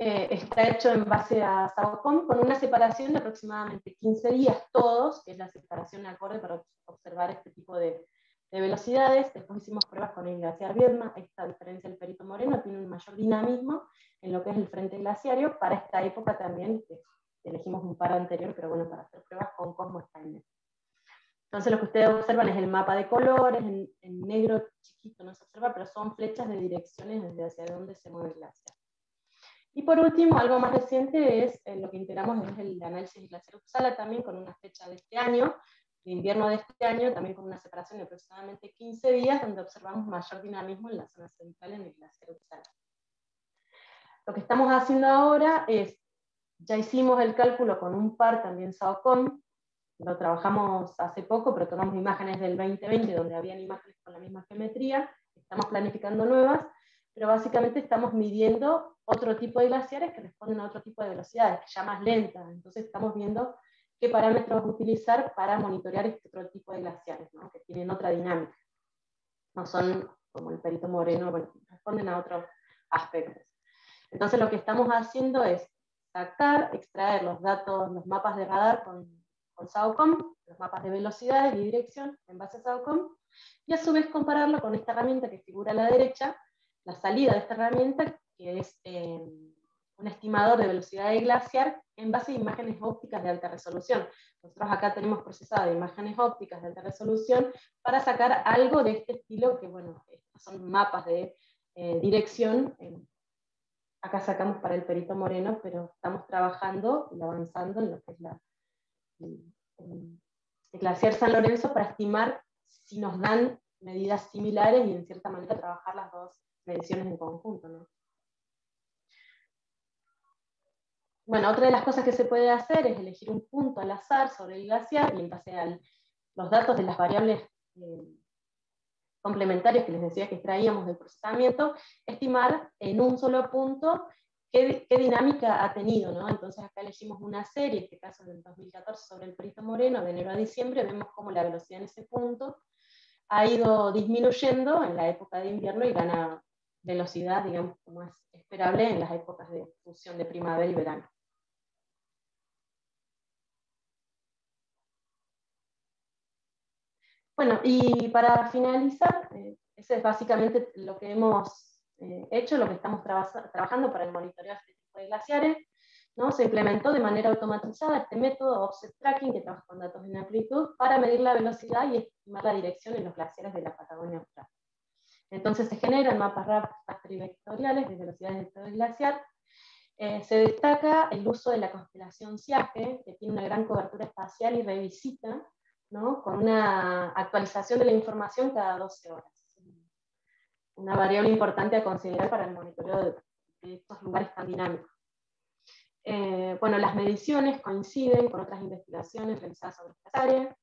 eh, está hecho en base a SAOCOM con una separación de aproximadamente 15 días todos, que es la separación acorde para observar este tipo de, velocidades. Después hicimos pruebas con el glaciar Viedma. Esta diferencia del Perito Moreno tiene un mayor dinamismo en lo que es el frente glaciario. Para esta época también elegimos un par anterior, pero bueno, para hacer pruebas con Cosmo Steiner. Entonces lo que ustedes observan es el mapa de colores, en, negro chiquito no se observa, pero son flechas de direcciones desde hacia dónde se mueve el glaciar. Y por último, algo más reciente es eh, lo que integramos es el análisis de glaciar Uppsala también con una fecha de este año, de invierno de este año, también con una separación de aproximadamente 15 días, donde observamos mayor dinamismo en la zona central en el glaciar Uppsala. Lo que estamos haciendo ahora es, ya hicimos el cálculo con un par también SAOCOM, lo trabajamos hace poco, pero tomamos imágenes del 2020 donde habían imágenes con la misma geometría, estamos planificando nuevas, pero básicamente estamos midiendo otro tipo de glaciares que responden a otro tipo de velocidades, ya más lentas. Entonces estamos viendo qué parámetros utilizar para monitorear este otro tipo de glaciares, que tienen otra dinámica. No son como el perito moreno, responden a otros aspectos. Entonces lo que estamos haciendo es sacar, extraer los datos, los mapas de radar con, con SAOCOM, los mapas de velocidad y dirección en base a SAOCOM, y a su vez compararlo con esta herramienta que figura a la derecha, la salida de esta herramienta, que es eh, un estimador de velocidad de glaciar en base a imágenes ópticas de alta resolución. Nosotros acá tenemos procesado imágenes ópticas de alta resolución para sacar algo de este estilo, que bueno, son mapas de eh, dirección. acá sacamos para el perito moreno, pero estamos trabajando y avanzando en lo que es el, el glaciar San Lorenzo para estimar si nos dan medidas similares y en cierta manera trabajar las dos mediciones en conjunto. ¿no? Bueno, otra de las cosas que se puede hacer es elegir un punto al azar sobre el glaciar y en base a los datos de las variables eh, complementarias que les decía que extraíamos del procesamiento, estimar en un solo punto qué, dinámica ha tenido. Entonces acá elegimos una serie, en este caso del 2014, sobre el Perito Moreno, de enero a diciembre, vemos cómo la velocidad en ese punto ha ido disminuyendo en la época de invierno y gana velocidad, digamos, como es esperable en las épocas de fusión de primavera y verano. Bueno, y para finalizar, eh, ese es básicamente lo que hemos eh, hecho, lo que estamos trabajando para el monitoreo de este tipo de glaciares. ¿no? Se implementó de manera automatizada este método offset tracking que trabaja con datos de amplitud para medir la velocidad y estimar la dirección en los glaciares de la Patagonia Austral. Entonces se generan mapas vectoriales de velocidades de todo el glaciar. Eh, se destaca el uso de la constelación SIAGE, que tiene una gran cobertura espacial y revisita, ¿no? con una actualización de la información cada 12 horas. Una variable importante a considerar para el monitoreo de, estos lugares tan dinámicos. Eh, bueno, las mediciones coinciden con otras investigaciones realizadas sobre estas áreas.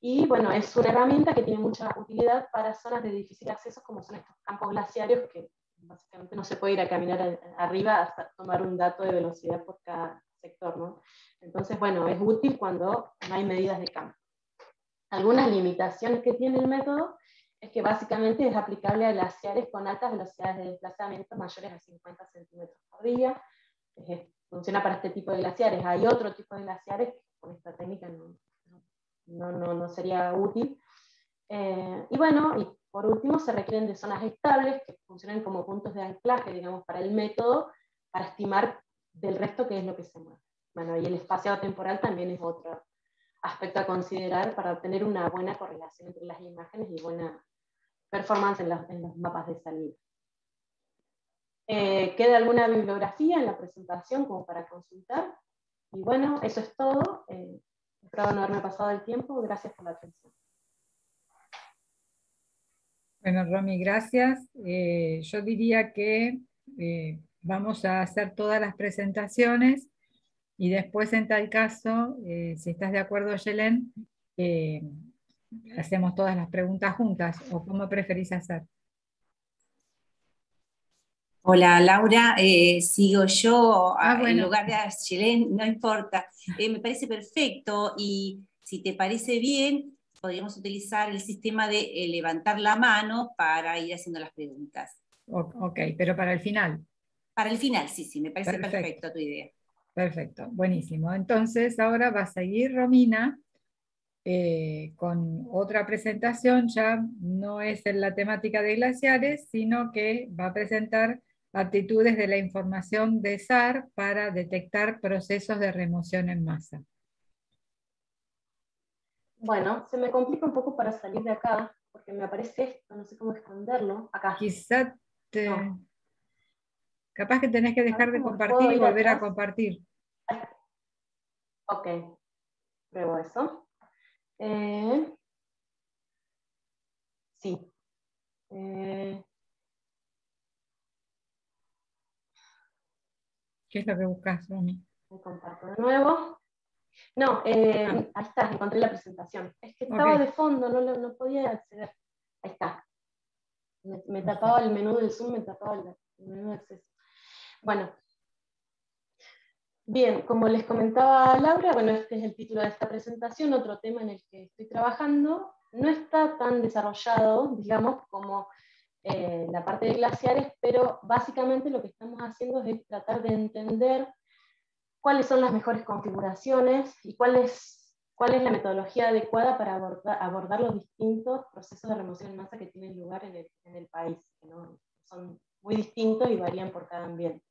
Y bueno, es una herramienta que tiene mucha utilidad para zonas de difícil acceso, como son estos campos glaciarios, que básicamente no se puede ir a caminar arriba hasta tomar un dato de velocidad por cada sector. ¿no? Entonces, bueno, es útil cuando no hay medidas de campo. Algunas limitaciones que tiene el método es que básicamente es aplicable a glaciares con altas velocidades de desplazamiento mayores a 50 centímetros por día. funciona para este tipo de glaciares. Hay otro tipo de glaciares que con esta técnica no, no, no, no sería útil. Eh, y bueno, y por último se requieren de zonas estables que funcionen como puntos de anclaje, digamos, para el método, para estimar del resto qué es lo que se mueve. Bueno, y el espacio temporal también es otro aspecto a considerar para obtener una buena correlación entre las imágenes y buena performance en, los mapas de salida. Eh, ¿Queda alguna bibliografía en la presentación como para consultar? Y bueno, eso es todo. Eh, Espero no haberme pasado el tiempo. Gracias por la atención. Bueno, Romy, gracias. Eh, yo diría que eh, vamos a hacer todas las presentaciones y después, en tal caso, eh, si estás de acuerdo, Yelen, hacemos todas las preguntas juntas o cómo preferís hacer. Hola Laura, eh, sigo yo ah, en lugar de Chilén, no importa. Eh, me parece perfecto y si te parece bien, podríamos utilizar el sistema de eh, levantar la mano para ir haciendo las preguntas. ok, pero para el final. Para el final, sí, sí, me parece perfecto, tu idea. Perfecto, buenísimo. Entonces ahora va a seguir Romina eh, con otra presentación, ya no es en la temática de glaciares, sino que va a presentar aptitudes de la información de SAR para detectar procesos de remoción en masa. Bueno, se me complica un poco para salir de acá, porque me aparece esto, no sé cómo esconderlo. Acá. Quizá te... Capaz que tenés que dejar de compartir y volver a compartir. Ok, pruebo eso. Eh, sí. Eh, ¿Qué es lo que buscas, Romy? Comparto de nuevo. No, eh, ahí está, encontré la presentación. Es que estaba de fondo, no, no, podía acceder. Ahí está. Me, tapaba el menú del Zoom, me tapaba el, menú de acceso. Bueno. Bien, como les comentaba Laura, bueno, este es el título de esta presentación, otro tema en el que estoy trabajando. No está tan desarrollado, digamos, como eh, la parte de glaciares, pero básicamente lo que estamos haciendo es tratar de entender cuáles son las mejores configuraciones y cuál es, cuál es la metodología adecuada para abordar, los distintos procesos de remoción en masa que tienen lugar en el, en el país, que son muy distintos y varían por cada ambiente.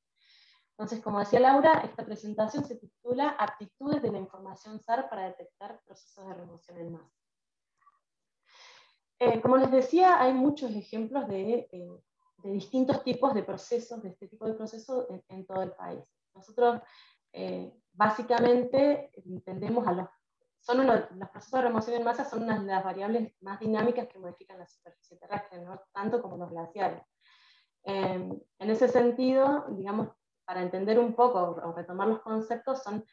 Entonces, como decía Laura, esta presentación se titula Aptitudes de la información SAR para detectar procesos de remoción en masa. Eh, como les decía, hay muchos ejemplos de, eh, de, distintos tipos de procesos, de este tipo de procesos en, en todo el país. Nosotros eh, básicamente entendemos a los, son los procesos de remoción en masa son unas de las variables más dinámicas que modifican la superficie terrestre, ¿no? tanto como los glaciares. Eh, en ese sentido, digamos, para entender un poco o retomar los conceptos, son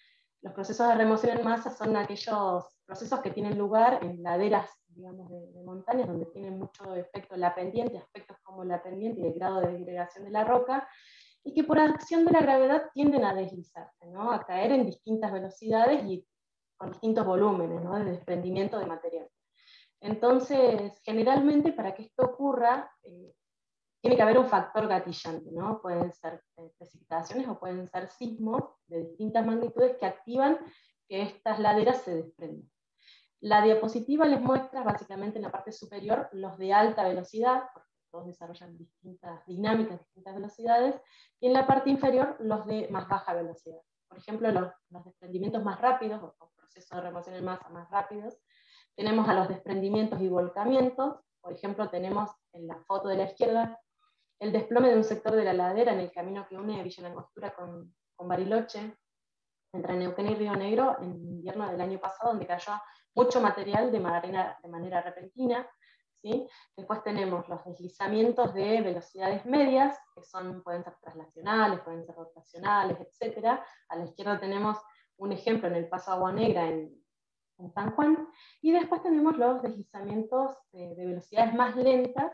los procesos de remoción en masa son aquellos procesos que tienen lugar en laderas digamos, de, de, montañas donde tiene mucho efecto la pendiente, aspectos como la pendiente y el grado de disgregación de la roca, y que por acción de la gravedad tienden a deslizarse, ¿no? a caer en distintas velocidades y con distintos volúmenes ¿no? de desprendimiento de material. Entonces, generalmente para que esto ocurra, eh, tiene que haber un factor gatillante, ¿no? pueden ser eh, precipitaciones o pueden ser sismos de distintas magnitudes que activan que estas laderas se desprendan. La diapositiva les muestra básicamente en la parte superior los de alta velocidad, todos desarrollan distintas dinámicas, distintas velocidades, y en la parte inferior los de más baja velocidad. Por ejemplo, los, desprendimientos más rápidos, o procesos de remoción en masa más rápidos, tenemos a los desprendimientos y volcamientos, por ejemplo, tenemos en la foto de la izquierda el desplome de un sector de la ladera en el camino que une Villa Langostura con, con Bariloche, entre Neuquén y Río Negro, en invierno del año pasado, donde cayó mucho material de manera, de manera repentina, Después tenemos los deslizamientos de velocidades medias, que son, pueden ser traslacionales, pueden ser rotacionales, etc. A la izquierda tenemos un ejemplo en el Paso Agua Negra en, San Juan. Y después tenemos los deslizamientos de, velocidades más lentas,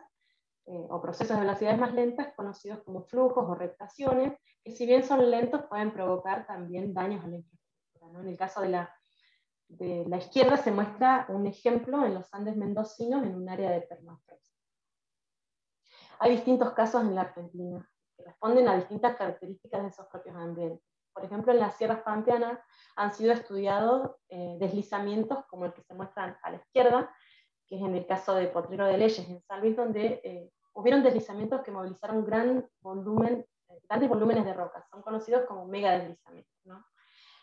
eh, o procesos de velocidades más lentas, conocidos como flujos o rectaciones, que si bien son lentos, pueden provocar también daños a la infraestructura. En el caso de la de la izquierda se muestra un ejemplo en los Andes mendocinos en un área de permafrost. Hay distintos casos en la Argentina que responden a distintas características de esos propios ambientes. Por ejemplo, en las sierras pampeanas han sido estudiados eh, deslizamientos como el que se muestra a la izquierda, que es en el caso de Potrero de Leyes en San Luis, donde eh, hubieron deslizamientos que movilizaron gran volumen, eh, grandes volúmenes de rocas. Son conocidos como mega deslizamientos.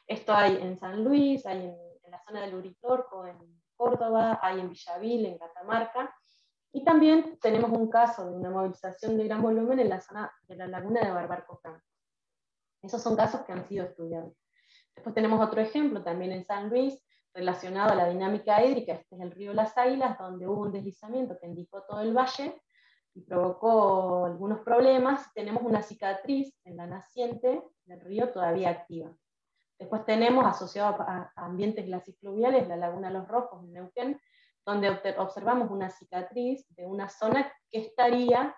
Esto hay en San Luis, hay en la zona del Uritorco, en Córdoba, hay en Villavil, en Catamarca, y también tenemos un caso de una movilización de gran volumen en la zona de la laguna de Barbarco Franco. Esos son casos que han sido estudiados. Después tenemos otro ejemplo también en San Luis, relacionado a la dinámica hídrica, este es el río Las Águilas, donde hubo un deslizamiento que indicó todo el valle y provocó algunos problemas. Tenemos una cicatriz en la naciente del río todavía activa. Después tenemos asociado a, ambientes glasifluviales la Laguna Los Rojos en Neuquén, donde observamos una cicatriz de una zona que estaría,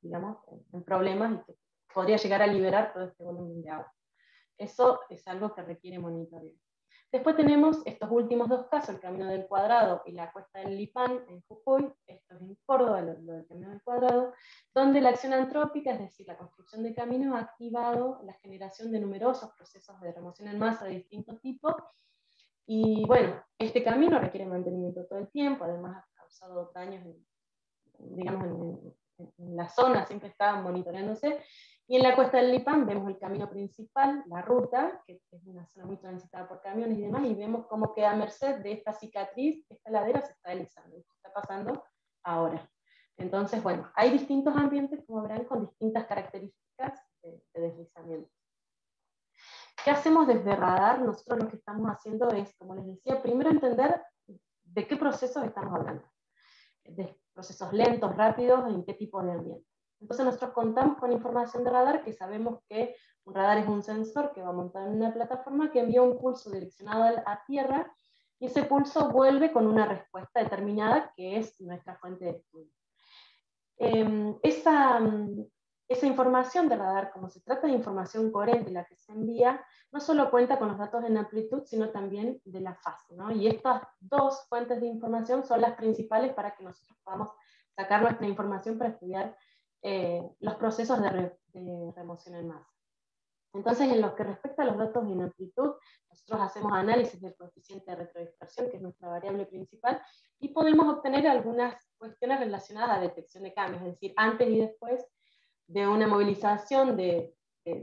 digamos, en problemas y que podría llegar a liberar todo este volumen de agua. Eso es algo que requiere monitoreo. Después tenemos estos últimos dos casos, el Camino del Cuadrado y la Cuesta del Lipán en Jujuy, esto es en Córdoba, lo, del Camino del Cuadrado, donde la acción antrópica, es decir, la construcción de caminos, ha activado la generación de numerosos procesos de remoción en masa de distintos tipos. Y bueno, este camino requiere mantenimiento todo el tiempo, además ha causado daños, digamos, en, en la zona, siempre está monitoreándose, y en la cuesta del Lipán vemos el camino principal, la ruta, que es una zona muy transitada por camiones y demás, y vemos cómo queda a merced de esta cicatriz, esta ladera se está deslizando, está pasando ahora. Entonces, bueno, hay distintos ambientes, como verán, con distintas características de, deslizamiento. ¿Qué hacemos desde radar? Nosotros lo que estamos haciendo es, como les decía, primero entender de qué procesos estamos hablando. De procesos lentos, rápidos, en qué tipo de ambiente. Entonces nosotros contamos con información de radar que sabemos que un radar es un sensor que va montado en una plataforma que envía un pulso direccionado a tierra y ese pulso vuelve con una respuesta determinada que es nuestra fuente de estudio. Em, esa, esa información de radar, como se trata de información coherente la que se envía, no solo cuenta con los datos en amplitud, sino también de la fase. ¿no? Y estas dos fuentes de información son las principales para que nosotros podamos sacar nuestra información para estudiar eh, los procesos de, remoción en masa. Entonces, en lo que respecta a los datos en amplitud, nosotros hacemos análisis del coeficiente de retrodispersión, que es nuestra variable principal, y podemos obtener algunas cuestiones relacionadas a detección de cambios, es decir, antes y después de una movilización de,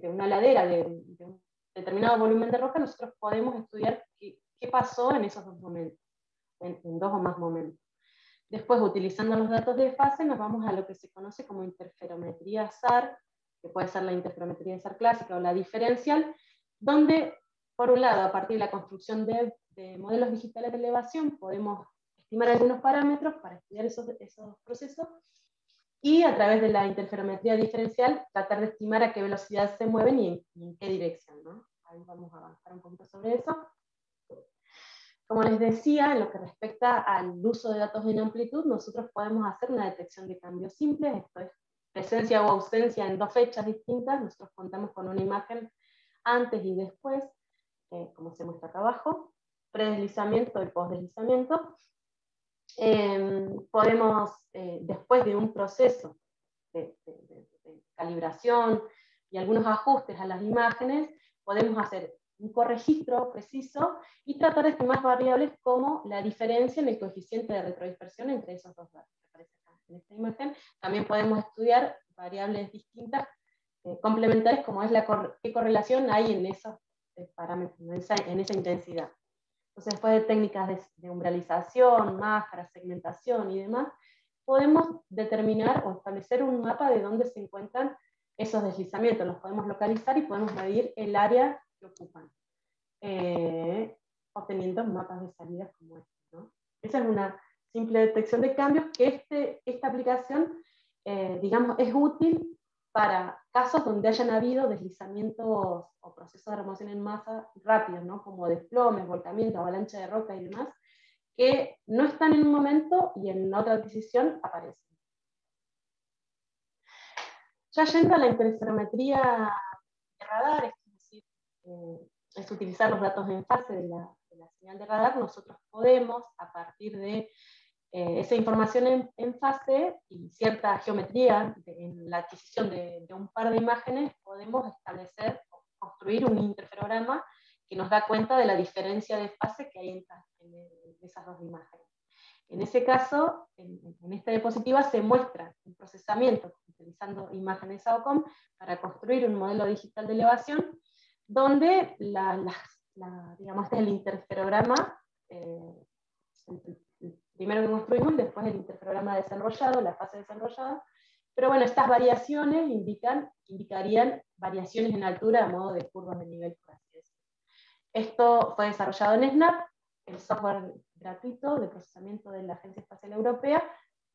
una ladera de, un determinado volumen de roca, nosotros podemos estudiar qué, pasó en esos dos momentos, en dos o más momentos. Después, utilizando los datos de fase, nos vamos a lo que se conoce como interferometría SAR, que puede ser la interferometría SAR clásica o la diferencial, donde, por un lado, a partir de la construcción de, modelos digitales de elevación, podemos estimar algunos parámetros para estudiar esos, esos procesos, y a través de la interferometría diferencial, tratar de estimar a qué velocidad se mueven y en, qué dirección. ¿no? Ahí vamos a avanzar un poquito sobre eso. Como les decía, en lo que respecta al uso de datos en amplitud, nosotros podemos hacer una detección de cambios simples, esto es presencia o ausencia en dos fechas distintas, nosotros contamos con una imagen antes y después, eh, como se muestra acá abajo, predeslizamiento y postdeslizamiento. Eh, podemos, después de un proceso de calibración y algunos ajustes a las imágenes, podemos hacer un corregistro preciso y tratar de estimar variables como la diferencia en el coeficiente de retrodispersión entre esos dos datos en esta imagen. También podemos estudiar variables distintas eh, complementarias como es la qué correlación hay en esos eh, parámetros, en esa, en esa, intensidad. Entonces, después de técnicas de, de umbralización, máscaras, segmentación y demás, podemos determinar o establecer un mapa de dónde se encuentran esos deslizamientos. Los podemos localizar y podemos medir el área que ocupan, eh, obteniendo mapas de salida como este. Esa es una simple detección de cambios que este, esta aplicación, eh, digamos, es útil para casos donde hayan habido deslizamientos o procesos de remoción en masa rápidos, ¿no? como desplomes, volcamientos, avalancha de roca y demás, que no están en un momento y en otra adquisición aparecen. Ya yendo a la interferometría de radar, eh, es utilizar los datos en fase de la, señal de radar, nosotros podemos, a partir de eh, esa información en, fase y cierta geometría en la adquisición de, un par de imágenes, podemos establecer construir un interferograma que nos da cuenta de la diferencia de fase que hay en, esas dos imágenes. En ese caso, en, esta diapositiva se muestra el procesamiento utilizando imágenes AOCOM para construir un modelo digital de elevación donde la, digamos, este es el interferograma, eh, el, primero que construimos, después el interferograma desarrollado, la fase desarrollada, pero bueno, estas variaciones indican, indicarían variaciones en altura a modo de curvas de nivel, Esto fue desarrollado en SNAP, el software gratuito de procesamiento de la Agencia Espacial Europea,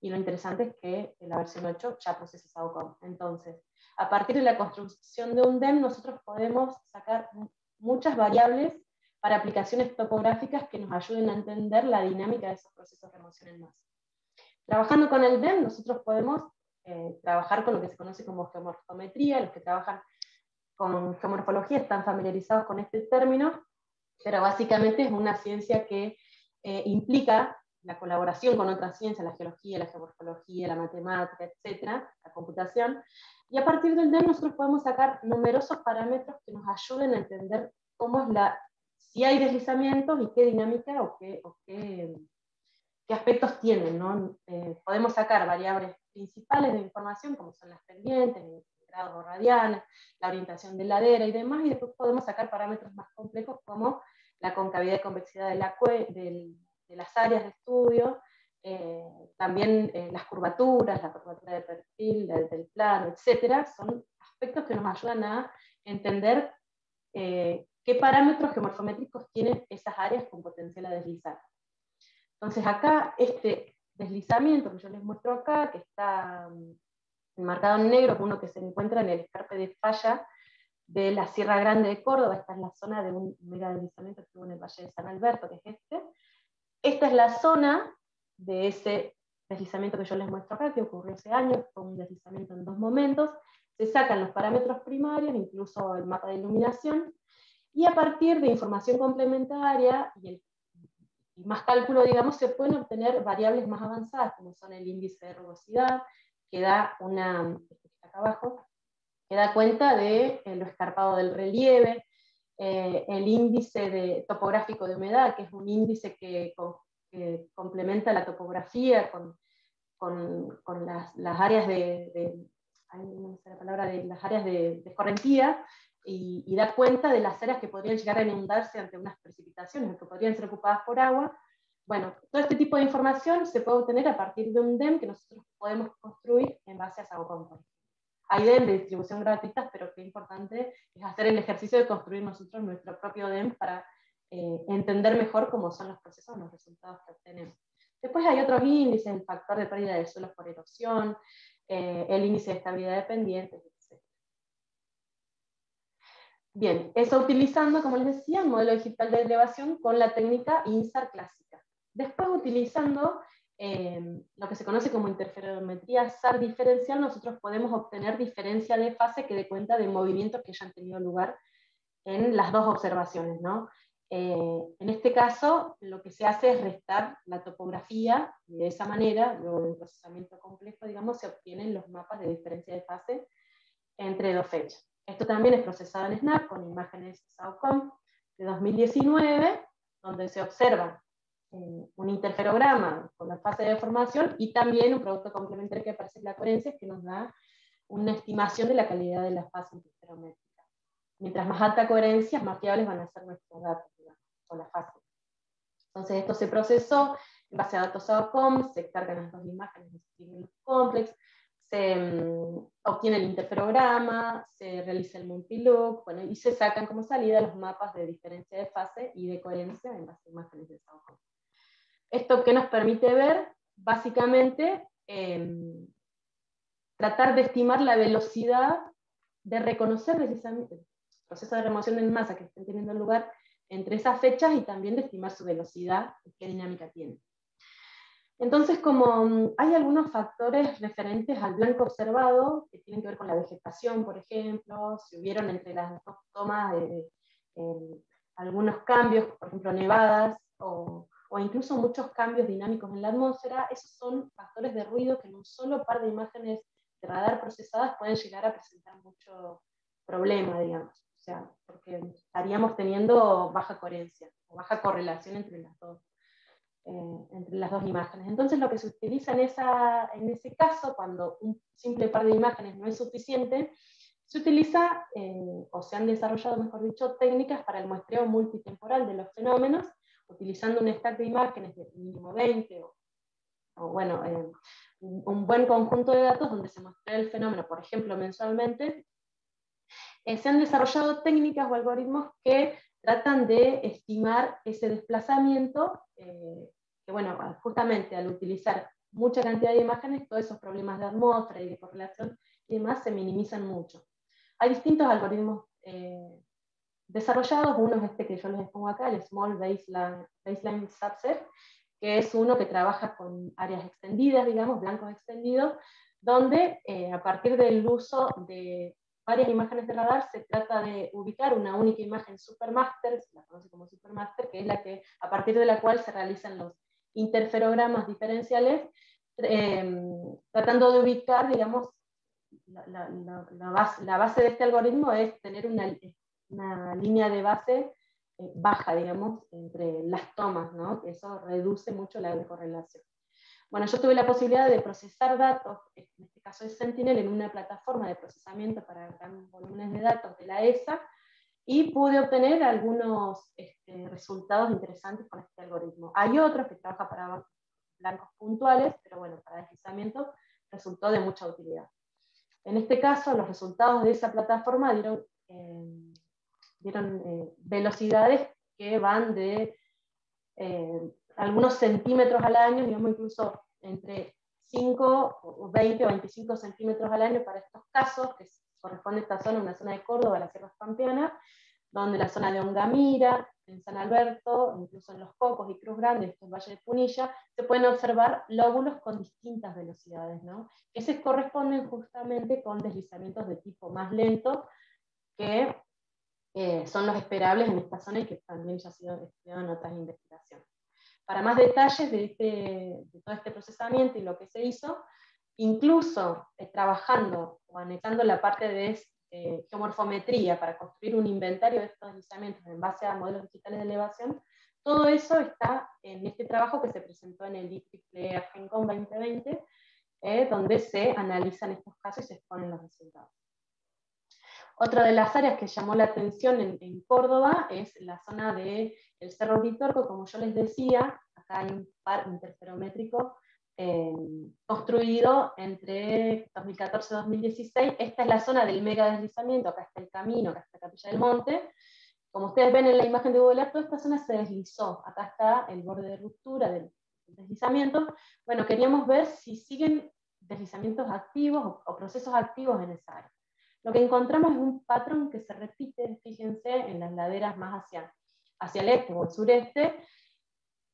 y lo interesante es que la versión 8 ya procesa SAOCOM. Entonces, a partir de la construcción de un DEM, nosotros podemos sacar muchas variables para aplicaciones topográficas que nos ayuden a entender la dinámica de esos procesos de remoción en masa. Trabajando con el DEM, nosotros podemos eh, trabajar con lo que se conoce como geomorfometría, los que trabajan con geomorfología están familiarizados con este término, pero básicamente es una ciencia que eh, implica la colaboración con otras ciencias, la geología, la geomorfología, la matemática, etcétera, la computación, y a partir del DEM nosotros podemos sacar numerosos parámetros que nos ayuden a entender cómo es la, si hay deslizamientos y qué dinámica o qué, qué, aspectos tienen. ¿no? Eh, podemos sacar variables principales de información, como son las pendientes, grados radianes, la orientación de ladera y demás, y después podemos sacar parámetros más complejos como la concavidad y convexidad de, la, las áreas de estudio, eh, también eh, las curvaturas, la curvatura de perfil, del plano, etcétera, son aspectos que nos ayudan a entender eh, qué parámetros geomorfométricos tienen esas áreas con potencial a deslizar. Entonces acá, este deslizamiento que yo les muestro acá, que está mm, marcado en negro, uno que se encuentra en el escarpe de falla de la Sierra Grande de Córdoba, esta es la zona de un mega deslizamiento que hubo en el Valle de San Alberto, que es este. Esta es la zona de ese deslizamiento que yo les muestro acá, que ocurrió hace años, fue un deslizamiento en dos momentos. Se sacan los parámetros primarios, incluso el mapa de iluminación, y a partir de información complementaria y, más cálculo, digamos, se pueden obtener variables más avanzadas, como son el índice de rugosidad, que da una, acá abajo, que da cuenta de eh, lo escarpado del relieve, eh, el índice de, topográfico de humedad, que es un índice que, complementa la topografía con, con, las, las, áreas de, la palabra, de las áreas de, escorrentía, y, y, da cuenta de las áreas que podrían llegar a inundarse ante unas precipitaciones, que podrían ser ocupadas por agua. Bueno, todo este tipo de información se puede obtener a partir de un DEM que nosotros podemos construir en base a SAOCOM. Hay DEM de distribución gratuitas, pero qué importante es hacer el ejercicio de construir nosotros nuestro propio DEM para eh, entender mejor cómo son los procesos, los resultados que obtenemos. Después hay otros índices, el factor de pérdida de suelos por erosión, eh, el índice de estabilidad de pendientes, etc. Bien, eso utilizando, como les decía, el modelo digital de elevación con la técnica INSAR clásica. Después utilizando lo que se conoce como interferometría SAR diferencial, nosotros podemos obtener diferencia de fase que dé cuenta de movimientos que ya han tenido lugar en las dos observaciones. ¿no? Eh, en este caso, lo que se hace es restar la topografía y de esa manera, luego un procesamiento complejo, digamos, se obtienen los mapas de diferencia de fase entre dos fechas. Esto también es procesado en SNAP con imágenes SAOCOM de 2019, donde se observa un interferograma con la fase de formación y también un producto complementario que aparece en la coherencia que nos da una estimación de la calidad de la fase interferométrica. Mientras más alta coherencia, más fiables van a ser nuestros datos con la fase. Entonces esto se procesó en base a datos AOCOM, se cargan las dos imágenes de complex, se mm, obtiene el interferograma, se realiza el multilook, bueno, y se sacan como salida los mapas de diferencia de fase y de coherencia en base a imágenes de SAOCOM. ¿Esto que nos permite ver? Básicamente, em, tratar de estimar la velocidad de reconocer precisamente el proceso de remoción en masa que estén teniendo lugar entre esas fechas y también de estimar su velocidad y qué dinámica tiene. Entonces, como mm, hay algunos factores referentes al blanco observado, que tienen que ver con la vegetación, por ejemplo, si hubieron entre las dos tomas em, algunos cambios, por ejemplo, nevadas o, o incluso muchos cambios dinámicos en la atmósfera, esos son factores de ruido que en un solo par de imágenes de radar procesadas pueden llegar a presentar mucho problema, digamos. O sea, porque estaríamos teniendo baja coherencia o baja correlación entre las dos, eh, entre las dos imágenes. Entonces lo que se utiliza en, esa, en ese caso, cuando un simple par de imágenes no es suficiente, se utiliza, eh, o se han desarrollado, mejor dicho, técnicas para el muestreo multitemporal de los fenómenos utilizando un stack de imágenes de mínimo 20 o, bueno, eh, un, buen conjunto de datos donde se muestra el fenómeno, por ejemplo, mensualmente, eh, se han desarrollado técnicas o algoritmos que tratan de estimar ese desplazamiento, eh, que bueno, justamente al utilizar mucha cantidad de imágenes, todos esos problemas de atmósfera y de correlación y demás se minimizan mucho. Hay distintos algoritmos desarrollados. Uno es este que yo les pongo acá, el Small Baseline, Baseline Subset, que es uno que trabaja con áreas extendidas, digamos, blancos extendidos, donde eh, a partir del uso de varias imágenes de radar, se trata de ubicar una única imagen supermaster, se la conoce como supermaster, que es la que, a partir de la cual se realizan los interferogramas diferenciales, em, tratando de ubicar, digamos, la, base, de este algoritmo es tener una, línea de base eh, baja, digamos, entre las tomas, ¿no? Eso reduce mucho la correlación. Bueno, yo tuve la posibilidad de procesar datos, en este caso es Sentinel, en una plataforma de procesamiento para grandes volúmenes de datos de la ESA, y pude obtener algunos este, resultados interesantes con este algoritmo. Hay otros que trabajan para blancos puntuales, pero bueno, para deslizamiento resultó de mucha utilidad. En este caso, los resultados de esa plataforma dieron, eh, dieron eh, velocidades que van de eh, algunos centímetros al año, digamos incluso entre 5 o 20 o 25 centímetros al año para estos casos, que corresponde a esta zona, una zona de Córdoba, la Sierra Pampeana, donde la zona de Ongamira, en San Alberto, incluso en Los Cocos y Cruz Grande, esto es Valle de Punilla, se pueden observar lóbulos con distintas velocidades, ¿no? que se corresponden justamente con deslizamientos de tipo más lento, que eh, son los esperables en esta zona y que también ya ha sido estudiado en otras investigaciones. Para más detalles de, este, todo este procesamiento y lo que se hizo, incluso eh, trabajando o anexando la parte de eh, geomorfometría para construir un inventario de estos deslizamientos en base a modelos digitales de elevación, todo eso está en este trabajo que se presentó en el IEEE ARGENCON 2020, eh, donde se analizan estos casos y se exponen los resultados. Otra de las áreas que llamó la atención en, Córdoba es la zona del Cerro Vitorco, como yo les decía, acá hay un par interferométrico eh, construido entre 2014 y 2016. Esta es la zona del mega deslizamiento, acá está el camino, acá está Capilla del Monte. Como ustedes ven en la imagen de Google Earth, esta zona se deslizó. Acá está el borde de ruptura del deslizamiento. Bueno, queríamos ver si siguen deslizamientos activos o procesos activos en esa área. Lo que encontramos es un patrón que se repite, fíjense, en las laderas más hacia, hacia el este o el sureste,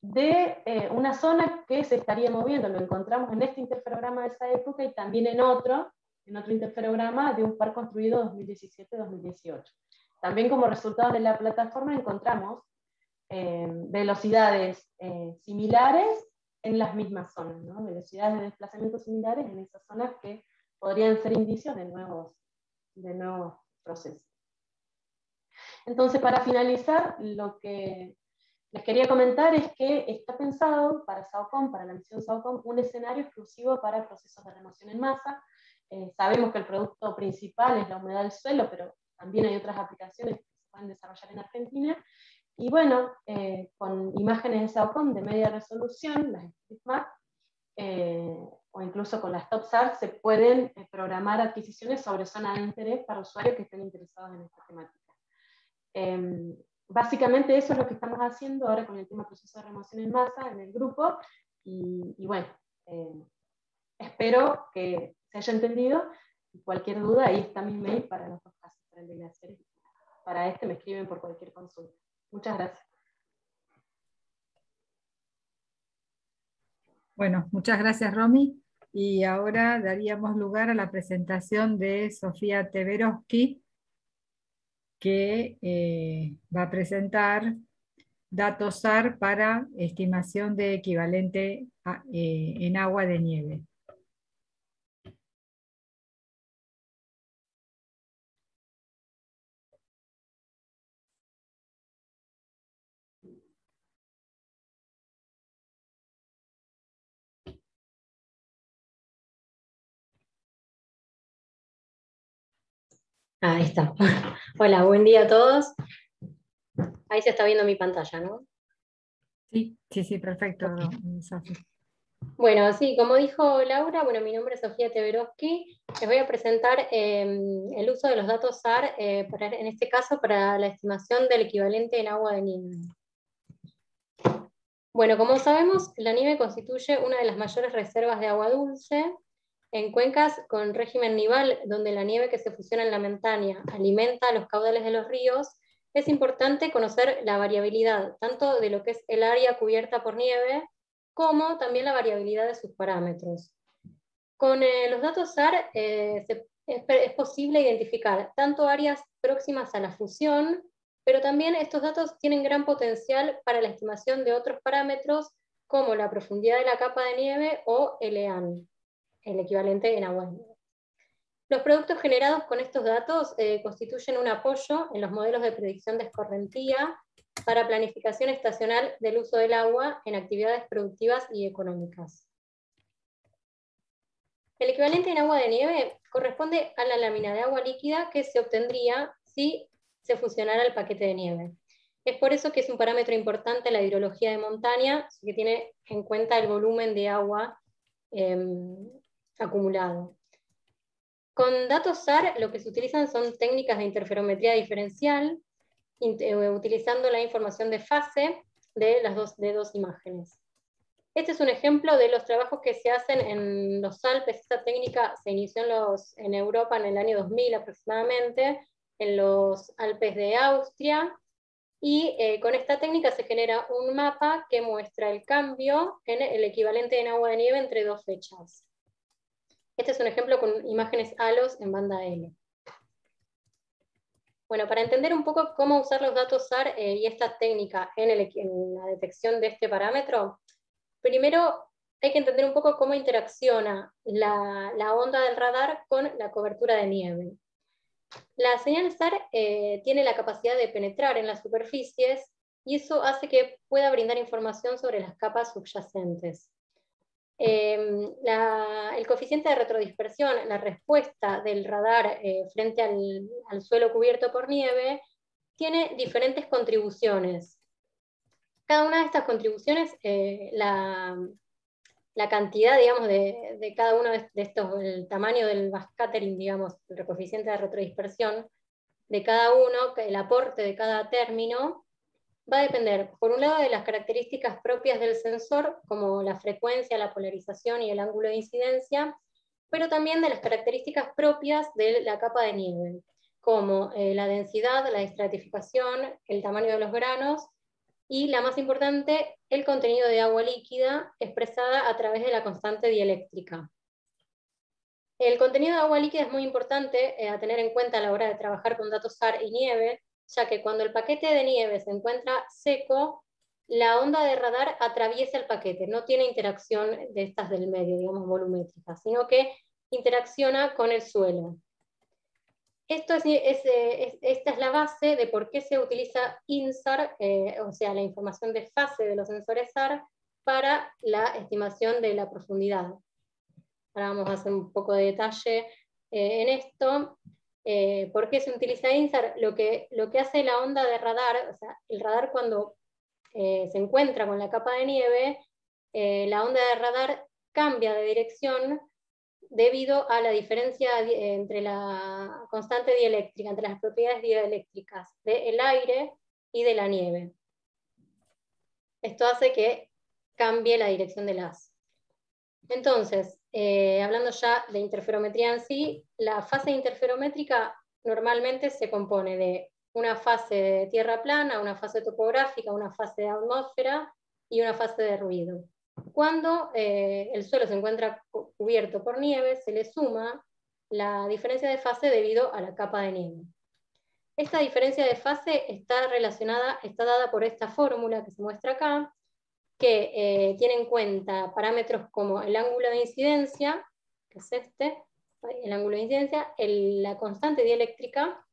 de eh, una zona que se estaría moviendo. Lo encontramos en este interferograma de esa época y también en otro, en otro interferograma de un par construido 2017-2018. También como resultado de la plataforma encontramos eh, velocidades eh, similares en las mismas zonas, velocidades de desplazamiento similares en esas zonas que podrían ser indicios de nuevos de nuevos procesos. Entonces, para finalizar, lo que les quería comentar es que está pensado para SAOCOM, para la misión SAOCOM, un escenario exclusivo para procesos de remoción en masa. Eh, sabemos que el producto principal es la humedad del suelo, pero también hay otras aplicaciones que se pueden desarrollar en Argentina. Y bueno, eh, con imágenes de SAOCOM de media resolución, las StreetMap, eh, o incluso con las TopSAR se pueden eh, programar adquisiciones sobre zona de interés para usuarios que estén interesados en esta temática. Em, básicamente eso es lo que estamos haciendo ahora con el tema proceso de remoción en masa en el grupo y, bueno, em, espero que se haya entendido. Cualquier duda, ahí está mi mail para los dos casos, para el de la serie. Para este me escriben por cualquier consulta. Muchas gracias. Bueno, muchas gracias Romy. Y ahora daríamos lugar a la presentación de Sofía Teveroski, que eh, va a presentar datos SAR para estimación de equivalente eh, en agua de nieve. Ahí está. Hola, buen día a todos. Ahí se está viendo mi pantalla, ¿no? Sí, sí, sí, perfecto, Bueno, sí, como dijo Laura, bueno, mi nombre es Sofía Teveroski. Les voy a presentar em, el uso de los datos SAR, eh, en este caso para la estimación del equivalente en agua de nieve. Bueno, como sabemos, la nieve constituye una de las mayores reservas de agua dulce en cuencas con régimen nival, donde la nieve que se fusiona en la montaña alimenta los caudales de los ríos, es importante conocer la variabilidad, tanto de lo que es el área cubierta por nieve, como también la variabilidad de sus parámetros. Con eh, los datos SAR eh, es, posible identificar tanto áreas próximas a la fusión, pero también estos datos tienen gran potencial para la estimación de otros parámetros como la profundidad de la capa de nieve o el EAN, el equivalente en agua Los productos generados con estos datos eh, constituyen un apoyo en los modelos de predicción de escorrentía para planificación estacional del uso del agua en actividades productivas y económicas. El equivalente en agua de nieve corresponde a la lámina de agua líquida que se obtendría si se fusionara el paquete de nieve. Es por eso que es un parámetro importante la hidrología de montaña, que tiene en cuenta el volumen de agua em, acumulado. Con datos SAR lo que se utilizan son técnicas de interferometría diferencial, eh, utilizando la información de fase de las dos, imágenes. Este es un ejemplo de los trabajos que se hacen en los Alpes. Esta técnica se inició en Europa en el año 2000 aproximadamente, en los Alpes de Austria, y eh, con esta técnica se genera un mapa que muestra el cambio en el equivalente en agua de nieve entre dos fechas. Este es un ejemplo con imágenes halos en banda L. Bueno, para entender un poco cómo usar los datos SAR eh, y esta técnica en, la detección de este parámetro, Primero, hay que entender un poco cómo interacciona la, onda del radar con la cobertura de nieve. La señal SAR eh, tiene la capacidad de penetrar en las superficies y eso hace que pueda brindar información sobre las capas subyacentes. Em, el coeficiente de retrodispersión, la respuesta del radar eh, frente al, suelo cubierto por nieve, tiene diferentes contribuciones. Cada una de estas contribuciones, eh, la, cantidad, digamos, de, cada uno de estos, el tamaño del backscattering, digamos, el coeficiente de retrodispersión de cada uno, el aporte de cada término, va a depender, por un lado, de las características propias del sensor, como la frecuencia, la polarización y el ángulo de incidencia, pero también de las características propias de la capa de nieve, como eh, la densidad, la estratificación, el tamaño de los granos y la más importante, el contenido de agua líquida expresada a través de la constante dieléctrica. El contenido de agua líquida es muy importante eh, a tener en cuenta a la hora de trabajar con datos SAR y nieve, ya que cuando el paquete de nieve se encuentra seco, la onda de radar atraviesa el paquete, no tiene interacción de estas del medio, digamos, volumétrica, sino que interacciona con el suelo. Esto eh, esta es la base de por qué se utiliza INSAR, eh, o sea, la información de fase de los sensores SAR, para la estimación de la profundidad. Ahora vamos a hacer un poco de detalle eh, en esto. ¿Por qué se utiliza INSAR? Lo que, lo que hace la onda de radar, o sea, el radar cuando se encuentra con la capa de nieve, la onda de radar cambia de dirección debido a la diferencia entre la constante dieléctrica, entre las propiedades dieléctricas del aire y de la nieve. Esto hace que cambie la dirección del haz. Entonces, eh, hablando ya de interferometría en sí, la fase interferométrica normalmente se compone de una fase de tierra plana, una fase topográfica, una fase de atmósfera y una fase de ruido. Cuando eh, el suelo se encuentra cubierto por nieve, se le suma la diferencia de fase debido a la capa de nieve. Esta diferencia de fase está relacionada, está dada por esta fórmula que se muestra acá, que eh, tiene en cuenta parámetros como el ángulo de incidencia, que es este, el ángulo de incidencia, la constante dieléctrica,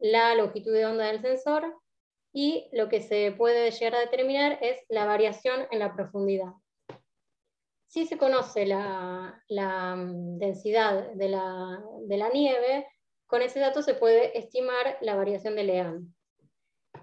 la longitud de onda del sensor, y lo que se puede llegar a determinar es la variación en la profundidad. Si se conoce la, mm, densidad de la, nieve, con ese dato se puede estimar la variación de Lean.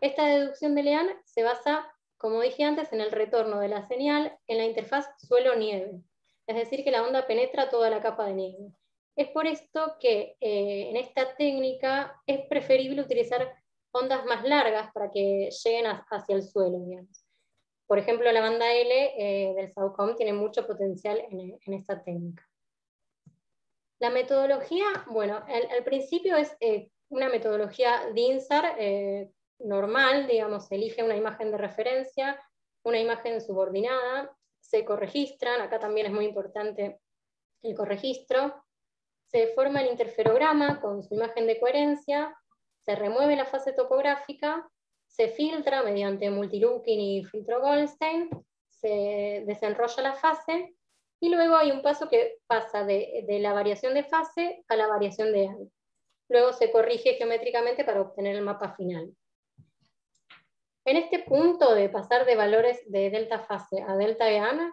Esta deducción de Lean se basa, como dije antes, en el retorno de la señal en la interfaz suelo-nieve, es decir, que la onda penetra toda la capa de nieve. Es por esto que eh, en esta técnica es preferible utilizar ondas más largas para que lleguen hacia el suelo. Por ejemplo, la banda L eh, del SAUCOM tiene mucho potencial en, esta técnica. La metodología, bueno, al, principio es eh, una metodología DINSAR eh, normal, digamos, se elige una imagen de referencia, una imagen subordinada, se corregistran, acá también es muy importante el corregistro, se forma el interferograma con su imagen de coherencia, se remueve la fase topográfica, se filtra mediante multilooking y filtro Goldstein, se desenrolla la fase y luego hay un paso que pasa de, la variación de fase a la variación de AN. Luego se corrige geométricamente para obtener el mapa final. En este punto de pasar de valores de delta fase a delta EAN,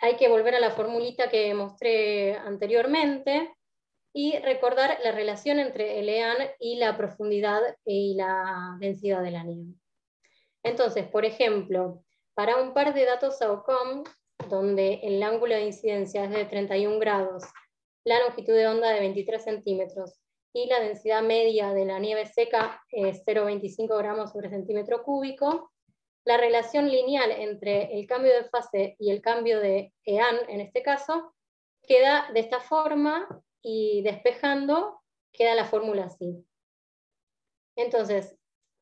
hay que volver a la formulita que mostré anteriormente y recordar la relación entre el EAN y la profundidad y la densidad de la nieve. Entonces, por ejemplo, para un par de datos SAOCOM, donde el ángulo de incidencia es de 31 grados, la longitud de onda de 23 centímetros y la densidad media de la nieve seca es 0,25 gramos sobre centímetro cúbico, la relación lineal entre el cambio de fase y el cambio de EAN, en este caso, queda de esta forma y despejando queda la fórmula así. Entonces,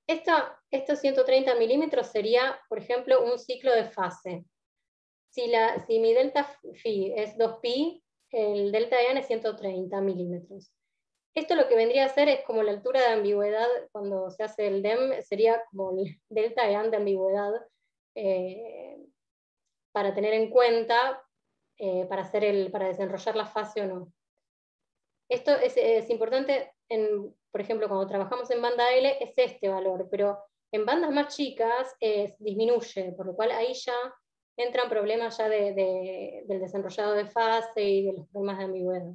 estos 130 milímetros sería, por ejemplo, un ciclo de fase. Si, la, si mi delta phi es 2pi, el delta EAN es 130 milímetros. Esto lo que vendría a ser es como la altura de ambigüedad cuando se hace el DEM, sería como el delta de ambigüedad eh, para tener en cuenta eh, para, hacer el, para desenrollar la fase o no. Esto es, importante, en, por ejemplo, cuando trabajamos en banda L, es este valor, pero en bandas más chicas disminuye, por lo cual ahí ya entran problemas ya del desenrollado de fase y de los problemas de ambigüedad.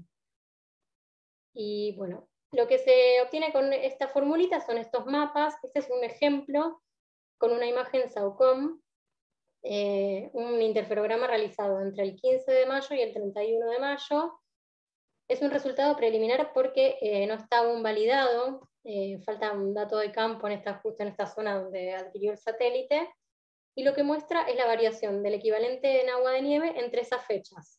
Y bueno, lo que se obtiene con esta formulita son estos mapas. Este es un ejemplo con una imagen SAUCOM, eh, un interferograma realizado entre el 15 de mayo y el 31 de mayo. Es un resultado preliminar porque eh, no está aún validado, eh, falta un dato de campo justo en esta zona donde adquirió el satélite, y lo que muestra es la variación del equivalente en agua de nieve entre esas fechas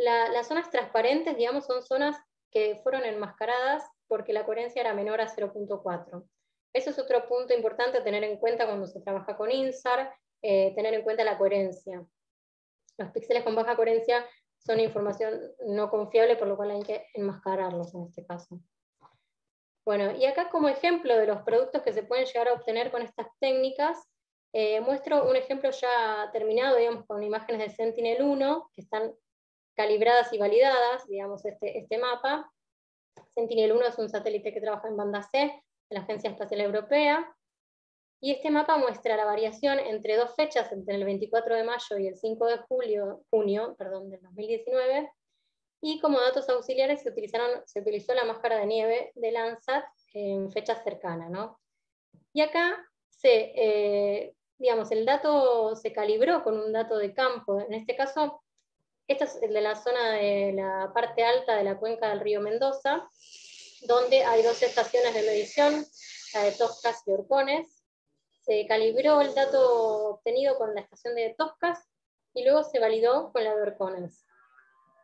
las zonas transparentes, digamos, son zonas que fueron enmascaradas porque la coherencia era menor a 0.4. Eso es otro punto importante a tener en cuenta cuando se trabaja con INSAR, eh, tener en cuenta la coherencia. Los píxeles con baja coherencia son información no confiable, por lo cual hay que enmascararlos en este caso. Bueno, y acá como ejemplo de los productos que se pueden llegar a obtener con estas técnicas, eh, muestro un ejemplo ya terminado, digamos, con imágenes de Sentinel-1, que están calibradas y validadas, digamos, este, este mapa. Sentinel-1 es un satélite que trabaja en banda C de la Agencia Espacial Europea. Y este mapa muestra la variación entre dos fechas, entre el 24 de mayo y el 5 de julio, junio perdón, del 2019. Y como datos auxiliares se, utilizaron, se utilizó la máscara de nieve de Landsat en fechas cercanas. ¿no? Y acá se, eh, digamos, el dato se calibró con un dato de campo. En este caso, esta es de la zona de la parte alta de la cuenca del río Mendoza, donde hay dos estaciones de medición, la de Toscas y Orcones. Se calibró el dato obtenido con la estación de Toscas y luego se validó con la de Orcones.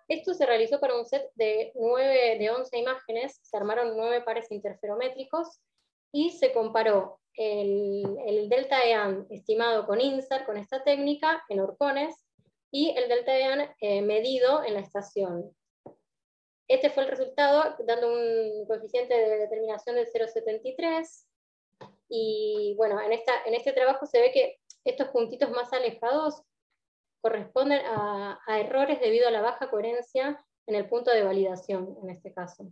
Esto se realizó para un set de, 9, de 11 imágenes, se armaron 9 pares interferométricos y se comparó el, el delta EAN estimado con INSAR, con esta técnica, en Orcones, y el delta de eh, medido en la estación. Este fue el resultado, dando un coeficiente de determinación de 0,73. Y bueno, en, esta, en este trabajo se ve que estos puntitos más alejados corresponden a, errores debido a la baja coherencia en el punto de validación, en este caso.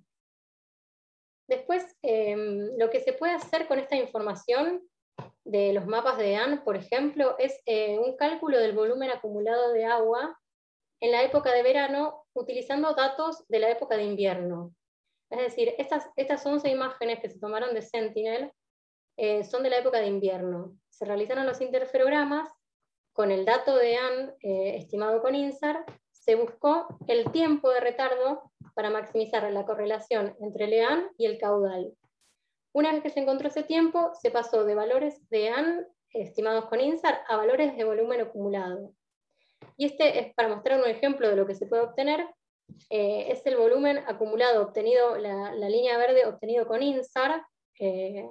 Después, em, lo que se puede hacer con esta información de los mapas de AN, por ejemplo, es eh, un cálculo del volumen acumulado de agua en la época de verano utilizando datos de la época de invierno. Es decir, estas, estas 11 imágenes que se tomaron de Sentinel eh, son de la época de invierno. Se realizaron los interferogramas con el dato de AN eh, estimado con INSAR, se buscó el tiempo de retardo para maximizar la correlación entre el EAN y el caudal. Una vez que se encontró ese tiempo, se pasó de valores de AN estimados con INSAR a valores de volumen acumulado. Y este es para mostrar un ejemplo de lo que se puede obtener. Eh, es el volumen acumulado obtenido, la, línea verde obtenido con INSAR eh,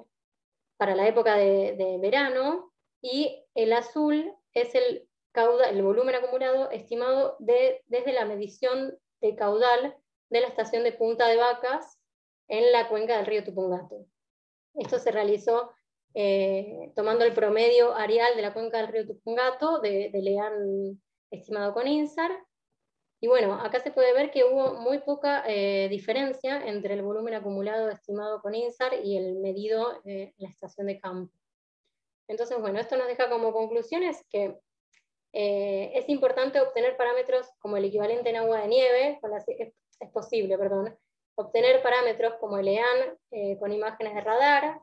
para la época de, verano, y el azul es el, caudal, el volumen acumulado estimado de, desde la medición de caudal de la estación de Punta de Vacas en la cuenca del río Tupungato. Esto se realizó eh, tomando el promedio areal de la cuenca del río Tupungato, de, de Leán estimado con INSAR, y bueno, acá se puede ver que hubo muy poca eh, diferencia entre el volumen acumulado estimado con INSAR y el medido eh, en la estación de campo. Entonces, bueno, esto nos deja como conclusiones que es importante obtener parámetros como el equivalente en agua de nieve, es, posible, perdón, obtener parámetros como el EAN con imágenes de radar.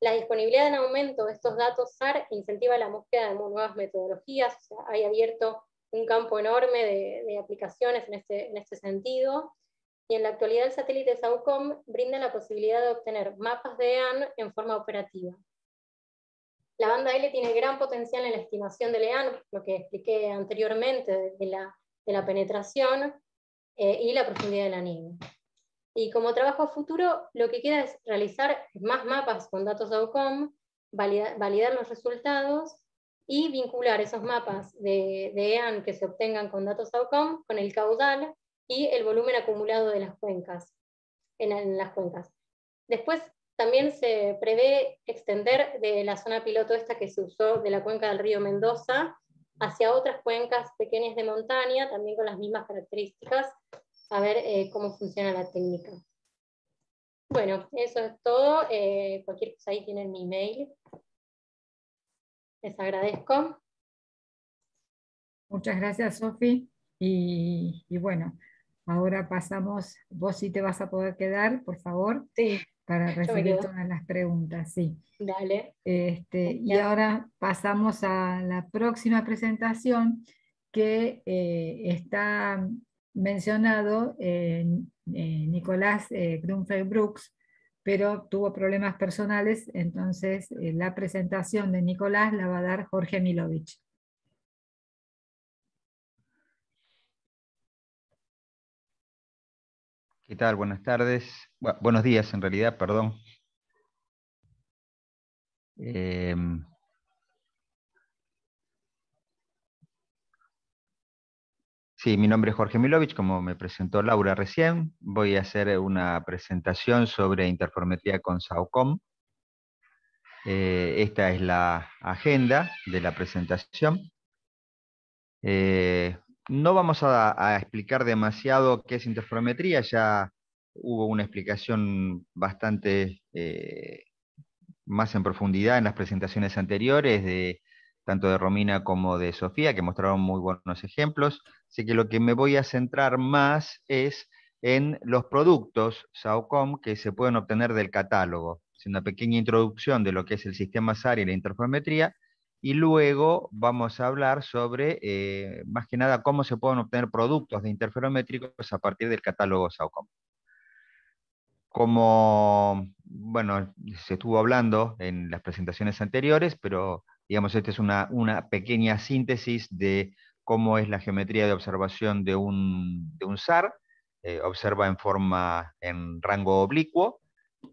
La disponibilidad en aumento de estos datos SAR incentiva la búsqueda de nuevas metodologías, hay abierto un campo enorme de, aplicaciones en este, en este sentido. Y en la actualidad el satélite SAUCOM brinda la posibilidad de obtener mapas de EAN en forma operativa. La banda L tiene gran potencial en la estimación del EAN, lo que expliqué anteriormente de, la, de la, penetración eh, y la profundidad de la nieve. Y como trabajo futuro, lo que queda es realizar más mapas con datos validar los resultados y vincular esos mapas de, EAN que se obtengan con datos con el caudal y el volumen acumulado de las cuencas, en, las cuencas. Después también se prevé extender de la zona piloto esta que se usó de la cuenca del río Mendoza hacia otras cuencas pequeñas de montaña, también con las mismas características, a ver eh, cómo funciona la técnica. Bueno, eso es todo. Eh, cualquier cosa ahí tienen mi email. Les agradezco. Muchas gracias, Sofi. Y, bueno, ahora pasamos, vos sí te vas a poder quedar, por favor. Sí. Para recibir todas las preguntas, sí. Dale. Este, y ahora pasamos a la próxima presentación que eh, está mencionado en Nicolás eh, Grunfeld Brooks, pero tuvo problemas personales, entonces eh, la presentación de Nicolás la va a dar Jorge Milovich. ¿Qué tal? Buenas tardes. buenos días, en realidad, perdón. Sí, mi nombre es Jorge Milovich, como me presentó Laura recién. Voy a hacer una presentación sobre interferometría con SAOCOM. Eh, esta es la agenda de la presentación. Eh, no vamos a, explicar demasiado qué es interferometría, ya hubo una explicación bastante eh, más en profundidad en las presentaciones anteriores de tanto de Romina como de Sofía, que mostraron muy buenos ejemplos. Así que lo que me voy a centrar más es en los productos SAOCOM que se pueden obtener del catálogo. Es una pequeña introducción de lo que es el sistema SAR y la interferometría, y luego vamos a hablar sobre, eh, más que nada, cómo se pueden obtener productos de interferométricos a partir del catálogo SAOCOM. Como, bueno, se estuvo hablando en las presentaciones anteriores, pero Digamos, esta es una, pequeña síntesis de cómo es la geometría de observación de un, de un SAR. Eh, observa en forma, en rango oblicuo.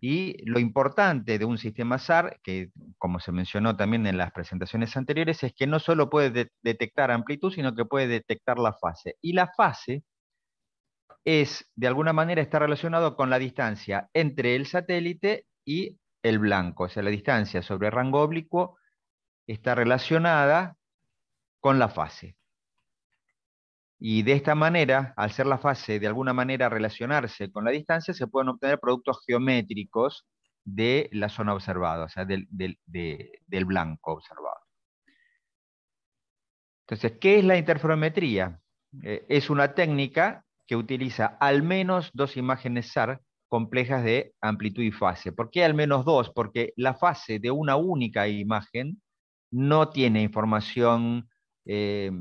Y lo importante de un sistema SAR, que como se mencionó también en las presentaciones anteriores, es que no solo puede detectar amplitud, sino que puede detectar la fase. Y la fase es, de alguna manera, está relacionado con la distancia entre el satélite y el blanco, o sea, la distancia sobre rango oblicuo está relacionada con la fase. Y de esta manera, al ser la fase de alguna manera relacionarse con la distancia, se pueden obtener productos geométricos de la zona observada, o sea, del, blanco observado. Entonces, ¿qué es la interferometría? Eh, es una técnica que utiliza al menos dos imágenes SAR complejas de amplitud y fase. ¿Por qué al menos dos? Porque la fase de una única imagen no tiene información, eh,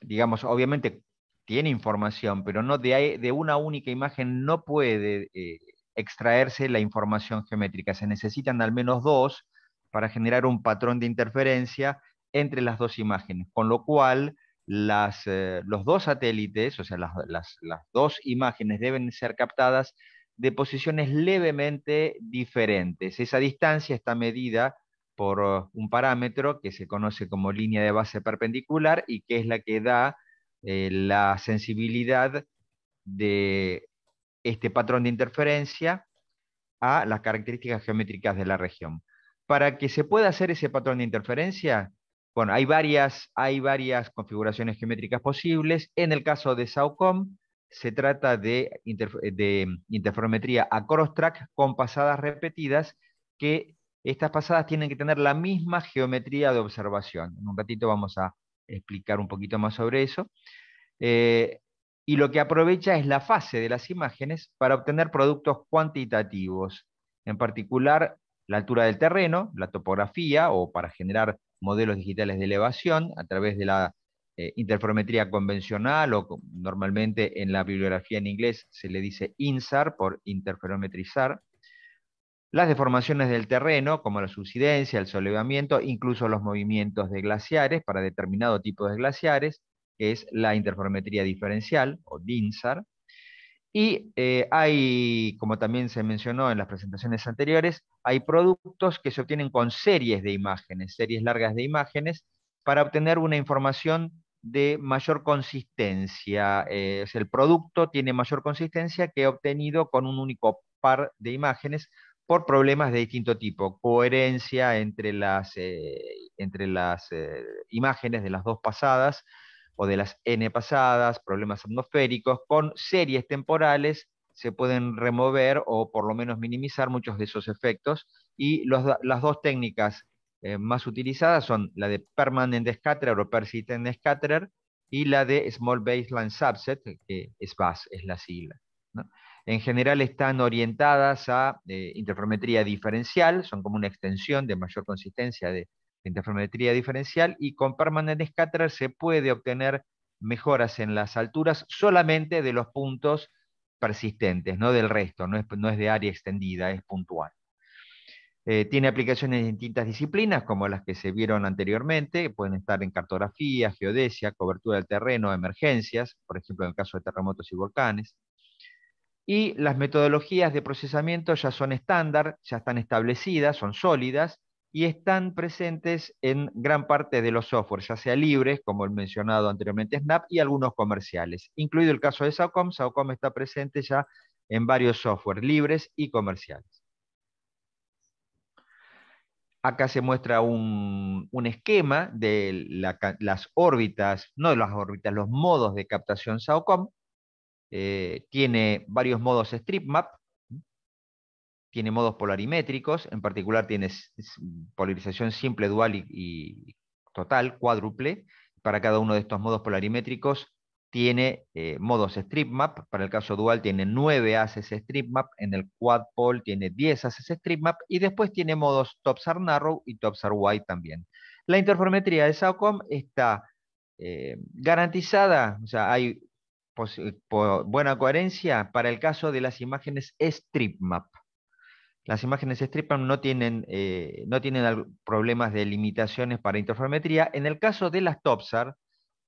digamos, obviamente tiene información, pero no de, una única imagen no puede eh, extraerse la información geométrica. Se necesitan al menos dos para generar un patrón de interferencia entre las dos imágenes, con lo cual las, eh, los dos satélites, o sea, las, las dos imágenes deben ser captadas de posiciones levemente diferentes. Esa distancia está medida por uh, un parámetro que se conoce como línea de base perpendicular y que es la que da eh, la sensibilidad de este patrón de interferencia a las características geométricas de la región. Para que se pueda hacer ese patrón de interferencia, bueno, hay varias, hay varias configuraciones geométricas posibles. En el caso de SAOCOM, se trata de, de interferometría a cross-track con pasadas repetidas, que estas pasadas tienen que tener la misma geometría de observación. En un ratito vamos a explicar un poquito más sobre eso. Eh, y lo que aprovecha es la fase de las imágenes para obtener productos cuantitativos, en particular la altura del terreno, la topografía o para generar modelos digitales de elevación a través de la eh, interferometría convencional o normalmente en la bibliografía en inglés se le dice INSAR por interferometrizar. Las deformaciones del terreno, como la subsidencia, el solevamiento, incluso los movimientos de glaciares para determinado tipo de glaciares, que es la interferometría diferencial o DINSAR. Y eh, hay, como también se mencionó en las presentaciones anteriores, hay productos que se obtienen con series de imágenes, series largas de imágenes, para obtener una información de mayor consistencia. Eh, el producto tiene mayor consistencia que obtenido con un único par de imágenes por problemas de distinto tipo, coherencia entre las, eh, entre las imágenes de las dos pasadas, o de las n pasadas, problemas atmosféricos, con series temporales se pueden remover o por lo menos minimizar muchos de esos efectos. Y las dos técnicas eh, más utilizadas son la de Permanent Scatterer o Persistent Scatterer y la de Small Baseline Subset, que es BAS, es la sigla. En general están orientadas a eh, interferometría diferencial, son como una extensión de mayor consistencia de, interferometría diferencial y con permanent scatter se puede obtener mejoras en las alturas solamente de los puntos persistentes, no del resto, no es, de área extendida, es puntual. Eh, tiene aplicaciones en distintas disciplinas, como las que se vieron anteriormente, pueden estar en cartografía, geodesia, cobertura del terreno, emergencias, por ejemplo en el caso de terremotos y volcanes. Y las metodologías de procesamiento ya son estándar, ya están establecidas, son sólidas, y están presentes en gran parte de los softwares, ya sea libres, como el mencionado anteriormente Snap, y algunos comerciales. Incluido el caso de SAOCOM, SAOCOM está presente ya en varios softwares libres y comerciales. Acá se muestra un, esquema de las órbitas, no las órbitas, los modos de captación SAOCOM. Eh, tiene varios modos StripMap, tiene modos polarimétricos, en particular tiene polarización simple, dual y, total, cuádruple. Para cada uno de estos modos polarimétricos tiene eh, modos strip map, para el caso dual tiene 9 haces strip map, en el quad pole tiene 10 haces strip map, y después tiene modos topsar narrow y topsar wide también. La interferometría de SAOCOM está eh, garantizada, o sea, hay buena coherencia para el caso de las imágenes strip map. Las imágenes StripMap no tienen, eh, no tienen problemas de limitaciones para interferometría. En el caso de las TOPSAR,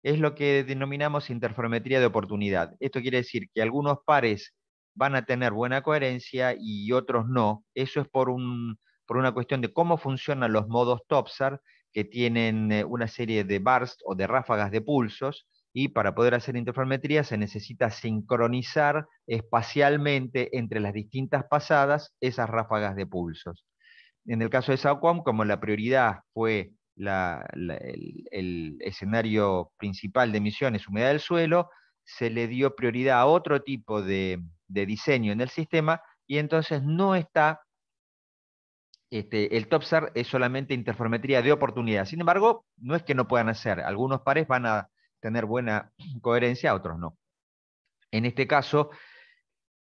es lo que denominamos interferometría de oportunidad. Esto quiere decir que algunos pares van a tener buena coherencia y otros no. Eso es por, un, por una cuestión de cómo funcionan los modos TOPSAR, que tienen eh, una serie de bursts o de ráfagas de pulsos, y para poder hacer interferometría se necesita sincronizar espacialmente entre las distintas pasadas esas ráfagas de pulsos. En el caso de SAOCOM, como la prioridad fue el, escenario principal de emisiones, humedad del suelo, se le dio prioridad a otro tipo de, diseño en el sistema y entonces no está, este, el TOPSAR es solamente interferometría de oportunidad. Sin embargo, no es que no puedan hacer, algunos pares van a tener buena coherencia, otros no. En este caso,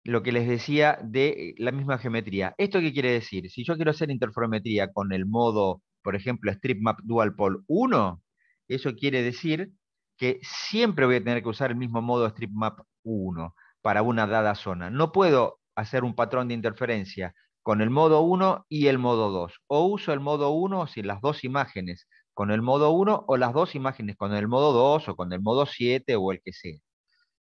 lo que les decía de la misma geometría. ¿Esto qué quiere decir? Si yo quiero hacer interferometría con el modo, por ejemplo, Strip Map Dual Pole 1, eso quiere decir que siempre voy a tener que usar el mismo modo Strip Map 1 para una dada zona. No puedo hacer un patrón de interferencia con el modo 1 y el modo 2. O uso el modo 1 si las dos imágenes con el modo 1 o las dos imágenes con el modo 2 o con el modo 7 o el que sea.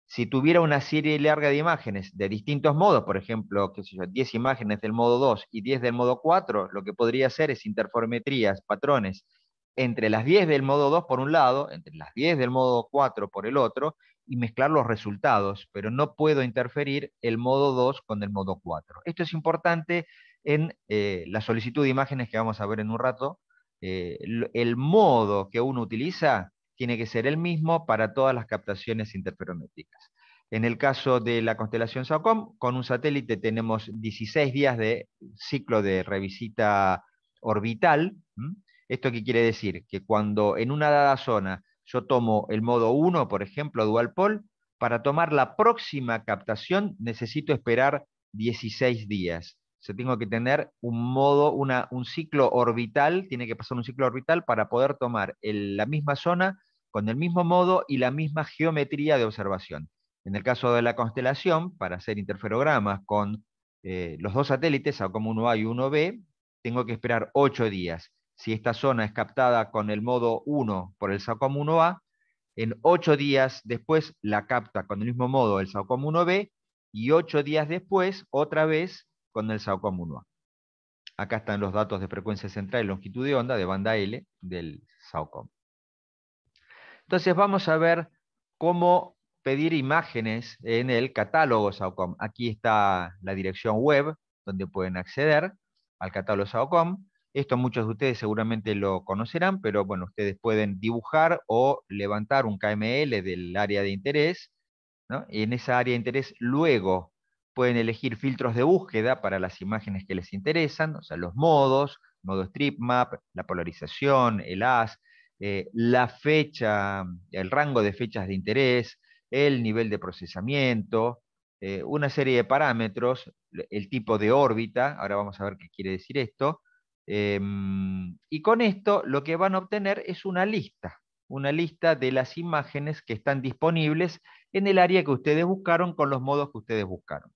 Si tuviera una serie larga de imágenes de distintos modos, por ejemplo, qué sé yo, 10 imágenes del modo 2 y 10 del modo 4, lo que podría hacer es interferometrías, patrones entre las 10 del modo 2 por un lado, entre las 10 del modo 4 por el otro, y mezclar los resultados, pero no puedo interferir el modo 2 con el modo 4. Esto es importante en eh, la solicitud de imágenes que vamos a ver en un rato. Eh, el modo que uno utiliza tiene que ser el mismo para todas las captaciones interferométricas. En el caso de la constelación SAOCOM, con un satélite tenemos 16 días de ciclo de revisita orbital. ¿Esto qué quiere decir? Que cuando en una dada zona yo tomo el modo 1, por ejemplo, dual pol, para tomar la próxima captación necesito esperar 16 días. O tengo que tener un modo, un ciclo orbital, tiene que pasar un ciclo orbital para poder tomar la misma zona con el mismo modo y la misma geometría de observación. En el caso de la constelación, para hacer interferogramas con eh, los dos satélites, SAOCOM 1A y 1B, tengo que esperar 8 días. Si esta zona es captada con el modo 1 por el SAOCOM 1A, en 8 días después la capta con el mismo modo el SAOCOM 1B y 8 días después otra vez con el 1A. Acá están los datos de frecuencia central y longitud de onda de banda L del SAOCOM. Entonces vamos a ver cómo pedir imágenes en el catálogo SAOCOM. Aquí está la dirección web donde pueden acceder al catálogo SAOCOM. Esto muchos de ustedes seguramente lo conocerán, pero bueno, ustedes pueden dibujar o levantar un KML del área de interés, y en esa área de interés luego pueden elegir filtros de búsqueda para las imágenes que les interesan, o sea, los modos, modo strip map, la polarización, el AS, eh, la fecha, el rango de fechas de interés, el nivel de procesamiento, eh, una serie de parámetros, el tipo de órbita, ahora vamos a ver qué quiere decir esto, em, y con esto lo que van a obtener es una lista, una lista de las imágenes que están disponibles en el área que ustedes buscaron con los modos que ustedes buscaron.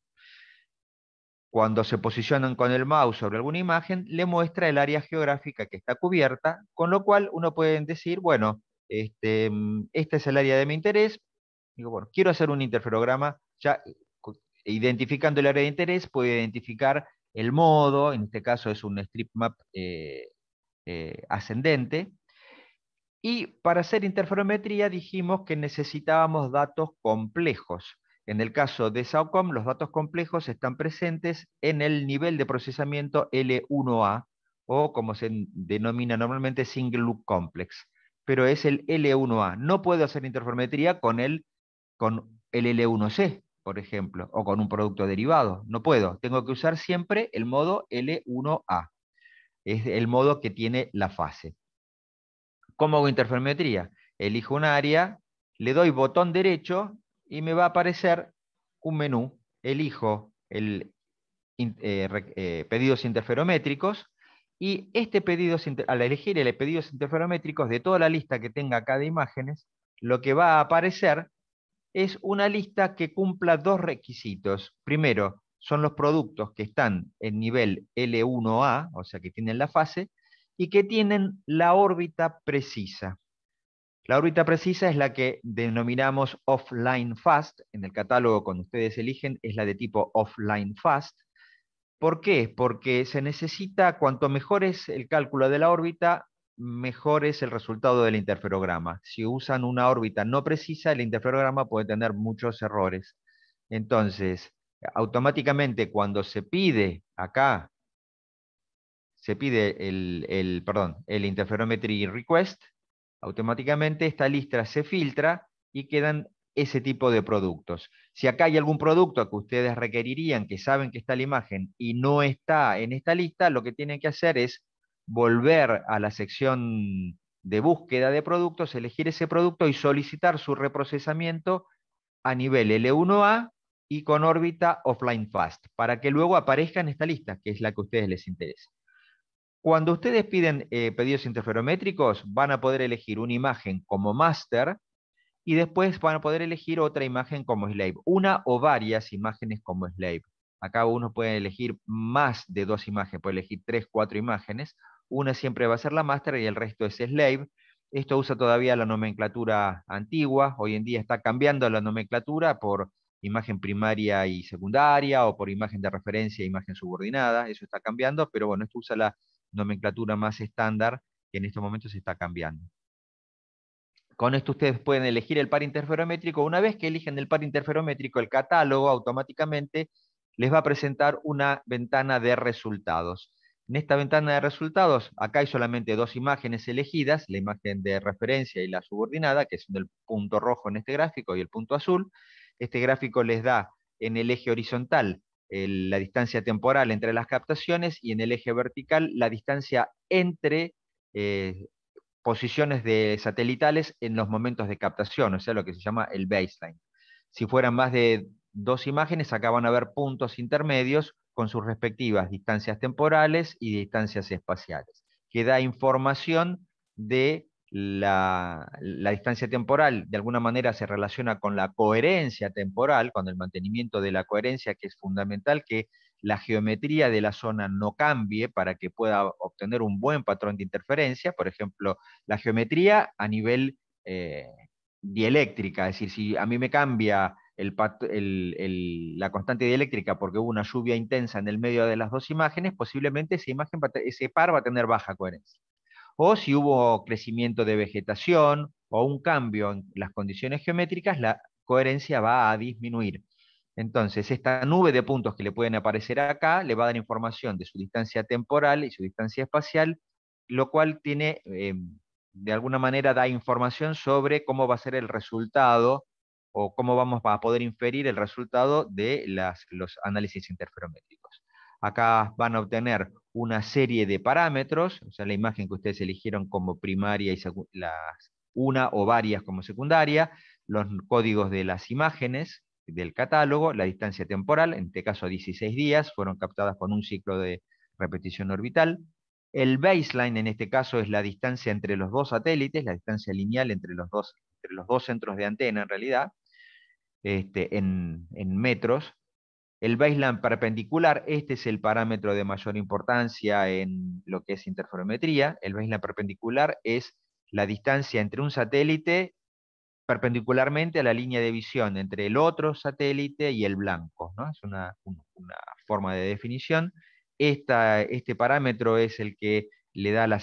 Cuando se posicionan con el mouse sobre alguna imagen, le muestra el área geográfica que está cubierta, con lo cual uno puede decir, bueno, este, mm, este es el área de mi interés, Digo, bueno, quiero hacer un interferograma, ya identificando el área de interés, puedo identificar el modo, en este caso es un strip map eh, eh, ascendente, y para hacer interferometría dijimos que necesitábamos datos complejos. En el caso de SAOCOM, los datos complejos están presentes en el nivel de procesamiento L1A, o como se denomina normalmente Single Loop Complex, pero es el L1A. No puedo hacer interferometría con el con el L1C, por ejemplo, o con un producto derivado. No puedo, tengo que usar siempre el modo L1A. Es el modo que tiene la fase. ¿Cómo hago interferometría? Elijo un área, le doy botón derecho y me va a aparecer un menú. Elijo el eh, eh, pedidos interferométricos y este pedido, al elegir el pedidos interferométricos de toda la lista que tenga acá de imágenes, lo que va a aparecer es una lista que cumpla dos requisitos. Primero, son los productos que están en nivel L1A, o sea que tienen la fase, y que tienen la órbita precisa. La órbita precisa es la que denominamos offline fast. En el catálogo, cuando ustedes eligen, es la de tipo offline fast. ¿Por qué? Porque se necesita, cuanto mejor es el cálculo de la órbita, mejor es el resultado del interferograma. Si usan una órbita no precisa, el interferograma puede tener muchos errores. Entonces, automáticamente cuando se pide acá, se pide el, el, perdón, el interferometry request, automáticamente esta lista se filtra y quedan ese tipo de productos. Si acá hay algún producto que ustedes requerirían, que saben que está la imagen y no está en esta lista, lo que tienen que hacer es volver a la sección de búsqueda de productos, elegir ese producto y solicitar su reprocesamiento a nivel L1A y con órbita offline fast, para que luego aparezca en esta lista, que es la que a ustedes les interesa. Cuando ustedes piden eh, pedidos interferométricos, van a poder elegir una imagen como master y después van a poder elegir otra imagen como slave, una o varias imágenes como slave. Acá uno puede elegir más de dos imágenes, puede elegir tres, cuatro imágenes, una siempre va a ser la master y el resto es slave. Esto usa todavía la nomenclatura antigua, hoy en día está cambiando la nomenclatura por imagen primaria y secundaria o por imagen de referencia e imagen subordinada, eso está cambiando, pero bueno, esto usa la nomenclatura más estándar, que en estos momentos se está cambiando. Con esto ustedes pueden elegir el par interferométrico. Una vez que eligen el par interferométrico, el catálogo automáticamente les va a presentar una ventana de resultados. En esta ventana de resultados, acá hay solamente dos imágenes elegidas, la imagen de referencia y la subordinada, que son el punto rojo en este gráfico y el punto azul. Este gráfico les da en el eje horizontal la distancia temporal entre las captaciones y en el eje vertical la distancia entre eh, posiciones de satelitales en los momentos de captación, o sea, lo que se llama el baseline. Si fueran más de dos imágenes, acá van a ver puntos intermedios con sus respectivas distancias temporales y distancias espaciales, que da información de la, distancia temporal, de alguna manera se relaciona con la coherencia temporal, con el mantenimiento de la coherencia, que es fundamental que la geometría de la zona no cambie para que pueda obtener un buen patrón de interferencia, por ejemplo, la geometría a nivel eh, dieléctrica, es decir, si a mí me cambia la constante dieléctrica porque hubo una lluvia intensa en el medio de las dos imágenes, posiblemente esa imagen, ese par va a tener baja coherencia. O si hubo crecimiento de vegetación o un cambio en las condiciones geométricas, la coherencia va a disminuir. Entonces, esta nube de puntos que le pueden aparecer acá le va a dar información de su distancia temporal y su distancia espacial, lo cual tiene, eh, de alguna manera, da información sobre cómo va a ser el resultado o cómo vamos a poder inferir el resultado de los análisis interferométricos. Acá van a obtener una serie de parámetros, o sea, la imagen que ustedes eligieron como primaria y las, una o varias como secundaria, los códigos de las imágenes, del catálogo, la distancia temporal, en este caso 16 días, fueron captadas con un ciclo de repetición orbital. El baseline en este caso es la distancia entre los dos satélites, la distancia lineal entre los dos, entre los dos centros de antena en realidad, este, en, en metros. El baseline perpendicular, este es el parámetro de mayor importancia en lo que es interferometría. El baseline perpendicular es la distancia entre un satélite perpendicularmente a la línea de visión entre el otro satélite y el blanco. ¿no? Es una, forma de definición. este parámetro es el que le da la,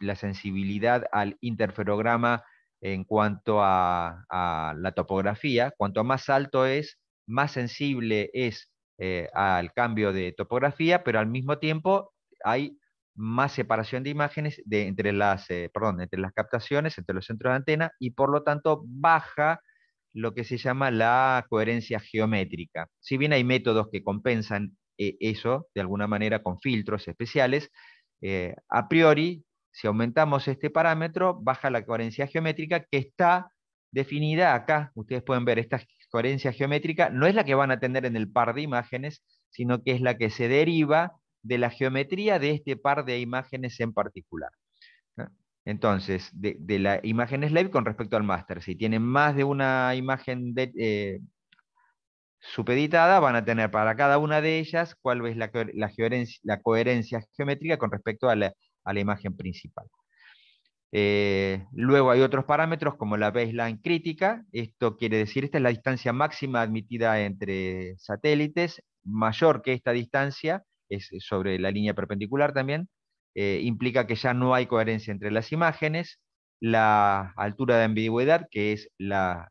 la sensibilidad al interferograma en cuanto a, la topografía. Cuanto más alto es, más sensible es eh, al cambio de topografía, pero al mismo tiempo hay más separación de imágenes entre, las, eh, entre las captaciones, entre los centros de antena, y por lo tanto baja lo que se llama la coherencia geométrica. Si bien hay métodos que compensan eh, eso de alguna manera con filtros especiales, a priori, si aumentamos este parámetro, baja la coherencia geométrica que está definida acá. Ustedes pueden ver esta coherencia geométrica, no es la que van a tener en el par de imágenes, sino que es la que se deriva de la geometría de este par de imágenes en particular. Entonces, de, la imagen slave con respecto al máster, si tienen más de una imagen de, eh, supeditada, van a tener para cada una de ellas cuál es la, coherencia, geométrica con respecto a la, imagen principal. Eh, luego hay otros parámetros como la baseline crítica, esto quiere decir, esta es la distancia máxima admitida entre satélites, mayor que esta distancia, es sobre la línea perpendicular también, eh, implica que ya no hay coherencia entre las imágenes, la altura de ambigüedad, que es la,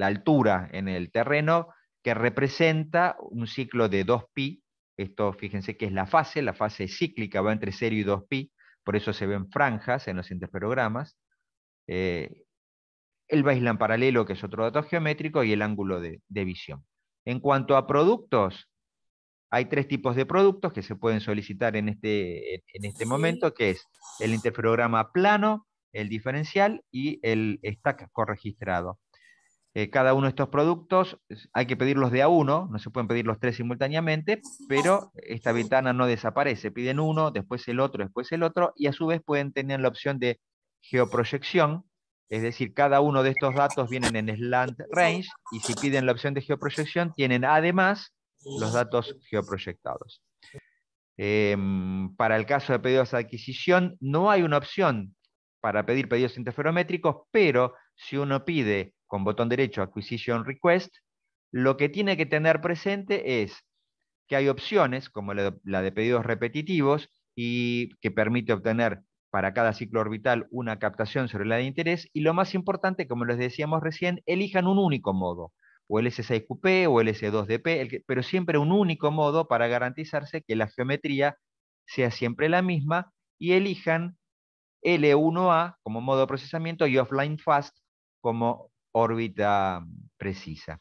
altura en el terreno, que representa un ciclo de 2pi, esto fíjense que es la fase, la fase cíclica va entre 0 y 2pi, por eso se ven franjas en los interferogramas, eh, el baseline paralelo, que es otro dato geométrico, y el ángulo de, de visión. En cuanto a productos, hay tres tipos de productos que se pueden solicitar en este, en este momento, que es el interferograma plano, el diferencial y el stack corregistrado. Eh, cada uno de estos productos hay que pedirlos de a uno, no se pueden pedir los tres simultáneamente, pero esta ventana no desaparece. Piden uno, después el otro, después el otro, y a su vez pueden tener la opción de geoproyección, es decir, cada uno de estos datos vienen en slant range, y si piden la opción de geoproyección, tienen además los datos geoproyectados. Em, para el caso de pedidos de adquisición, no hay una opción para pedir pedidos interferométricos, pero si uno pide con botón derecho Acquisition Request, lo que tiene que tener presente es que hay opciones, como la de pedidos repetitivos, y que permite obtener para cada ciclo orbital una captación sobre la de interés. Y lo más importante, como les decíamos recién, elijan un único modo, o el S6QP o el S2DP, pero siempre un único modo para garantizarse que la geometría sea siempre la misma y elijan L1A como modo de procesamiento y offline fast como órbita precisa.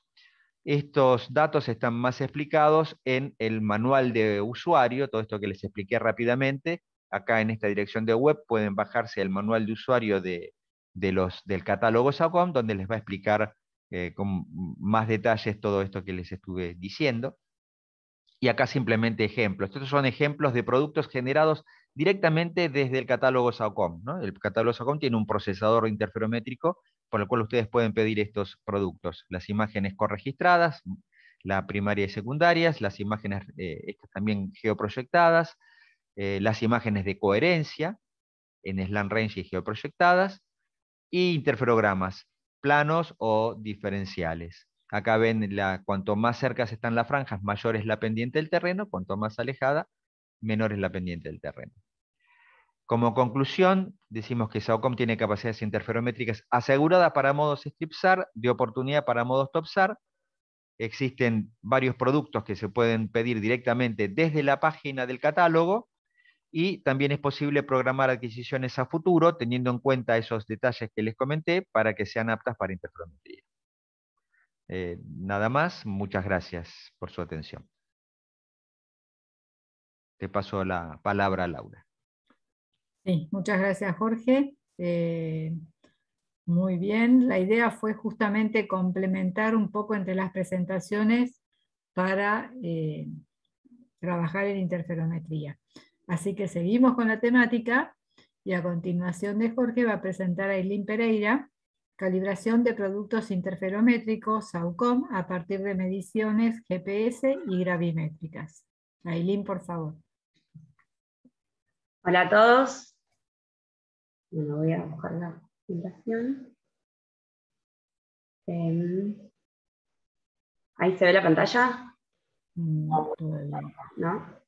Estos datos están más explicados en el manual de usuario, todo esto que les expliqué rápidamente. Acá en esta dirección de web pueden bajarse el manual de usuario de, del catálogo SACOM, donde les va a explicar eh, con más detalles todo esto que les estuve diciendo. Y acá simplemente ejemplos. Estos son ejemplos de productos generados directamente desde el catálogo SACOM. El catálogo SACOM tiene un procesador interferométrico por el cual ustedes pueden pedir estos productos. Las imágenes corregistradas, la primaria y secundarias, las imágenes eh, también geoproyectadas, eh, las imágenes de coherencia en slant range y geoproyectadas, y interferogramas, planos o diferenciales. Acá ven, la, cuanto más cerca están las franjas, mayor es la pendiente del terreno, cuanto más alejada, menor es la pendiente del terreno. Como conclusión, decimos que SAOCOM tiene capacidades interferométricas aseguradas para modos stripsar, de oportunidad para modos topsar. Existen varios productos que se pueden pedir directamente desde la página del catálogo y también es posible programar adquisiciones a futuro teniendo en cuenta esos detalles que les comenté para que sean aptas para interferometría. Eh, nada más, muchas gracias por su atención. Te paso la palabra a Laura. Sí, muchas gracias Jorge. Eh, muy bien, la idea fue justamente complementar un poco entre las presentaciones para eh, trabajar en interferometría. Así que seguimos con la temática y a continuación de Jorge va a presentar a Eileen Pereira, Calibración de productos interferométricos, SAUCOM, a partir de mediciones GPS y gravimétricas. Aileen, por favor. Hola a todos. Bueno, voy a buscar la presentación. Em, ¿Ahí se ve la pantalla? No, todavía. ¿No?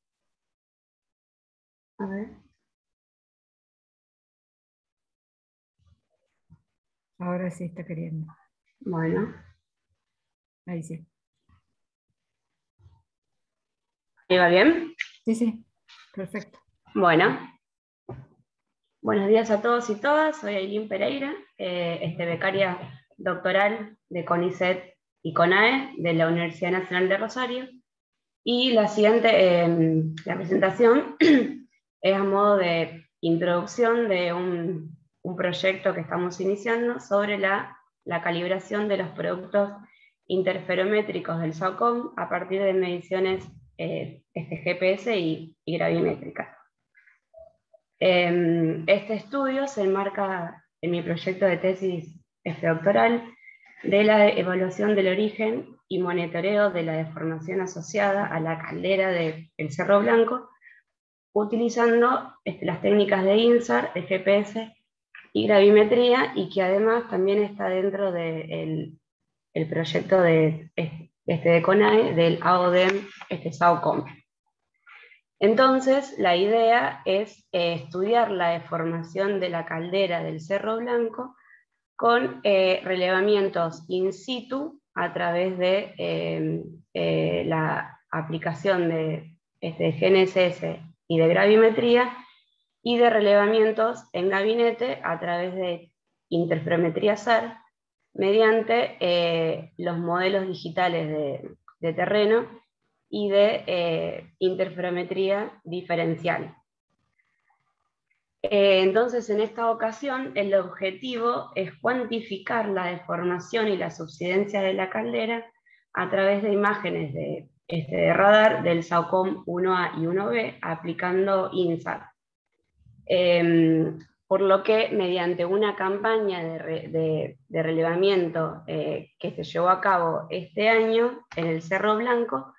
A ver. Ahora sí está queriendo. Bueno. Ahí sí. ¿Ahí va bien? Sí, sí. Perfecto. Bueno. Buenos días a todos y todas. Soy Aileen Pereira, eh, este, becaria doctoral de CONICET y CONAE de la Universidad Nacional de Rosario. Y la siguiente, em, la presentación es a modo de introducción de un proyecto que estamos iniciando sobre la, calibración de los productos interferométricos del SACOM a partir de mediciones eh, este GPS y, gravimétricas. Em, este estudio se enmarca en mi proyecto de tesis doctoral de la evaluación del origen y monitoreo de la deformación asociada a la caldera del Cerro Blanco, utilizando este, las técnicas de INSAR, el GPS y gravimetría y que además también está dentro del el proyecto de, este de CONAE del AODEM este SAOCOM. Entonces, la idea es eh, estudiar la deformación de la caldera del Cerro Blanco con eh, relevamientos in situ a través de em, eh, la aplicación de, este, GNSS y de gravimetría y de relevamientos en gabinete a través de interferometría SAR mediante los modelos digitales de, terreno y de eh, interferometría diferencial. Eh, entonces, en esta ocasión, el objetivo es cuantificar la deformación y la subsidencia de la caldera a través de imágenes de, este, radar del SAOCOM 1A y 1B aplicando INSAT. Em, por lo que mediante una campaña de, relevamiento eh, que se llevó a cabo este año en el Cerro Blanco,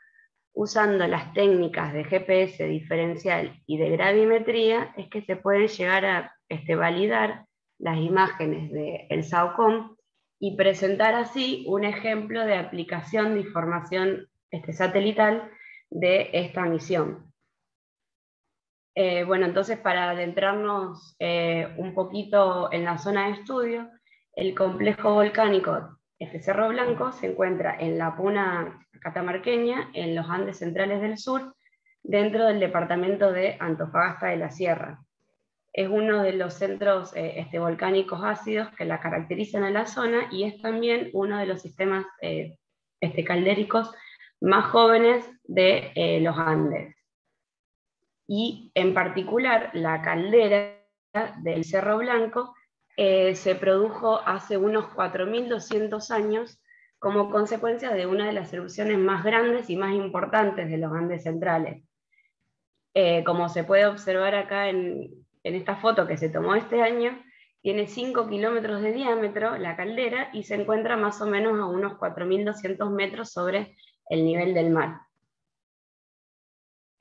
usando las técnicas de GPS diferencial y de gravimetría, es que se pueden llegar a este, validar las imágenes del SAOCOM y presentar así un ejemplo de aplicación de información este, satelital de esta misión. Eh, bueno, entonces para adentrarnos eh, un poquito en la zona de estudio, el complejo volcánico este Cerro Blanco se encuentra en la puna catamarqueña, en los Andes centrales del sur, dentro del departamento de Antofagasta de la Sierra. Es uno de los centros eh, este, volcánicos ácidos que la caracterizan a la zona y es también uno de los sistemas este, caldéricos más jóvenes de los Andes y en particular la caldera del Cerro Blanco eh, se produjo hace unos 4.200 años como consecuencia de una de las erupciones más grandes y más importantes de los Andes centrales. Eh, como se puede observar acá en, esta foto que se tomó este año, tiene 5 kilómetros de diámetro la caldera y se encuentra más o menos a unos 4.200 metros sobre el nivel del mar.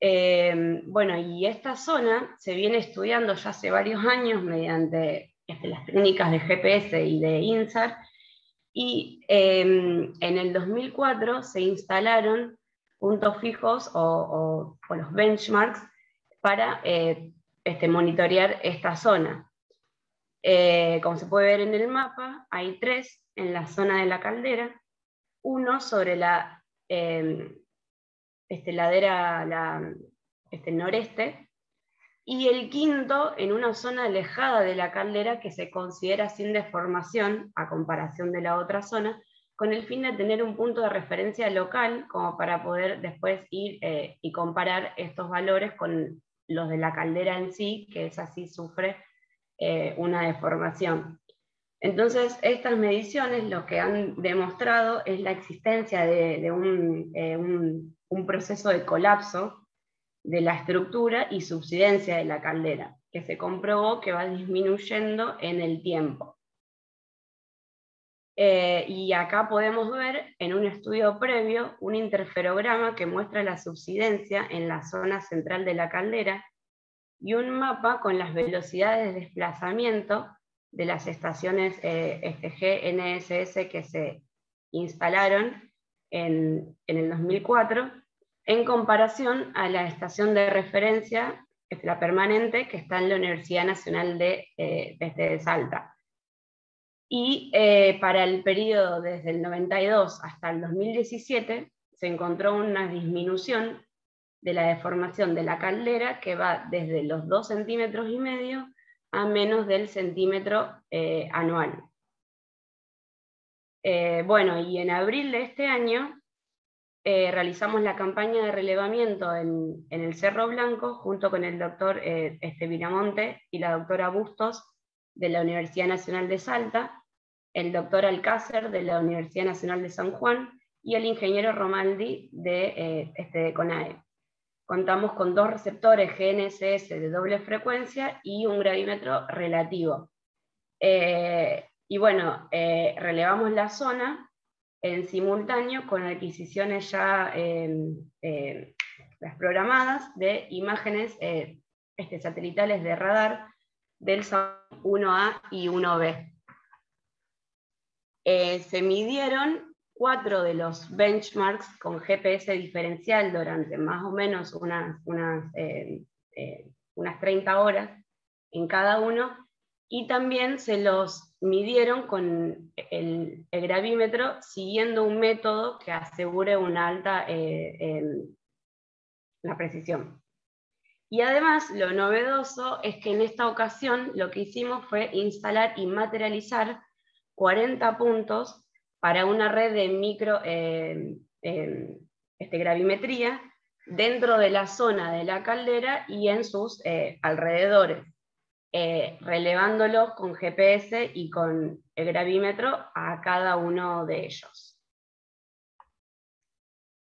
Eh, bueno, y esta zona se viene estudiando ya hace varios años mediante este, las técnicas de GPS y de INSAR, y em, en el 2004 se instalaron puntos fijos o, los benchmarks para eh, este, monitorear esta zona. Eh, como se puede ver en el mapa, hay tres en la zona de la caldera, uno sobre la em, este, ladera la, este, noreste, y el quinto en una zona alejada de la caldera que se considera sin deformación a comparación de la otra zona, con el fin de tener un punto de referencia local como para poder después ir eh, y comparar estos valores con los de la caldera en sí, que es así sufre eh, una deformación. Entonces, estas mediciones lo que han demostrado es la existencia de, un, eh, un proceso de colapso de la estructura y subsidencia de la caldera, que se comprobó que va disminuyendo en el tiempo. Eh, y acá podemos ver en un estudio previo un interferograma que muestra la subsidencia en la zona central de la caldera y un mapa con las velocidades de desplazamiento de las estaciones eh, GNSS que se instalaron en, en el 2004 en comparación a la estación de referencia, la permanente, que está en la Universidad Nacional de, eh, Salta. Y eh, para el periodo desde el 92 hasta el 2017 se encontró una disminución de la deformación de la caldera que va desde los 2 centímetros y medio a menos del centímetro eh, anual. bueno, y en abril de este año eh, realizamos la campaña de relevamiento en, el Cerro Blanco junto con el doctor eh, este y la doctora Bustos de la Universidad Nacional de Salta, el doctor Alcácer de la Universidad Nacional de San Juan y el ingeniero Romaldi de, eh, este, de CONAE. Contamos con dos receptores GNSS de doble frecuencia y un gravímetro relativo. Eh, y bueno, relevamos la zona en simultáneo con adquisiciones ya em, em, las programadas de imágenes eh, este, satelitales de radar del SAM 1A y 1B. Eh, se midieron cuatro de los benchmarks con GPS diferencial durante más o menos unas, unas, em, eh, unas 30 horas en cada uno y también se los midieron con el, gravímetro siguiendo un método que asegure una alta eh, la precisión. Y además, lo novedoso es que en esta ocasión lo que hicimos fue instalar y materializar 40 puntos para una red de micro eh, este, gravimetría dentro de la zona de la caldera y en sus eh, alrededores. Eh, relevándolos con GPS y con el gravímetro a cada uno de ellos.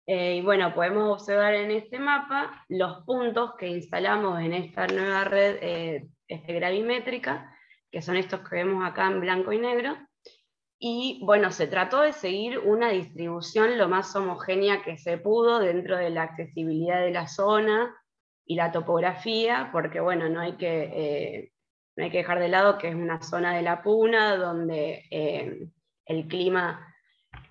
Eh, y bueno, podemos observar en este mapa los puntos que instalamos en esta nueva red eh, este, gravimétrica, que son estos que vemos acá en blanco y negro. Y bueno, se trató de seguir una distribución lo más homogénea que se pudo dentro de la accesibilidad de la zona y la topografía, porque bueno, no hay que no hay que dejar de lado que es una zona de la puna donde eh, el clima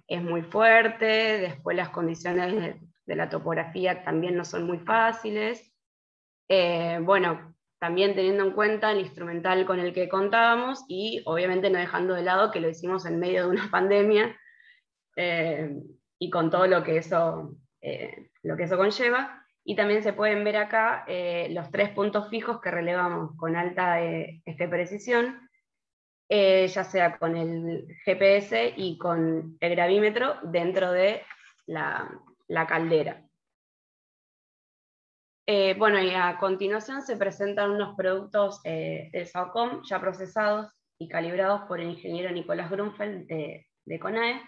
es muy fuerte, después las condiciones de, la topografía también no son muy fáciles. Eh, bueno, también teniendo en cuenta el instrumental con el que contábamos y obviamente no dejando de lado que lo hicimos en medio de una pandemia eh, y con todo lo que eso, lo que eso conlleva. Y también se pueden ver acá los tres puntos fijos que relevamos con alta este, precisión, ya sea con el GPS y con el gravímetro dentro de la, caldera. Eh, bueno, y a continuación se presentan unos productos eh, del SAOCOM ya procesados y calibrados por el ingeniero Nicolás Grunfeld de, CONAE.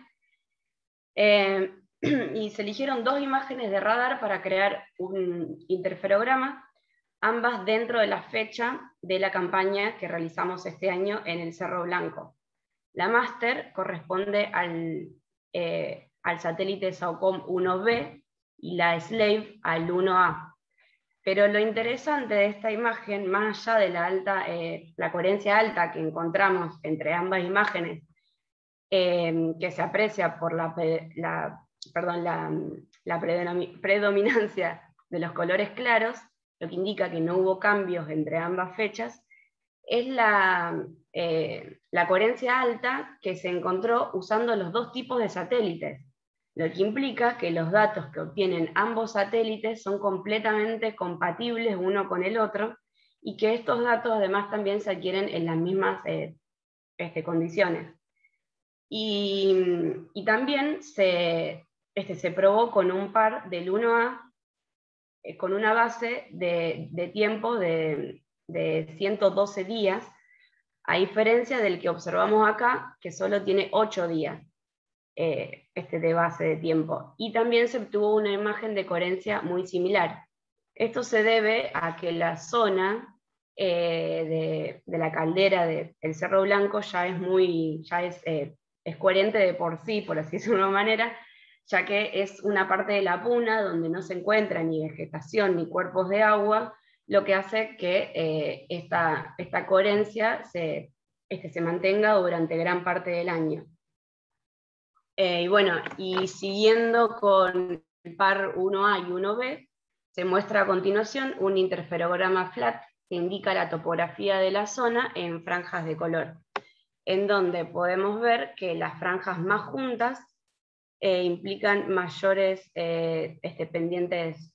Eh, y se eligieron dos imágenes de radar para crear un interferograma, ambas dentro de la fecha de la campaña que realizamos este año en el Cerro Blanco. La máster corresponde al, al satélite SAOCOM 1B y la SLAVE al 1A. Pero lo interesante de esta imagen, más allá de la, alta, eh, la coherencia alta que encontramos entre ambas imágenes, em, que se aprecia por la, perdón, la, predominancia de los colores claros, lo que indica que no hubo cambios entre ambas fechas, es la, eh, la coherencia alta que se encontró usando los dos tipos de satélites, lo que implica que los datos que obtienen ambos satélites son completamente compatibles uno con el otro y que estos datos además también se adquieren en las mismas eh, este, condiciones. Y, también se, este, se probó con un par del 1A, eh, con una base de, tiempo de, de 112 días, a diferencia del que observamos acá, que solo tiene 8 días. Eh, este de base de tiempo. Y también se obtuvo una imagen de coherencia muy similar. Esto se debe a que la zona eh, de, la caldera del Cerro Blanco ya es muy, ya es, eh, es coherente de por sí, por así decirlo de una manera, ya que es una parte de la puna donde no se encuentra ni vegetación ni cuerpos de agua, lo que hace que esta, esta, coherencia se, este, se mantenga durante gran parte del año. Eh, y bueno, y siguiendo con el par 1A y 1B, se muestra a continuación un interferograma flat que indica la topografía de la zona en franjas de color, en donde podemos ver que las franjas más juntas eh, implican mayores eh, este, pendientes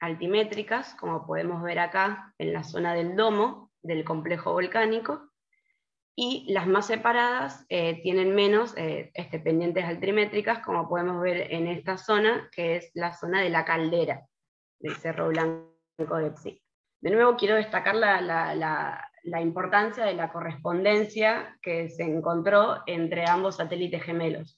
altimétricas, como podemos ver acá en la zona del domo del complejo volcánico, y las más separadas eh, tienen menos eh, este, pendientes altimétricas, como podemos ver en esta zona, que es la zona de la caldera del Cerro Blanco de Psi. De nuevo quiero destacar la, importancia de la correspondencia que se encontró entre ambos satélites gemelos.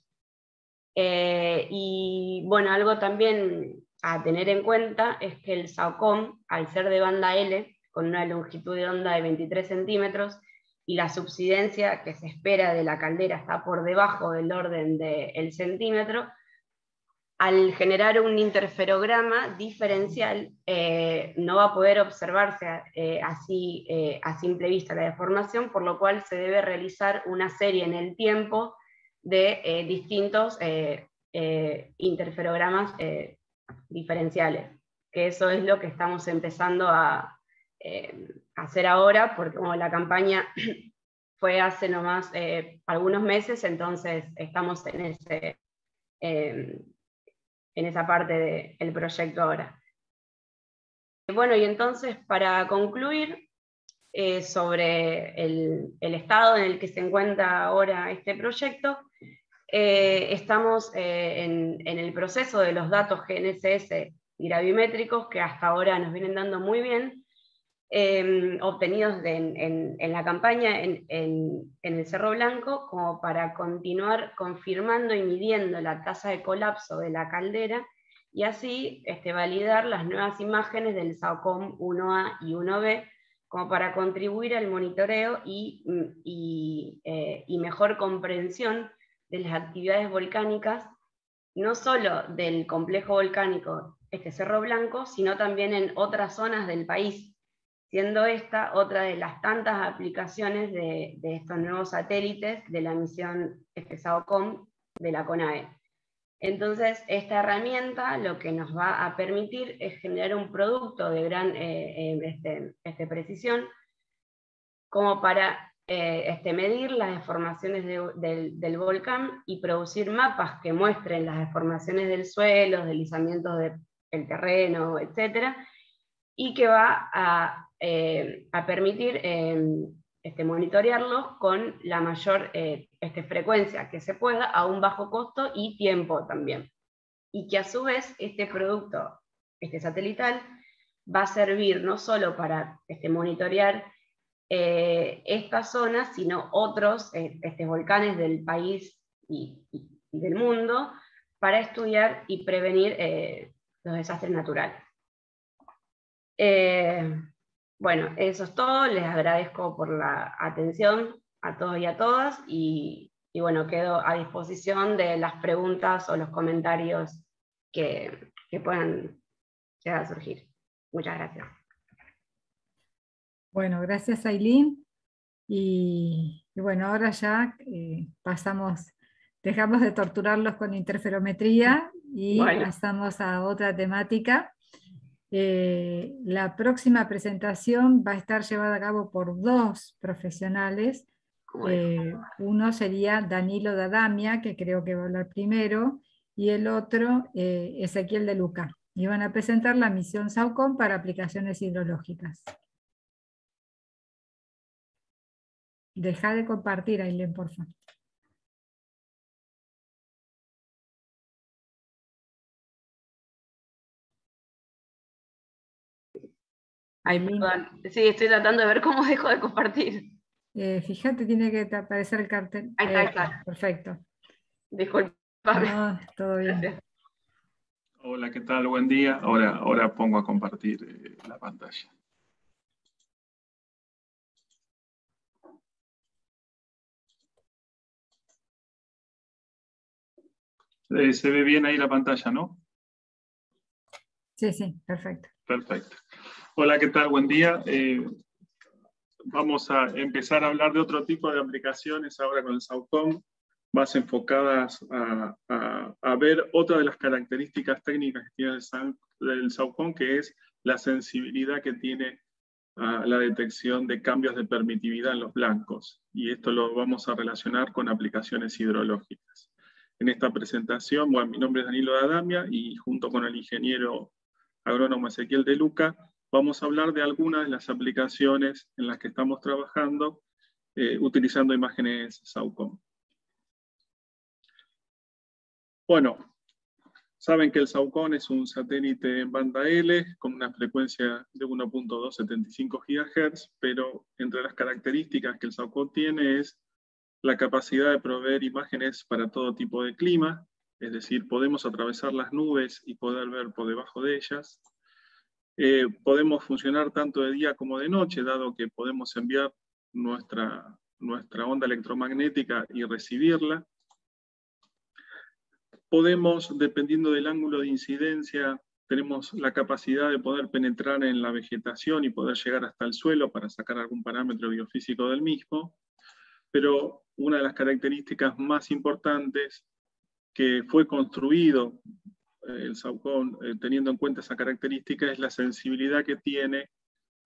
Eh, y bueno, algo también a tener en cuenta es que el SAOCOM, al ser de banda L, con una longitud de onda de 23 centímetros, y la subsidencia que se espera de la caldera está por debajo del orden del centímetro, al generar un interferograma diferencial eh, no va a poder observarse eh, así a simple vista la deformación, por lo cual se debe realizar una serie en el tiempo de distintos interferogramas diferenciales, que eso es lo que estamos empezando a, hacer ahora, porque como la campaña fue hace nomás eh, algunos meses, entonces estamos en, ese, em, en esa parte del proyecto ahora. Bueno, y entonces para concluir eh, sobre el, estado en el que se encuentra ahora este proyecto, eh, estamos en, en, el proceso de los datos GNSS gravimétricos que hasta ahora nos vienen dando muy bien obtenidos en, la campaña en, el Cerro Blanco como para continuar confirmando y midiendo la tasa de colapso de la caldera y así este, validar las nuevas imágenes del SAOCOM 1A y 1B como para contribuir al monitoreo y, eh, y mejor comprensión de las actividades volcánicas, no solo del complejo volcánico este Cerro Blanco, sino también en otras zonas del país, siendo esta otra de las tantas aplicaciones de, estos nuevos satélites de la misión SAOCOM de la CONAE. Entonces, esta herramienta lo que nos va a permitir es generar un producto de gran eh, eh, este, este, precisión, como para eh, este, medir las deformaciones del, volcán y producir mapas que muestren las deformaciones del suelo, deslizamientos del terreno, etc. Y que va a, a permitir este, monitorearlo con la mayor este, frecuencia que se pueda a un bajo costo y tiempo también. Y que a su vez este producto este satelital va a servir no solo para este, monitorear eh, esta zona, sino otros eh, este, volcanes del país y, del mundo para estudiar y prevenir los desastres naturales. Bueno, eso es todo. Les agradezco por la atención a todos y a todas y, bueno, quedo a disposición de las preguntas o los comentarios que, puedan llegar a surgir. Muchas gracias. Bueno, gracias Aileen. Y, bueno, ahora ya eh, pasamos, dejamos de torturarlos con interferometría y pasamos a otra temática eh, la próxima presentación va a estar llevada a cabo por dos profesionales. Eh, uno sería Danilo Dadamia, que creo que va a hablar primero, y el otro eh, Ezequiel de Luca. Y van a presentar la misión SAUCOM para aplicaciones hidrológicas. Deja de compartir, Aileen, por favor. Sí, estoy tratando de ver cómo dejo de compartir. Eh, fíjate, tiene que aparecer el cartel. Ahí está, ahí está. Eh, perfecto. Disculpa. todo bien. Hola, ¿qué tal? Buen día. Ahora, ahora pongo a compartir eh, la pantalla. se ve bien ahí la pantalla, ¿no? Sí, sí, perfecto. Perfecto. Hola, ¿qué tal? Buen día. Eh, vamos a empezar a hablar de otro tipo de aplicaciones ahora con el SAUCOM, más enfocadas a, ver otra de las características técnicas que tiene el, SAUCOM, que es la sensibilidad que tiene a la detección de cambios de permitividad en los blancos. Y esto lo vamos a relacionar con aplicaciones hidrológicas. En esta presentación, bueno, mi nombre es Danilo Adamia y junto con el ingeniero agrónomo Ezequiel de Luca, vamos a hablar de algunas de las aplicaciones en las que estamos trabajando eh, utilizando imágenes SAUCOM. Bueno, saben que el SAUCOM es un satélite en banda L con una frecuencia de 1.275 GHz, pero entre las características que el SAUCOM tiene es la capacidad de proveer imágenes para todo tipo de clima, es decir, podemos atravesar las nubes y poder ver por debajo de ellas, eh, podemos funcionar tanto de día como de noche, dado que podemos enviar nuestra, nuestra onda electromagnética y recibirla. Podemos, dependiendo del ángulo de incidencia, tenemos la capacidad de poder penetrar en la vegetación y poder llegar hasta el suelo para sacar algún parámetro biofísico del mismo. Pero una de las características más importantes que fue construido el SAUCON, eh, teniendo en cuenta esa característica, es la sensibilidad que tiene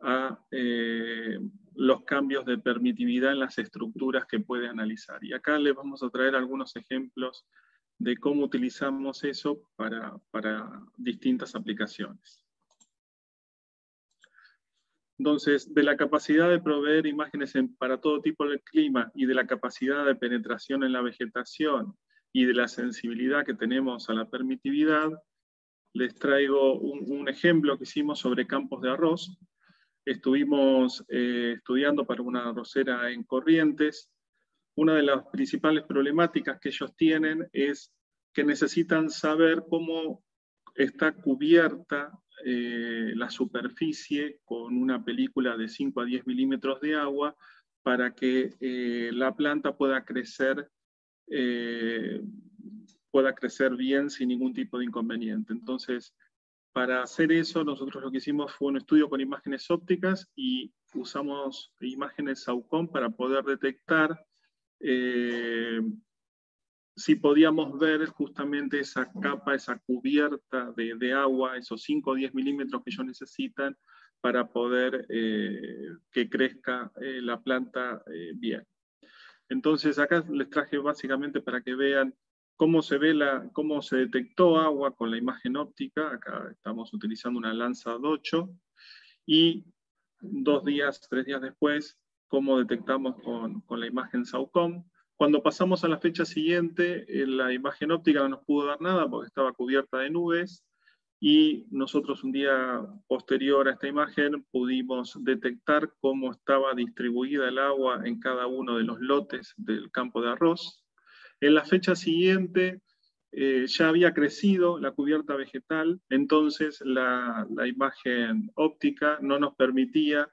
a eh, los cambios de permitividad en las estructuras que puede analizar. Y acá les vamos a traer algunos ejemplos de cómo utilizamos eso para distintas aplicaciones. Entonces, de la capacidad de proveer imágenes para todo tipo de clima y de la capacidad de penetración en la vegetación y de la sensibilidad que tenemos a la permitividad, les traigo un, ejemplo que hicimos sobre campos de arroz. Estuvimos eh, estudiando para una arrocera en Corrientes. Una de las principales problemáticas que ellos tienen es que necesitan saber cómo está cubierta eh, la superficie con una película de 5 a 10 milímetros de agua para que eh, la planta pueda crecer eh, pueda crecer bien sin ningún tipo de inconveniente. Entonces, para hacer eso, nosotros lo que hicimos fue un estudio con imágenes ópticas y usamos imágenes SAUCOM para poder detectar eh, si podíamos ver justamente esa capa, esa cubierta de, agua, esos 5 o 10 milímetros que ellos necesitan para poder eh, que crezca la planta bien. Entonces acá les traje básicamente para que vean cómo se, ve la, cómo se detectó agua con la imagen óptica. Acá estamos utilizando una lanza 8 y dos días, tres días después, cómo detectamos con, con la imagen SAUCOM. Cuando pasamos a la fecha siguiente, la imagen óptica no nos pudo dar nada porque estaba cubierta de nubes y nosotros un día posterior a esta imagen pudimos detectar cómo estaba distribuida el agua en cada uno de los lotes del campo de arroz. En la fecha siguiente eh, ya había crecido la cubierta vegetal, entonces la, la imagen óptica no nos permitía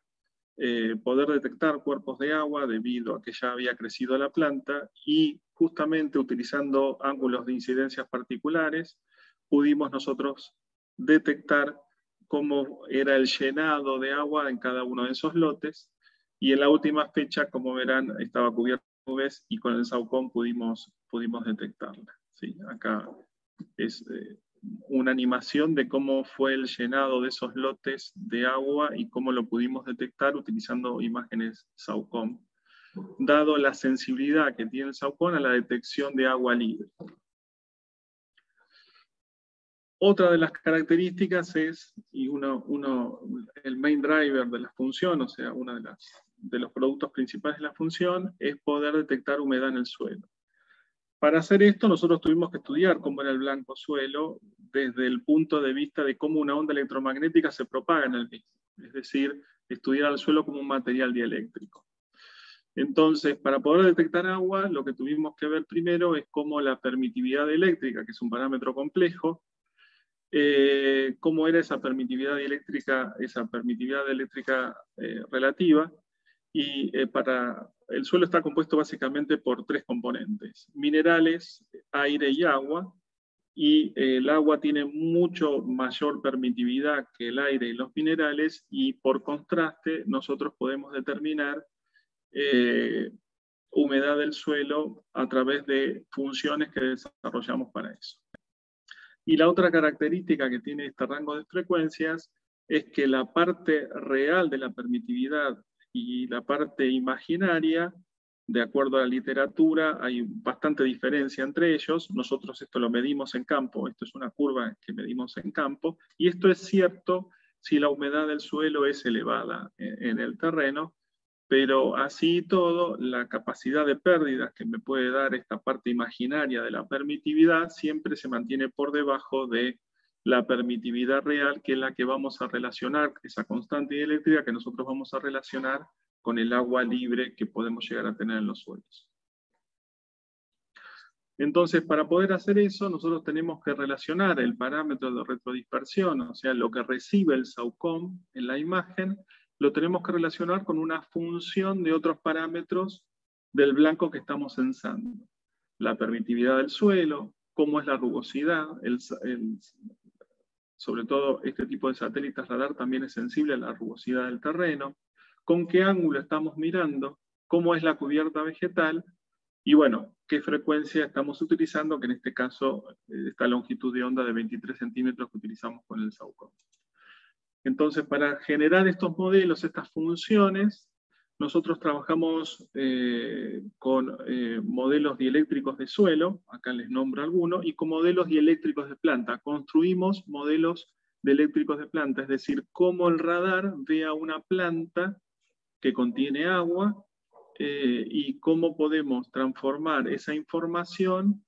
eh, poder detectar cuerpos de agua debido a que ya había crecido la planta y justamente utilizando ángulos de incidencias particulares pudimos nosotros detectar cómo era el llenado de agua en cada uno de esos lotes y en la última fecha, como verán, estaba cubierto de nubes y con el SAUCOM pudimos, pudimos detectarla. ¿sí? Acá es eh, una animación de cómo fue el llenado de esos lotes de agua y cómo lo pudimos detectar utilizando imágenes SAUCOM, dado la sensibilidad que tiene el SAUCOM a la detección de agua libre. Otra de las características es, y uno, uno, el main driver de la función, o sea, uno de, de los productos principales de la función, es poder detectar humedad en el suelo. Para hacer esto, nosotros tuvimos que estudiar cómo era el blanco suelo desde el punto de vista de cómo una onda electromagnética se propaga en el mismo, es decir, estudiar el suelo como un material dieléctrico. Entonces, para poder detectar agua, lo que tuvimos que ver primero es cómo la permitividad eléctrica, que es un parámetro complejo, eh, cómo era esa permitividad eléctrica, esa permitividad eléctrica eh, relativa, y eh, para, el suelo está compuesto básicamente por tres componentes, minerales, aire y agua, y eh, el agua tiene mucho mayor permitividad que el aire y los minerales, y por contraste nosotros podemos determinar eh, humedad del suelo a través de funciones que desarrollamos para eso. Y la otra característica que tiene este rango de frecuencias es que la parte real de la permitividad y la parte imaginaria, de acuerdo a la literatura, hay bastante diferencia entre ellos. Nosotros esto lo medimos en campo, esto es una curva que medimos en campo, y esto es cierto si la humedad del suelo es elevada en, el terreno, pero así todo, la capacidad de pérdidas que me puede dar esta parte imaginaria de la permitividad siempre se mantiene por debajo de la permitividad real, que es la que vamos a relacionar, esa constante eléctrica que nosotros vamos a relacionar con el agua libre que podemos llegar a tener en los suelos. Entonces, para poder hacer eso, nosotros tenemos que relacionar el parámetro de retrodispersión, o sea, lo que recibe el SAUCOM en la imagen, lo tenemos que relacionar con una función de otros parámetros del blanco que estamos censando. La permitividad del suelo, cómo es la rugosidad, sobre todo este tipo de satélites radar también es sensible a la rugosidad del terreno, con qué ángulo estamos mirando, cómo es la cubierta vegetal y bueno, qué frecuencia estamos utilizando, que en este caso eh, esta longitud de onda de 23 centímetros que utilizamos con el SAUCOM. Entonces, para generar estos modelos, estas funciones, nosotros trabajamos eh, con eh, modelos dieléctricos de suelo, acá les nombro algunos, y con modelos dieléctricos de planta. Construimos modelos dieléctricos de planta, es decir, cómo el radar ve a una planta que contiene agua eh, y cómo podemos transformar esa información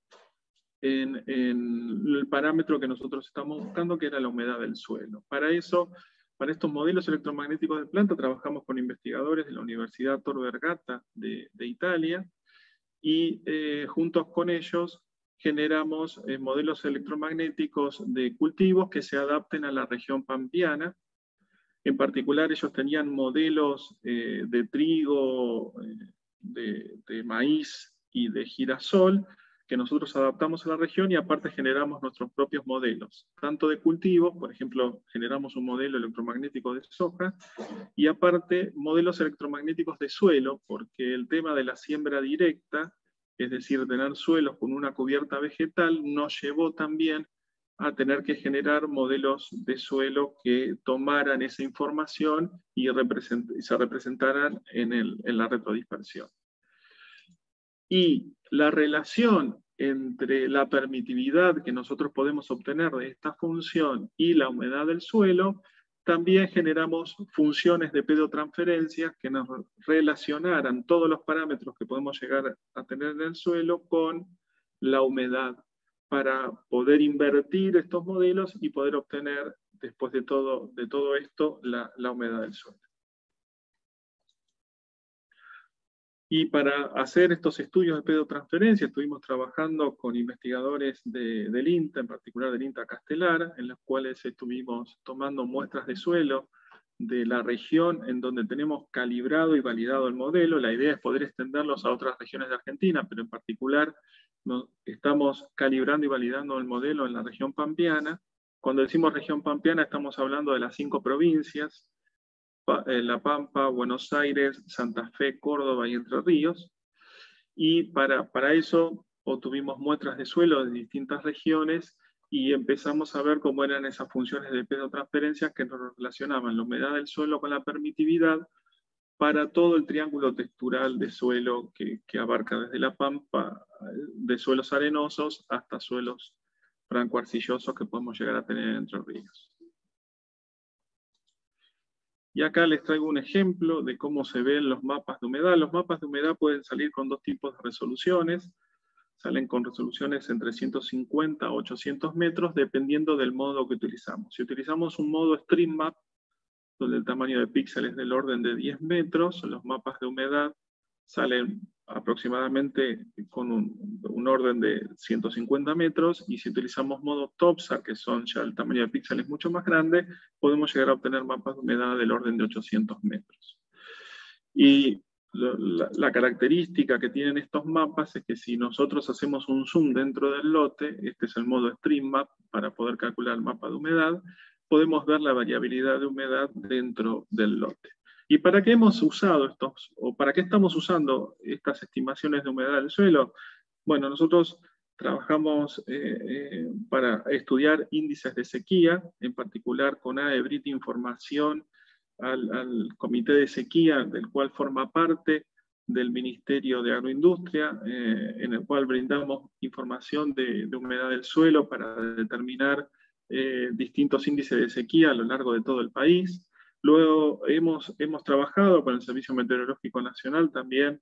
en, el parámetro que nosotros estamos buscando, que era la humedad del suelo. Para eso para estos modelos electromagnéticos de planta trabajamos con investigadores de la Universidad Tor Vergata de, Italia y eh, juntos con ellos generamos eh, modelos electromagnéticos de cultivos que se adapten a la región pampiana. En particular ellos tenían modelos eh, de trigo, de maíz y de girasol que nosotros adaptamos a la región y aparte generamos nuestros propios modelos, tanto de cultivos, por ejemplo, generamos un modelo electromagnético de soja, y aparte modelos electromagnéticos de suelo, porque el tema de la siembra directa es decir, tener suelos con una cubierta vegetal, nos llevó también a tener que generar modelos de suelo que tomaran esa información y, se representaran en, en la retrodispersión. Y la relación entre la permitividad que nosotros podemos obtener de esta función y la humedad del suelo, también generamos funciones de pedotransferencia que nos relacionaran todos los parámetros que podemos llegar a tener en el suelo con la humedad para poder invertir estos modelos y poder obtener, después de todo, de todo esto, la, la humedad del suelo. Y para hacer estos estudios de pedotransferencia estuvimos trabajando con investigadores del INTA, en particular del INTA Castelar, en los cuales estuvimos tomando muestras de suelo de la región en donde tenemos calibrado y validado el modelo. La idea es poder extenderlos a otras regiones de Argentina, pero en particular estamos calibrando y validando el modelo en la región pampeana. Cuando decimos región pampeana estamos hablando de las cinco provincias, la Pampa, Buenos Aires, Santa Fe, Córdoba y Entre Ríos. Y para, para eso obtuvimos muestras de suelo de distintas regiones y empezamos a ver cómo eran esas funciones de pedotransferencia que nos relacionaban la humedad del suelo con la permitividad para todo el triángulo textural de suelo que, que abarca desde la pampa de suelos arenosos hasta suelos franco-arcillosos que podemos llegar a tener entre ríos. Y acá les traigo un ejemplo de cómo se ven los mapas de humedad. Los mapas de humedad pueden salir con dos tipos de resoluciones. Salen con resoluciones entre 150 a 800 metros, dependiendo del modo que utilizamos. Si utilizamos un modo StreamMap, donde el tamaño de píxeles es del orden de 10 metros, los mapas de humedad salen aproximadamente con un, orden de 150 metros y si utilizamos modo TOPSA, que son ya el tamaño de píxeles mucho más grande, podemos llegar a obtener mapas de humedad del orden de 800 metros. Y la, característica que tienen estos mapas es que si nosotros hacemos un zoom dentro del lote, este es el modo StreamMap para poder calcular el mapa de humedad, podemos ver la variabilidad de humedad dentro del lote. ¿Y para qué hemos usado estos, o para qué estamos usando estas estimaciones de humedad del suelo? Bueno, nosotros trabajamos eh, eh, para estudiar índices de sequía, en particular con AEBRIT información al, Comité de Sequía, del cual forma parte del Ministerio de Agroindustria, eh, en el cual brindamos información de, de, humedad del suelo para determinar distintos índices de sequía a lo largo de todo el país. Luego hemos, hemos trabajado con el Servicio Meteorológico Nacional también,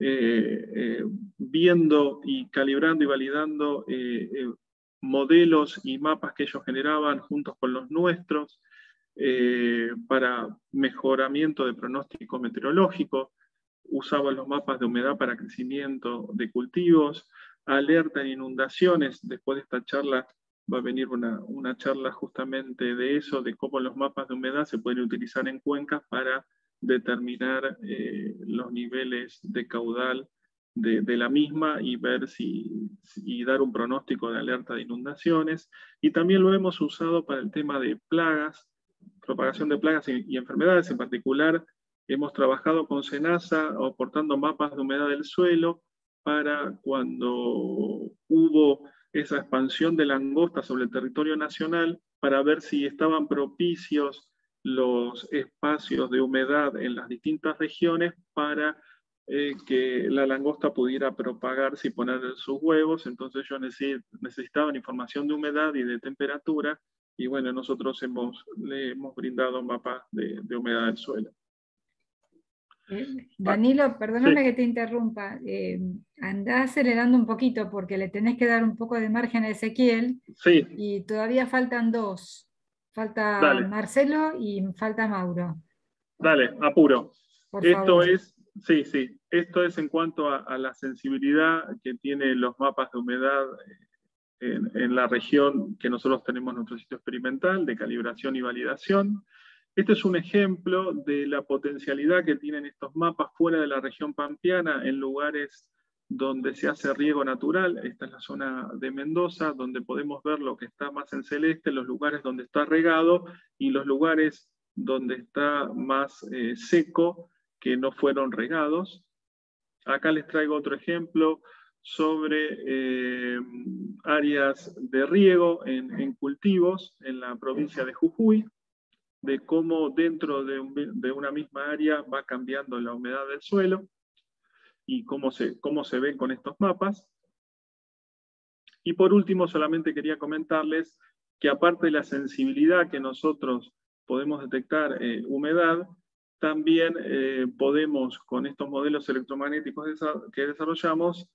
eh, eh, viendo y calibrando y validando eh, modelos y mapas que ellos generaban juntos con los nuestros para mejoramiento de pronóstico meteorológico. Usaban los mapas de humedad para crecimiento de cultivos, alerta en inundaciones. Después de esta charla va a venir una, una, charla justamente de eso, de cómo los mapas de humedad se pueden utilizar en cuencas para determinar eh, los niveles de caudal de, de, la misma y ver si, y dar un pronóstico de alerta de inundaciones. Y también lo hemos usado para el tema de plagas, propagación de plagas y, y enfermedades. En particular, hemos trabajado con SENASA aportando mapas de humedad del suelo para cuando hubo esa expansión de langosta sobre el territorio nacional para ver si estaban propicios los espacios de humedad en las distintas regiones para eh, que la langosta pudiera propagarse y poner sus huevos. Entonces yo necesitaban información de humedad y de temperatura y bueno, nosotros hemos, le hemos brindado mapas de, de humedad del suelo. Danilo, perdóname que te interrumpa. Eh, anda acelerando un poquito porque le tenés que dar un poco de margen a Ezequiel. Sí. Y todavía faltan dos. Falta Marcelo y falta Mauro. Dale, apuro. Esto es, sí, sí. Esto es en cuanto a, la sensibilidad que tienen los mapas de humedad eh, en, en la región que nosotros tenemos nuestro sitio experimental de calibración y validación. Este es un ejemplo de la potencialidad que tienen estos mapas fuera de la región pampeana, en lugares donde se hace riego natural. Esta es la zona de Mendoza, donde podemos ver lo que está más en celeste, los lugares donde está regado y los lugares donde está más eh, seco, que no fueron regados. Acá les traigo otro ejemplo sobre eh, áreas de riego en, cultivos en la provincia de Jujuy, de cómo dentro de, una misma área va cambiando la humedad del suelo y cómo se, cómo se ven con estos mapas. Y por último, solamente quería comentarles que aparte de la sensibilidad que nosotros podemos detectar eh, humedad, también eh, podemos, con estos modelos electromagnéticos que desarrollamos,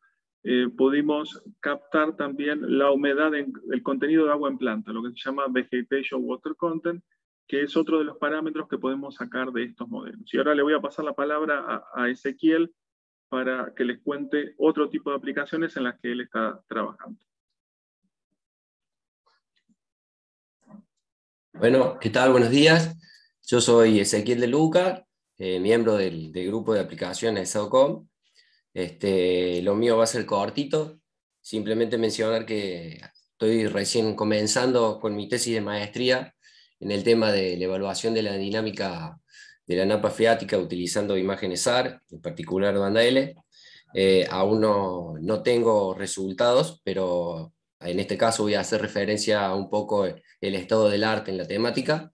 eh, pudimos captar también la humedad, en, el contenido de agua en planta, lo que se llama Vegetation Water Content, que es otro de los parámetros que podemos sacar de estos modelos. Y ahora le voy a pasar la palabra a Ezequiel para que les cuente otro tipo de aplicaciones en las que él está trabajando. Bueno, ¿qué tal? Buenos días. Yo soy Ezequiel de Luca, eh, miembro del, grupo de aplicaciones SAOCOM. Este, lo mío va a ser cortito, simplemente mencionar que estoy recién comenzando con mi tesis de maestría en el tema de la evaluación de la dinámica de la napa freática utilizando imágenes SAR, en particular banda L. Eh, aún no, no tengo resultados, pero en este caso voy a hacer referencia a un poco el estado del arte en la temática.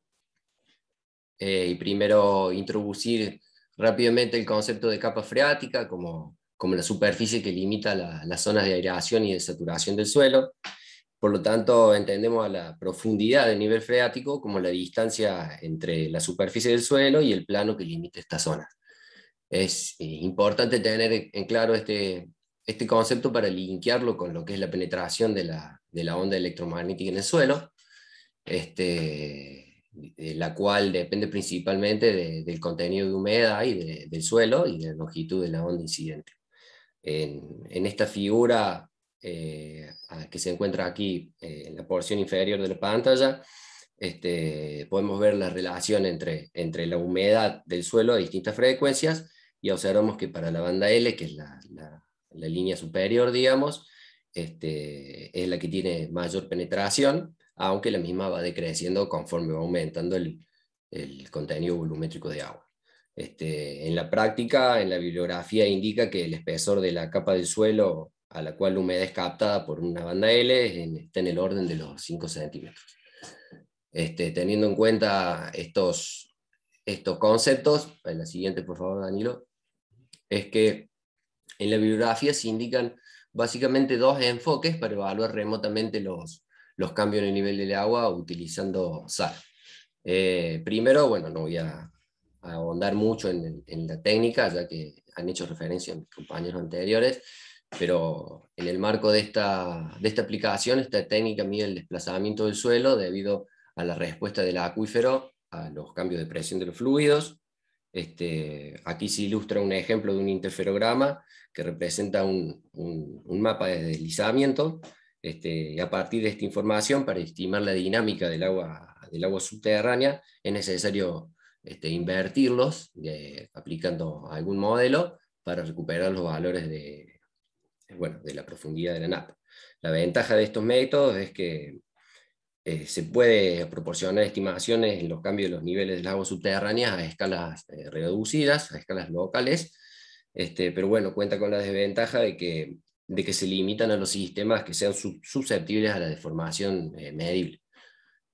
Eh, y primero introducir rápidamente el concepto de capa freática como, como la superficie que limita las zonas de aireación y de saturación del suelo. Por lo tanto, entendemos a la profundidad del nivel freático como la distancia entre la superficie del suelo y el plano que limita esta zona. Es eh, importante tener en claro este, este concepto para linkearlo con lo que es la penetración de la, de la onda electromagnética en el suelo, este, la cual depende principalmente del contenido de humedad y del suelo y de la longitud de la onda incidente. En, en esta figura eh, que se encuentra aquí eh, en la porción inferior de la pantalla, este, podemos ver la relación entre, entre la humedad del suelo a distintas frecuencias y observamos que para la banda L, que es la, la línea superior, digamos, este, es la que tiene mayor penetración, aunque la misma va decreciendo conforme va aumentando el, contenido volumétrico de agua. Este, en la práctica, en la bibliografía indica que el espesor de la capa del suelo a la cual la humedad es captada por una banda L está en el orden de los 5 centímetros. Este, teniendo en cuenta estos, estos conceptos, la siguiente por favor Danilo, es que en la bibliografía se indican básicamente dos enfoques para evaluar remotamente los, los cambios en el nivel del agua utilizando SAR. Eh, primero, bueno, no voy a, ahondar mucho en, la técnica, ya que han hecho referencia a mis compañeros anteriores, pero en el marco de esta, de esta aplicación, esta técnica mide el desplazamiento del suelo debido a la respuesta del acuífero a los cambios de presión de los fluidos. Este, aquí se ilustra un ejemplo de un interferograma que representa un, mapa de deslizamiento, este, a partir de esta información, para estimar la dinámica del agua, del agua subterránea, es necesario este, invertirlos aplicando algún modelo para recuperar los valores de, bueno, de la profundidad de la napa. La ventaja de estos métodos es que eh, se puede proporcionar estimaciones en los cambios de los niveles del agua subterránea a escalas eh, reducidas, a escalas locales, este, pero bueno, cuenta con la desventaja de que, de que se limitan a los sistemas que sean susceptibles a la deformación eh, medible.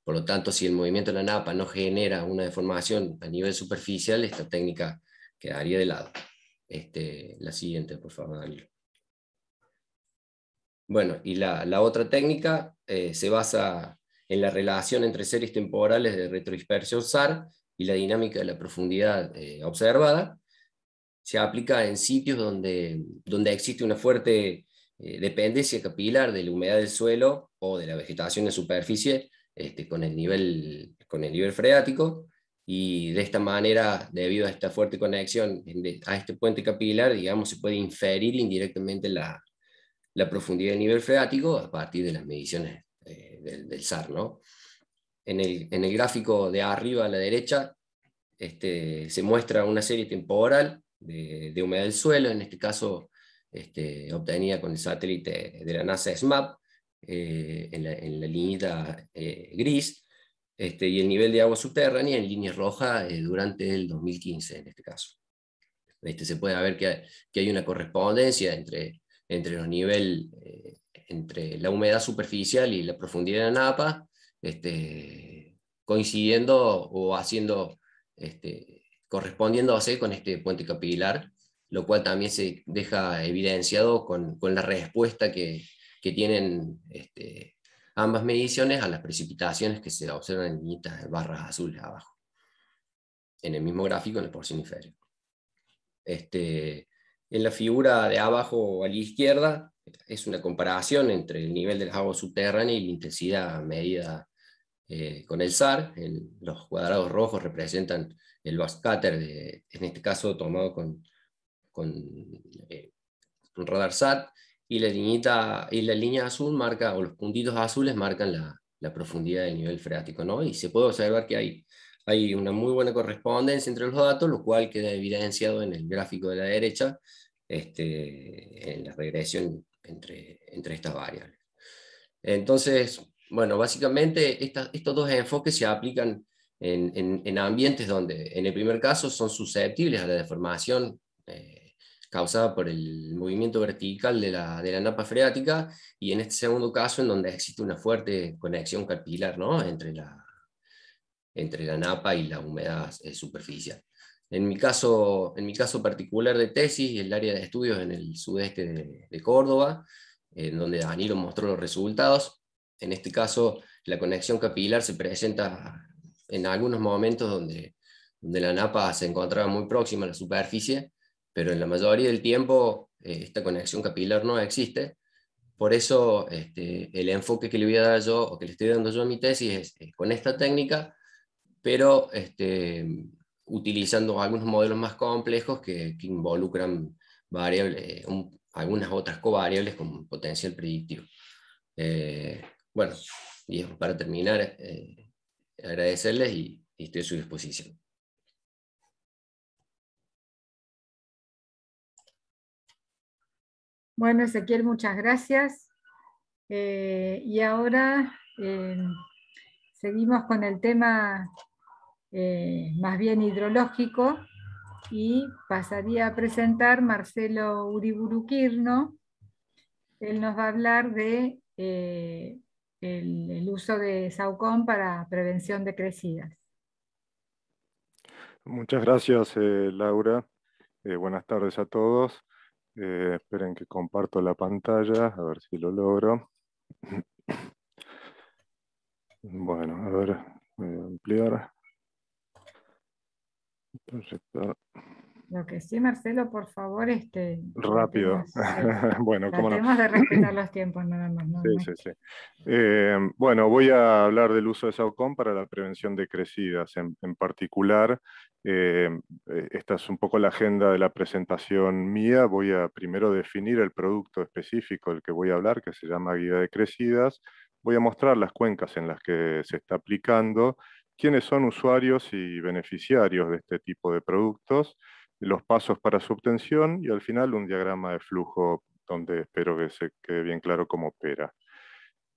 Por lo tanto, si el movimiento de la napa no genera una deformación a nivel superficial, esta técnica quedaría de lado. Este, la siguiente, por favor, Danilo. Bueno, y la, la otra técnica eh, se basa en la relación entre series temporales de retrodispersión SAR y la dinámica de la profundidad eh, observada, se aplica en sitios donde, donde existe una fuerte eh, dependencia capilar de la humedad del suelo o de la vegetación en superficie este, con, el nivel, con el nivel freático, y de esta manera, debido a esta fuerte conexión a este puente capilar, digamos, se puede inferir indirectamente la, la profundidad del nivel freático a partir de las mediciones eh, del, SAR. ¿no? En, el, en el gráfico de arriba a la derecha este, se muestra una serie temporal de, humedad del suelo, en este caso este, obtenida con el satélite de la NASA SMAP, eh, en, la, línea eh, gris, este, y el nivel de agua subterránea en línea roja durante el 2015 en este caso. Este, se puede ver que, que, hay una correspondencia entre entre los niveles, eh, entre la humedad superficial y la profundidad de la napa, este, coincidiendo o haciendo, este, correspondiéndose con este puente capilar, lo cual también se deja evidenciado con, con la respuesta que, que tienen este, ambas mediciones a las precipitaciones que se observan en líneas barras azules abajo, en el mismo gráfico en la porción inferior. Este, en la figura de abajo a la izquierda es una comparación entre el nivel del agua subterránea y la intensidad medida eh, con el SAR. los cuadrados rojos representan el backscatter, de, en este caso tomado con, eh, un radar SAT, y la, línea azul marca, o los puntitos azules marcan la, la profundidad del nivel freático, ¿no? Y se puede observar que hay, hay una muy buena correspondencia entre los datos, lo cual queda evidenciado en el gráfico de la derecha, este, en la regresión entre, entre estas variables. Entonces, bueno, básicamente estos dos enfoques se aplican en, en, en, ambientes donde, en el primer caso, son susceptibles a la deformación eh, causada por el movimiento vertical de la, de la, napa freática, y en este segundo caso en donde existe una fuerte conexión capilar ¿no? entre, la, entre la napa y la humedad eh, superficial. En mi, caso, en mi caso particular de tesis, el área de estudios en el sudeste de, Córdoba, en donde Danilo mostró los resultados, en este caso la conexión capilar se presenta en algunos momentos donde, donde la napa se encontraba muy próxima a la superficie, pero en la mayoría del tiempo eh, esta conexión capilar no existe. Por eso este, el enfoque que le voy a dar yo, o que le estoy dando yo a mi tesis, es, con esta técnica, pero este, utilizando algunos modelos más complejos que, involucran variables, algunas otras covariables con potencial predictivo. Eh, bueno, y para terminar, eh, agradecerles y estoy a su disposición. Bueno, Ezequiel, muchas gracias. Eh, y ahora seguimos con el tema eh, más bien hidrológico y pasaría a presentar Marcelo Uriburuquirno. Él nos va a hablar de el, uso de Saucón para prevención de crecidas. Muchas gracias, Laura. buenas tardes a todos. Eh, esperen que comparto la pantalla, a ver si lo logro. Bueno, a ver, voy a ampliar. Lo que sí, Marcelo, por favor, este. Rápido. bueno, como no. de respetar los tiempos nada más. sí, sí, sí. Eh, bueno, voy a hablar del uso de SAUCOM para la prevención de crecidas. En, particular, eh, eh, esta es un poco la agenda de la presentación mía. Voy a primero definir el producto específico del que voy a hablar, que se llama guía de crecidas. Voy a mostrar las cuencas en las que se está aplicando, quiénes son usuarios y beneficiarios de este tipo de productos los pasos para su obtención y al final un diagrama de flujo donde espero que se quede bien claro cómo opera.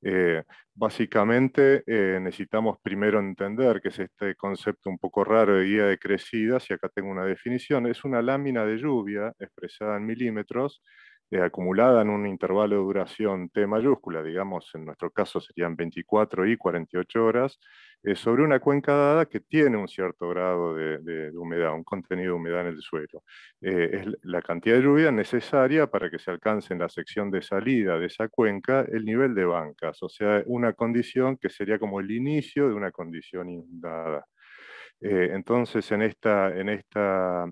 Eh, básicamente eh, necesitamos primero entender que es este concepto un poco raro de guía de crecidas, y acá tengo una definición, es una lámina de lluvia expresada en milímetros, eh, acumulada en un intervalo de duración T mayúscula, digamos en nuestro caso serían 24 y 48 horas, eh, sobre una cuenca dada que tiene un cierto grado de, humedad, un contenido de humedad en el suelo. Eh, es la cantidad de lluvia necesaria para que se alcance en la sección de salida de esa cuenca el nivel de bancas, o sea, una condición que sería como el inicio de una condición inundada. Eh, entonces, en esta, en esta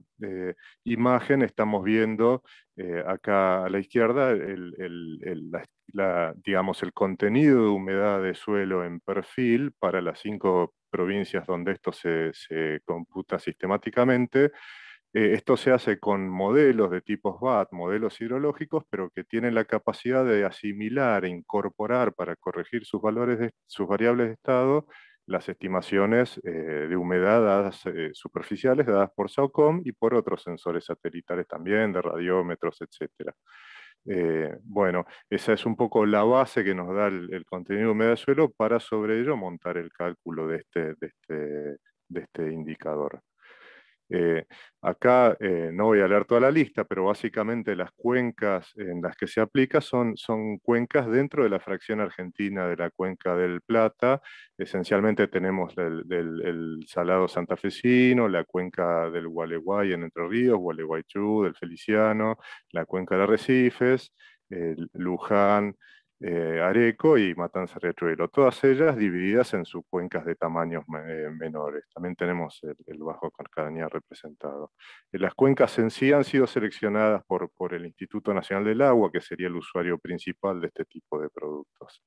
imagen estamos viendo acá a la izquierda el, el, digamos, el contenido de humedad de suelo en perfil para las cinco provincias donde esto se, computa sistemáticamente. Eh, esto se hace con modelos de tipos BAT, modelos hidrológicos, pero que tienen la capacidad de asimilar e incorporar para corregir sus, valores de, sus variables de estado las estimaciones eh, de humedad eh, superficiales dadas por SAOCOM y por otros sensores satelitales también, de radiómetros, etc. Eh, bueno, esa es un poco la base que nos da el, contenido de humedad de suelo para sobre ello montar el cálculo de este, de este, de este indicador. Eh, acá eh, no voy a leer toda la lista, pero básicamente las cuencas en las que se aplica son, son cuencas dentro de la fracción argentina de la cuenca del Plata. Esencialmente tenemos el, salado santafesino, la cuenca del Gualeguay en Entre Ríos, Gualeguaychú, del Feliciano, la cuenca de Arrecifes, Luján, eh, Areco y Matanza Riachuelo, todas ellas divididas en subcuencas de tamaños eh, menores. También tenemos el, Bajo Carcaña representado. Eh, las cuencas en sí han sido seleccionadas por el Instituto Nacional del Agua, que sería el usuario principal de este tipo de productos.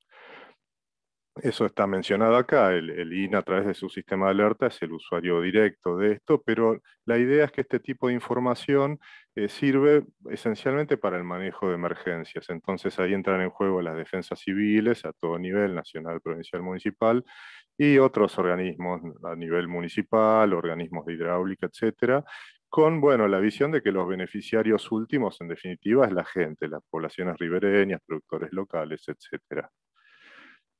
Eso está mencionado acá, el, INA a través de su sistema de alerta es el usuario directo de esto, pero la idea es que este tipo de información eh, sirve esencialmente para el manejo de emergencias. Entonces ahí entran en juego las defensas civiles a todo nivel, nacional, provincial, municipal, y otros organismos a nivel municipal, organismos de hidráulica, etcétera, con bueno, la visión de que los beneficiarios últimos, en definitiva, es la gente, las poblaciones ribereñas, productores locales, etcétera.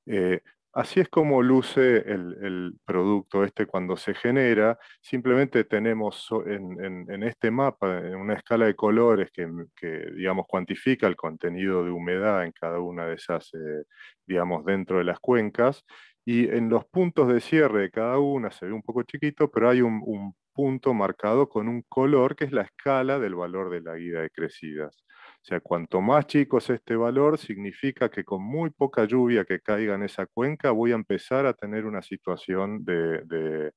Eh, así es como luce el, producto este cuando se genera. Simplemente tenemos en, este mapa, una escala de colores que, digamos, cuantifica el contenido de humedad en cada una de esas, eh, digamos, dentro de las cuencas. Y en los puntos de cierre de cada una se ve un poco chiquito, pero hay un, un punto marcado con un color que es la escala del valor de la guía de crecidas. O sea, cuanto más chico es este valor, significa que con muy poca lluvia que caiga en esa cuenca voy a empezar a tener una situación de,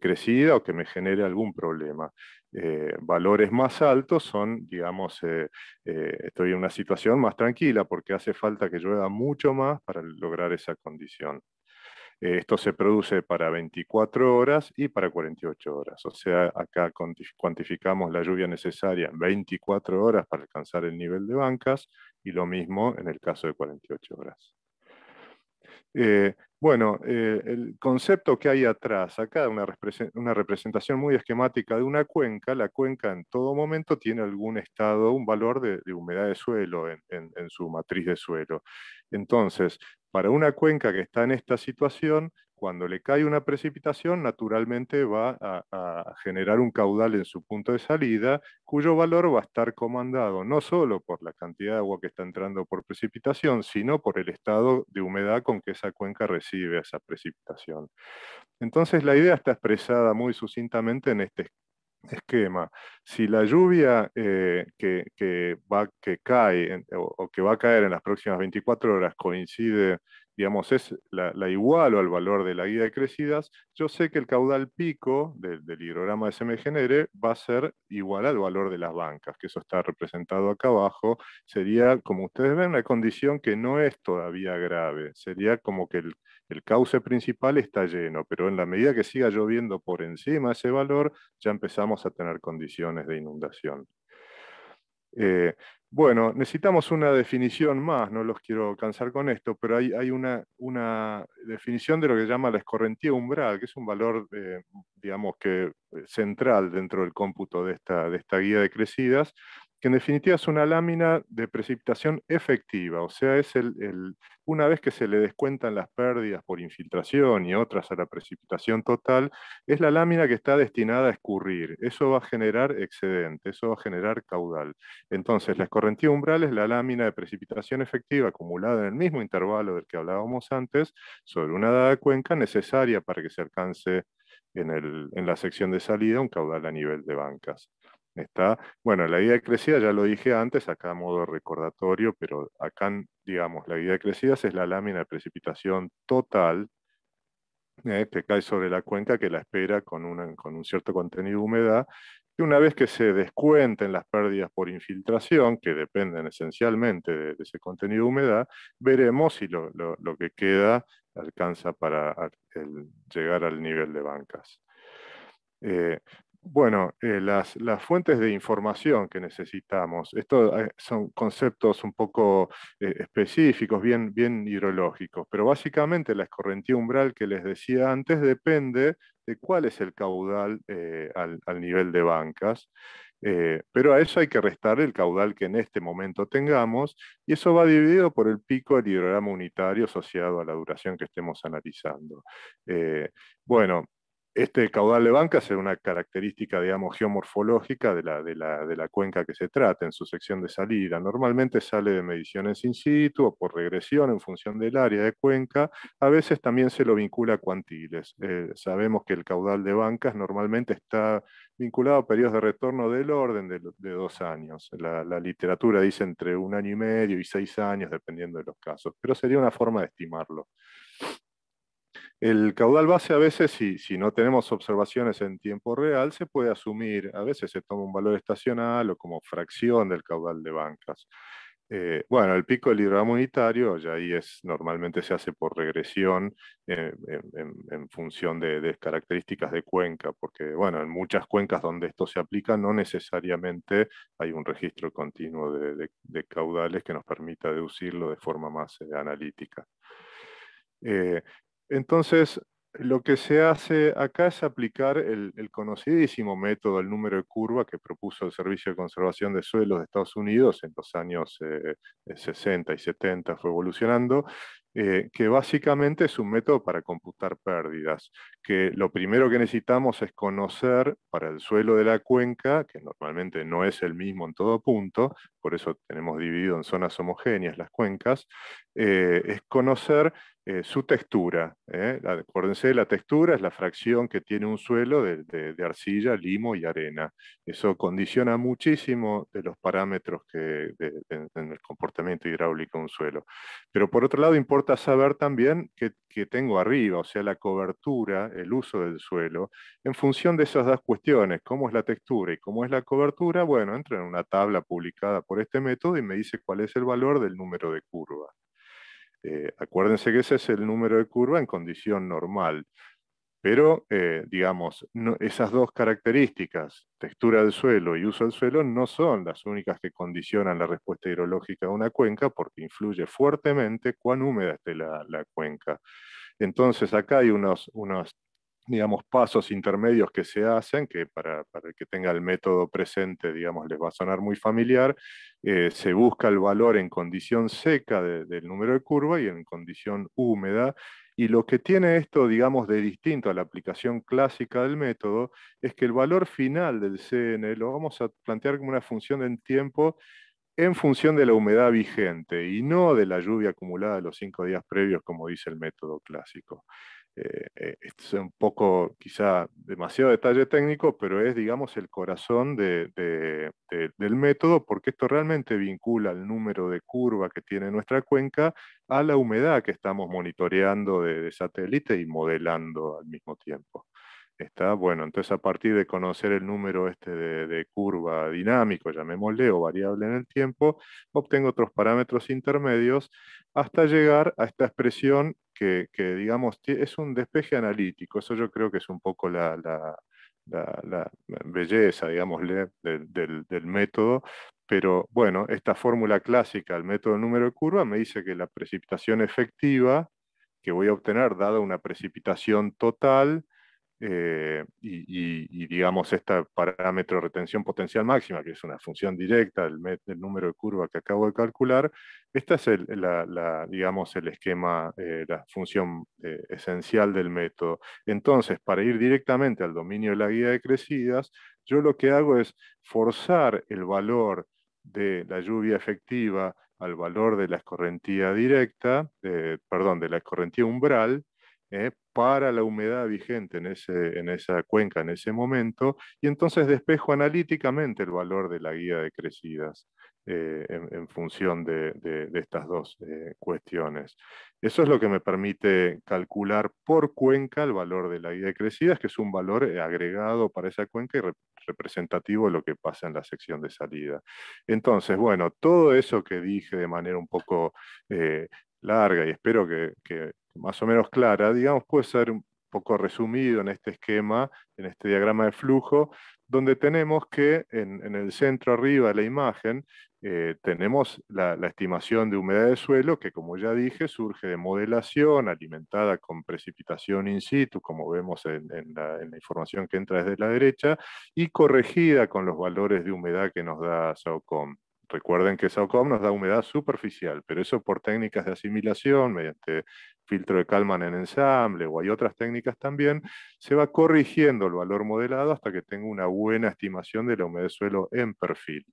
crecida o que me genere algún problema. Eh, valores más altos son, digamos, eh, eh, estoy en una situación más tranquila porque hace falta que llueva mucho más para lograr esa condición. Eh, esto se produce para 24 horas y para 48 horas. O sea, acá cuantificamos la lluvia necesaria en 24 horas para alcanzar el nivel de bancas y lo mismo en el caso de 48 horas. Eh, bueno, eh, el concepto que hay atrás, acá una, representación muy esquemática de una cuenca, la cuenca en todo momento tiene algún estado, un valor de, humedad de suelo en, su matriz de suelo. Entonces, para una cuenca que está en esta situación, cuando le cae una precipitación, naturalmente va a, generar un caudal en su punto de salida, cuyo valor va a estar comandado no solo por la cantidad de agua que está entrando por precipitación, sino por el estado de humedad con que esa cuenca recibe esa precipitación. Entonces la idea está expresada muy sucintamente en este esquema. Si la lluvia eh, que, va, que cae o, que va a caer en las próximas 24 horas coincide, digamos, es la, igual o al valor de la guía de crecidas, yo sé que el caudal pico del, hidrograma se me genere va a ser igual al valor de las bancas, que eso está representado acá abajo. Sería, como ustedes ven, una condición que no es todavía grave. Sería como que el, el cauce principal está lleno, pero en la medida que siga lloviendo por encima ese valor, ya empezamos a tener condiciones de inundación. Eh, bueno, necesitamos una definición más, no los quiero cansar con esto, pero hay, una, una, definición de lo que llama la escorrentía umbral, que es un valor, eh, digamos que eh, central dentro del cómputo de esta, de esta guía de crecidas, que en definitiva es una lámina de precipitación efectiva, o sea, es el, una vez que se le descuentan las pérdidas por infiltración y otras a la precipitación total, es la lámina que está destinada a escurrir. Eso va a generar excedente, eso va a generar caudal. Entonces, la escorrentía umbral es la lámina de precipitación efectiva acumulada en el mismo intervalo del que hablábamos antes sobre una dada cuenca necesaria para que se alcance en, en la sección de salida un caudal a nivel de bancas. Está, bueno, la guía de crecida ya lo dije antes, acá a modo recordatorio, pero acá, digamos, la guía de crecidas es la lámina de precipitación total eh, que cae sobre la cuenca que la espera con, con un cierto contenido de humedad, y una vez que se descuenten las pérdidas por infiltración, que dependen esencialmente de, ese contenido de humedad, veremos si lo, que queda alcanza para llegar al nivel de bancas. Eh, bueno, eh, las, fuentes de información que necesitamos, estos eh, son conceptos un poco eh, específicos, bien, bien hidrológicos, pero básicamente la escorrentía umbral que les decía antes depende de cuál es el caudal al, nivel de bancas, pero a eso hay que restar el caudal que en este momento tengamos, y eso va dividido por el pico del hidrograma unitario asociado a la duración que estemos analizando. bueno, este caudal de bancas es una característica, digamos, geomorfológica de la, cuenca que se trata en su sección de salida. Normalmente sale de mediciones in situ o por regresión en función del área de cuenca. A veces también se lo vincula a cuantiles. Eh, sabemos que el caudal de bancas normalmente está vinculado a periodos de retorno del orden de, dos años. La, literatura dice entre un año y medio y seis años, dependiendo de los casos, pero sería una forma de estimarlo. El caudal base a veces, si, no tenemos observaciones en tiempo real, se puede asumir, a veces se toma un valor estacional o como fracción del caudal de bancas. Eh, bueno, el pico del hidrograma unitario ya ahí es, normalmente se hace por regresión eh, en, función de, características de cuenca, porque bueno, en muchas cuencas donde esto se aplica no necesariamente hay un registro continuo de, caudales que nos permita deducirlo de forma más eh, analítica. Entonces, lo que se hace acá es aplicar el, conocidísimo método, el número de curva que propuso el Servicio de Conservación de Suelos de Estados Unidos en los años 60 eh, y 70, fue evolucionando, eh, que básicamente es un método para computar pérdidas, que lo primero que necesitamos es conocer para el suelo de la cuenca, que normalmente no es el mismo en todo punto, por eso tenemos dividido en zonas homogéneas las cuencas, eh, es conocer eh, su textura. ¿eh? Acuérdense, la textura es la fracción que tiene un suelo de, arcilla, limo y arena. Eso condiciona muchísimo de los parámetros que, en el comportamiento hidráulico de un suelo. Pero por otro lado, importa saber también qué, tengo arriba, o sea, la cobertura, el uso del suelo, en función de esas dos cuestiones, cómo es la textura y cómo es la cobertura, bueno, entra en una tabla publicada por este método y me dice cuál es el valor del número de curva. Eh, acuérdense que ese es el número de curva en condición normal. Pero, eh, digamos, esas dos características, textura del suelo y uso del suelo, no son las únicas que condicionan la respuesta hidrológica de una cuenca porque influye fuertemente cuán húmeda esté la, cuenca. Entonces, acá hay unos, unos digamos, pasos intermedios que se hacen, que para, el que tenga el método presente, digamos, les va a sonar muy familiar, eh, se busca el valor en condición seca del número de curva y en condición húmeda, y lo que tiene esto, digamos, de distinto a la aplicación clásica del método, es que el valor final del CN lo vamos a plantear como una función en tiempo en función de la humedad vigente y no de la lluvia acumulada los cinco días previos, como dice el método clásico. Eh, eh, es un poco quizá demasiado detalle técnico, pero es, digamos, el corazón del método, porque esto realmente vincula el número de curva que tiene nuestra cuenca a la humedad que estamos monitoreando de satélite y modelando al mismo tiempo. Está bueno, entonces a partir de conocer el número este de, curva dinámico, llamémosle, o variable en el tiempo, obtengo otros parámetros intermedios hasta llegar a esta expresión que, digamos, es un despeje analítico. Eso yo creo que es un poco la, belleza, digámosle, del, del, método. Pero bueno, esta fórmula clásica, el método número de curva, me dice que la precipitación efectiva que voy a obtener, dada una precipitación total, eh, y, digamos este parámetro de retención potencial máxima, que es una función directa del, número de curva que acabo de calcular, este es el, la, digamos, el esquema, eh, la función eh, esencial del método. Entonces, para ir directamente al dominio de la guía de crecidas, yo lo que hago es forzar el valor de la lluvia efectiva al valor de la escorrentía directa, perdón, de la escorrentía umbral, para la humedad vigente en, ese, en, esa cuenca en ese momento, y entonces despejo analíticamente el valor de la guía de crecidas eh, en, función de, estas dos eh, cuestiones. Eso es lo que me permite calcular por cuenca el valor de la guía de crecidas, que es un valor agregado para esa cuenca y representativo de lo que pasa en la sección de salida. Entonces, bueno, todo eso que dije de manera un poco larga y espero que, más o menos clara, digamos, puede ser un poco resumido en este esquema, en este diagrama de flujo, donde tenemos que en, el centro arriba de la imagen eh, tenemos la, estimación de humedad de suelo, que como ya dije, surge de modelación alimentada con precipitación in situ, como vemos en, la, en, la, información que entra desde la derecha, y corregida con los valores de humedad que nos da SAOCOM. Recuerden que SAOCOM nos da humedad superficial, pero eso por técnicas de asimilación, mediante filtro de Kalman en ensamble o hay otras técnicas también, se va corrigiendo el valor modelado hasta que tenga una buena estimación de la humedad de suelo en perfil.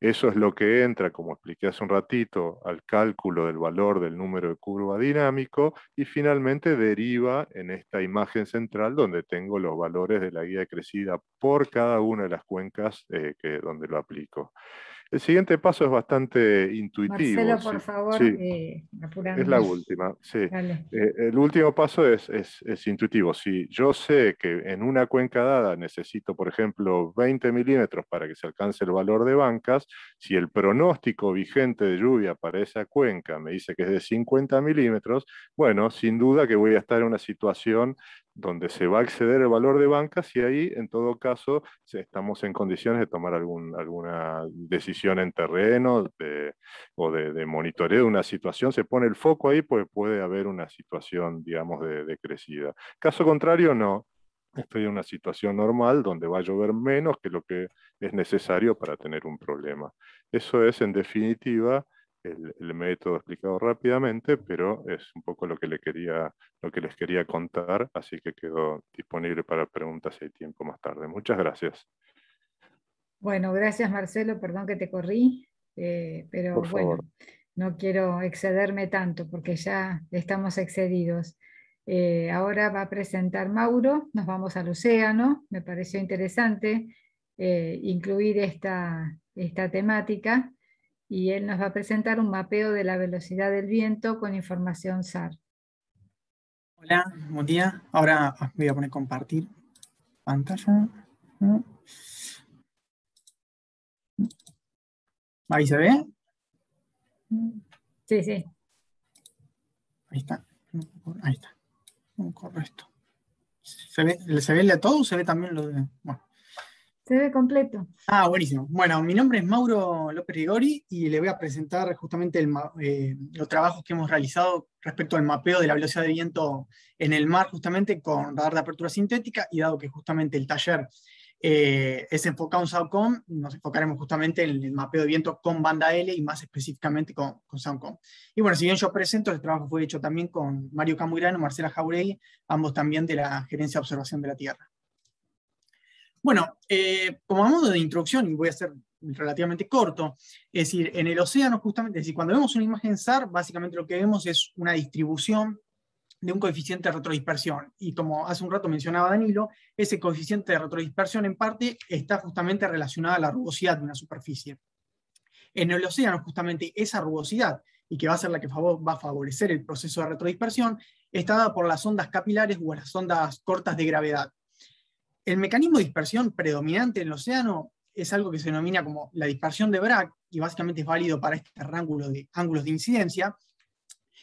Eso es lo que entra, como expliqué hace un ratito, al cálculo del valor del número de curva dinámico y finalmente deriva en esta imagen central donde tengo los valores de la guía crecida por cada una de las cuencas eh, donde lo aplico. El siguiente paso es bastante intuitivo. Marcelo, por favor, eh, Es la última, sí. Eh, el último paso es, es, intuitivo. Si yo sé que en una cuenca dada necesito, por ejemplo, 20 milímetros para que se alcance el valor de bancas, si el pronóstico vigente de lluvia para esa cuenca me dice que es de 50 milímetros, bueno, sin duda que voy a estar en una situación donde se va a acceder el valor de bancas y ahí, en todo caso, estamos en condiciones de tomar alguna decisión en terreno o de, monitoreo de una situación. Se pone el foco ahí, pues puede haber una situación, digamos, de, de crecida. Caso contrario, no. Estoy en una situación normal donde va a llover menos que lo que es necesario para tener un problema. Eso es, en definitiva, el, método explicado rápidamente, pero es un poco lo que, le quería, lo que les quería contar, así que quedo disponible para preguntas si hay tiempo más tarde. Muchas gracias. Bueno, gracias Marcelo, perdón que te corrí, eh, pero bueno, no quiero excederme tanto porque ya estamos excedidos. Eh, ahora va a presentar Mauro, nos vamos al océano, me pareció interesante eh, incluir esta, esta temática y él nos va a presentar un mapeo de la velocidad del viento con información SAR. Hola, buen día. Ahora voy a poner compartir pantalla. ¿Ahí se ve? Sí, sí. Ahí está. Ahí está. Correcto. ¿Se ve, ¿Se ve el de todo o se ve también lo de.? Bueno. Se ve completo. Ah, buenísimo. Bueno, mi nombre es Mauro López Rigori y le voy a presentar justamente eh, los trabajos que hemos realizado respecto al mapeo de la velocidad de viento en el mar, justamente con radar de apertura sintética, y dado que justamente el taller eh, es enfocado en SAOCOM, nos enfocaremos justamente en el mapeo de viento con banda L y más específicamente con, con SAOCOM. Y bueno, si bien yo presento, el trabajo fue hecho también con Mario Camurano y Marcela Jauregui, ambos también de la Gerencia de Observación de la Tierra. Bueno, eh, como modo de introducción, y voy a ser relativamente corto, es decir, en el océano justamente, es decir, cuando vemos una imagen SAR, básicamente lo que vemos es una distribución de un coeficiente de retrodispersión. Y como hace un rato mencionaba Danilo, ese coeficiente de retrodispersión en parte está justamente relacionado a la rugosidad de una superficie. En el océano, justamente esa rugosidad, y que va a ser la que va a favorecer el proceso de retrodispersión, está dada por las ondas capilares o las ondas cortas de gravedad. El mecanismo de dispersión predominante en el océano es algo que se denomina como la dispersión de Bragg, y básicamente es válido para este rango de ángulos de incidencia.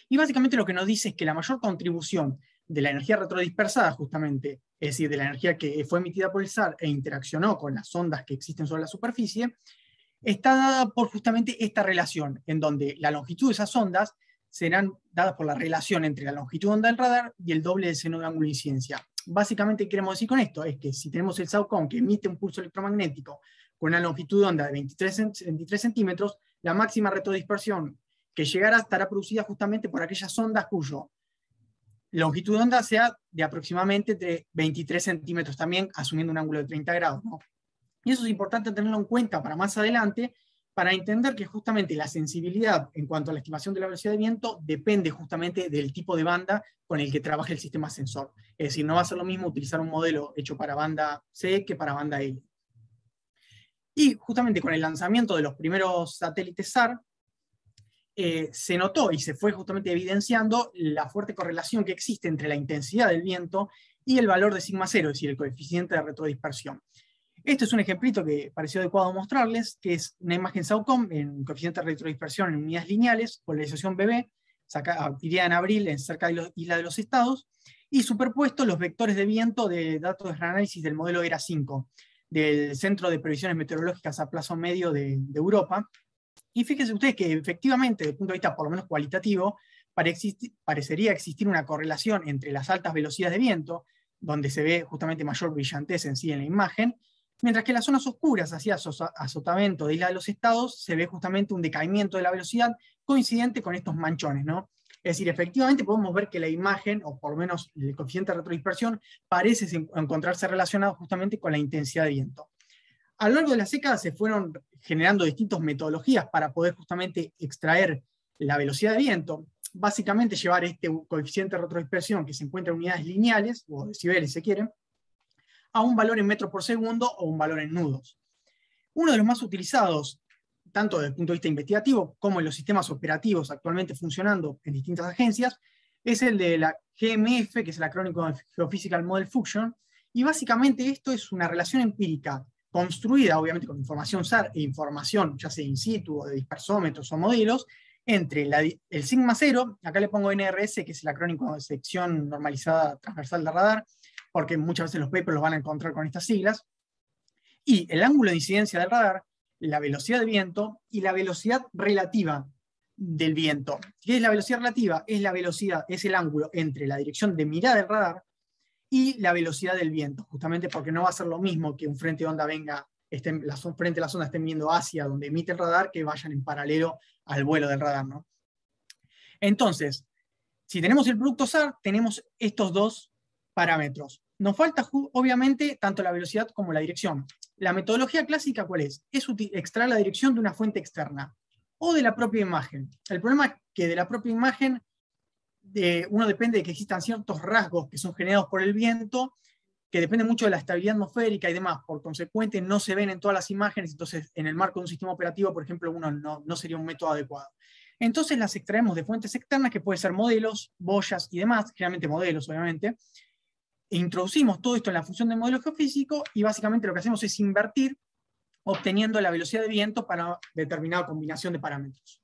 Y básicamente lo que nos dice es que la mayor contribución de la energía retrodispersada, justamente, es decir, de la energía que fue emitida por el SAR e interaccionó con las ondas que existen sobre la superficie, está dada por justamente esta relación, en donde la longitud de esas ondas serán dadas por la relación entre la longitud de onda del radar y el doble del seno de ángulo de incidencia básicamente, ¿qué queremos decir con esto? Es que si tenemos el SAOCOM que emite un pulso electromagnético con una longitud de onda de 23, 23 centímetros, la máxima retrodispersión que llegará estará producida justamente por aquellas ondas cuyo longitud de onda sea de aproximadamente de 23 centímetros también, asumiendo un ángulo de 30 grados. Y eso es importante tenerlo en cuenta para más adelante, para entender que justamente la sensibilidad en cuanto a la estimación de la velocidad de viento depende justamente del tipo de banda con el que trabaje el sistema sensor. Es decir, no va a ser lo mismo utilizar un modelo hecho para banda C que para banda L. Y justamente con el lanzamiento de los primeros satélites SAR, eh, se notó y se fue justamente evidenciando la fuerte correlación que existe entre la intensidad del viento y el valor de sigma cero, es decir, el coeficiente de retrodispersión. Este es un ejemplito que pareció adecuado mostrarles, que es una imagen SAUCOM en coeficiente de retrodispersión en unidades lineales, polarización BB, iría en abril en cerca de la Isla de los Estados, y superpuesto los vectores de viento de datos de análisis del modelo ERA 5, del Centro de Previsiones Meteorológicas a plazo medio de Europa. Y fíjense ustedes que efectivamente, desde el punto de vista por lo menos cualitativo, parecería existir una correlación entre las altas velocidades de viento, donde se ve justamente mayor brillantez en sí en la imagen, mientras que en las zonas oscuras, hacia azotamiento de Isla de los Estados, se ve justamente un decaimiento de la velocidad coincidente con estos manchones, ¿no? Es decir, efectivamente podemos ver que la imagen, o por lo menos el coeficiente de retrodispersión, parece encontrarse relacionado justamente con la intensidad de viento. A lo largo de las décadas se fueron generando distintas metodologías para poder justamente extraer la velocidad de viento. Básicamente llevar este coeficiente de retrodispersión que se encuentra en unidades lineales, o decibeles si quieren, a un valor en metros por segundo o un valor en nudos. Uno de los más utilizados, tanto desde el punto de vista investigativo como en los sistemas operativos actualmente funcionando en distintas agencias, es el de la GMF, que es el acrónimo de Geophysical Model Function, y básicamente esto es una relación empírica construida, obviamente con información SAR e información, ya sea in situ o de dispersómetros o modelos, entre el sigma cero, acá le pongo NRS, que es el acrónimo de sección normalizada transversal de radar, porque muchas veces los papers los van a encontrar con estas siglas, y el ángulo de incidencia del radar, la velocidad de viento y la velocidad relativa del viento. ¿Qué es la velocidad relativa? Es la velocidad, es el ángulo entre la dirección de mirada del radar y la velocidad del viento, justamente porque no va a ser lo mismo que un frente de onda venga, estén, la, frente de las ondas estén viendo hacia donde emite el radar, que vayan en paralelo al vuelo del radar. ¿no? Entonces, si tenemos el producto SAR, tenemos estos dos parámetros. Nos falta, obviamente, tanto la velocidad como la dirección. La metodología clásica, ¿cuál es? Es extraer la dirección de una fuente externa o de la propia imagen. El problema es que de la propia imagen de, uno depende de que existan ciertos rasgos que son generados por el viento, que depende mucho de la estabilidad atmosférica y demás. Por consecuente, no se ven en todas las imágenes, entonces en el marco de un sistema operativo, por ejemplo, uno no, no sería un método adecuado. Entonces las extraemos de fuentes externas, que pueden ser modelos, boyas y demás, generalmente modelos, obviamente, introducimos todo esto en la función de modelo geofísico y básicamente lo que hacemos es invertir obteniendo la velocidad de viento para determinada combinación de parámetros.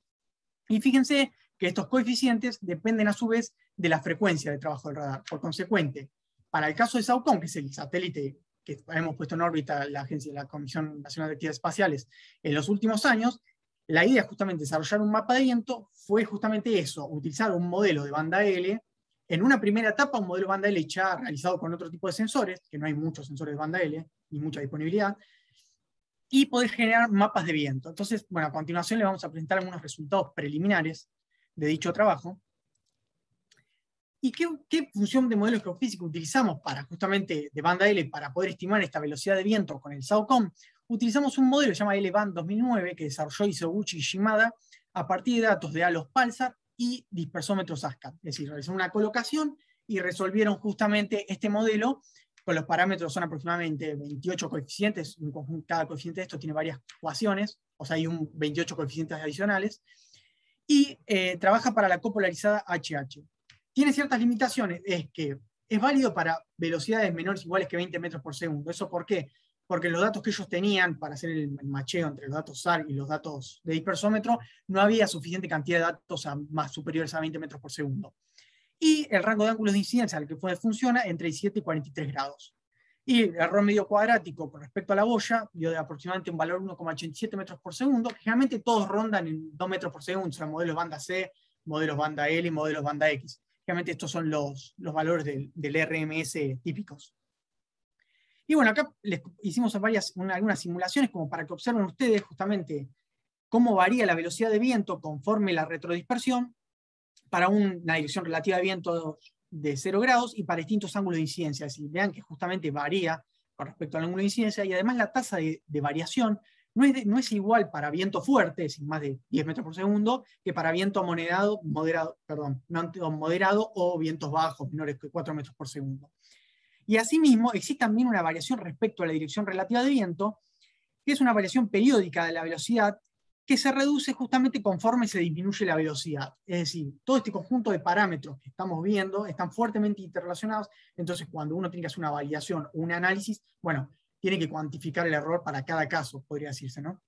Y fíjense que estos coeficientes dependen a su vez de la frecuencia de trabajo del radar. Por consecuente, para el caso de SAUCOM, que es el satélite que hemos puesto en órbita la agencia de la Comisión Nacional de Actividades Espaciales en los últimos años, la idea justamente de desarrollar un mapa de viento fue justamente eso, utilizar un modelo de banda L en una primera etapa, un modelo banda L ya realizado con otro tipo de sensores, que no hay muchos sensores de banda L, ni mucha disponibilidad, y poder generar mapas de viento. Entonces, bueno, a continuación le vamos a presentar algunos resultados preliminares de dicho trabajo. ¿Y qué, función de modelo geofísico utilizamos para justamente de banda L para poder estimar esta velocidad de viento con el SAOCOM? Utilizamos un modelo que se llama L-Band 2009 que desarrolló Isoguchi y Shimada a partir de datos de ALOS Pulsar y dispersómetros ASCAP. Es decir, realizaron una colocación y resolvieron justamente este modelo con los parámetros son aproximadamente 28 coeficientes, cada coeficiente de estos tiene varias ecuaciones, o sea, hay un 28 coeficientes adicionales, y eh, trabaja para la copolarizada HH. Tiene ciertas limitaciones, es que es válido para velocidades menores iguales que 20 metros por segundo. ¿Eso por qué? Porque los datos que ellos tenían para hacer el, macheo entre los datos SAR y los datos de dispersómetro, no había suficiente cantidad de datos más superiores a 20 metros por segundo. Y el rango de ángulos de incidencia al que funciona entre 17 y 43 grados. Y el error medio cuadrático con respecto a la boya dio de aproximadamente un valor 1,87 metros por segundo, que generalmente todos rondan en 2 metros por segundo, o sea, modelos banda C, modelos banda L y modelos banda X. Generalmente estos son los, los valores del, del RMS típicos. Y bueno, acá les hicimos varias, algunas simulaciones como para que observen ustedes justamente cómo varía la velocidad de viento conforme la retrodispersión para una dirección relativa de viento de 0 grados y para distintos ángulos de incidencia. Decir, vean que justamente varía con respecto al ángulo de incidencia y además la tasa de, variación no es, no es, igual para viento fuerte, es más de 10 metros por segundo, que para viento moderado, moderado, perdón, moderado o vientos bajos, menores que 4 metros por segundo. Y asimismo, existe también una variación respecto a la dirección relativa de viento, que es una variación periódica de la velocidad que se reduce justamente conforme se disminuye la velocidad. Es decir, todo este conjunto de parámetros que estamos viendo están fuertemente interrelacionados, entonces cuando uno tiene que hacer una variación o un análisis, bueno, tiene que cuantificar el error para cada caso, podría decirse, ¿no?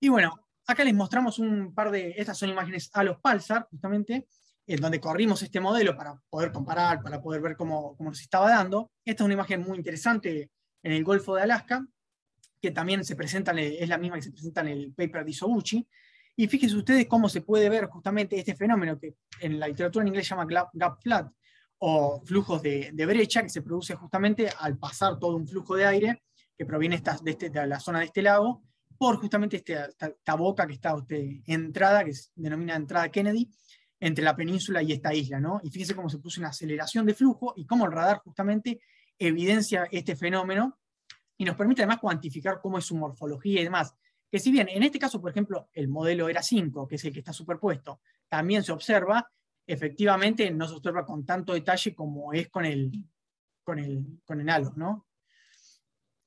Y bueno, acá les mostramos un par de, estas son imágenes a los Pulsar, justamente, en donde corrimos este modelo para poder comparar, para poder ver cómo, cómo nos estaba dando. Esta es una imagen muy interesante en el Golfo de Alaska, que también se presenta, es la misma que se presenta en el paper de Isoguchi. Y fíjense ustedes cómo se puede ver justamente este fenómeno que en la literatura en inglés se llama gap flat o flujos de, de brecha, que se produce justamente al pasar todo un flujo de aire que proviene de, este, de la zona de este lago, por justamente este, esta, boca que está usted, entrada, que se denomina entrada Kennedy, entre la península y esta isla, ¿no? Y fíjese cómo se puso una aceleración de flujo y cómo el radar justamente evidencia este fenómeno y nos permite además cuantificar cómo es su morfología y demás. Que si bien en este caso, por ejemplo, el modelo era 5, que es el que está superpuesto, también se observa, efectivamente no se observa con tanto detalle como es con el, con el, con el halo, ¿no?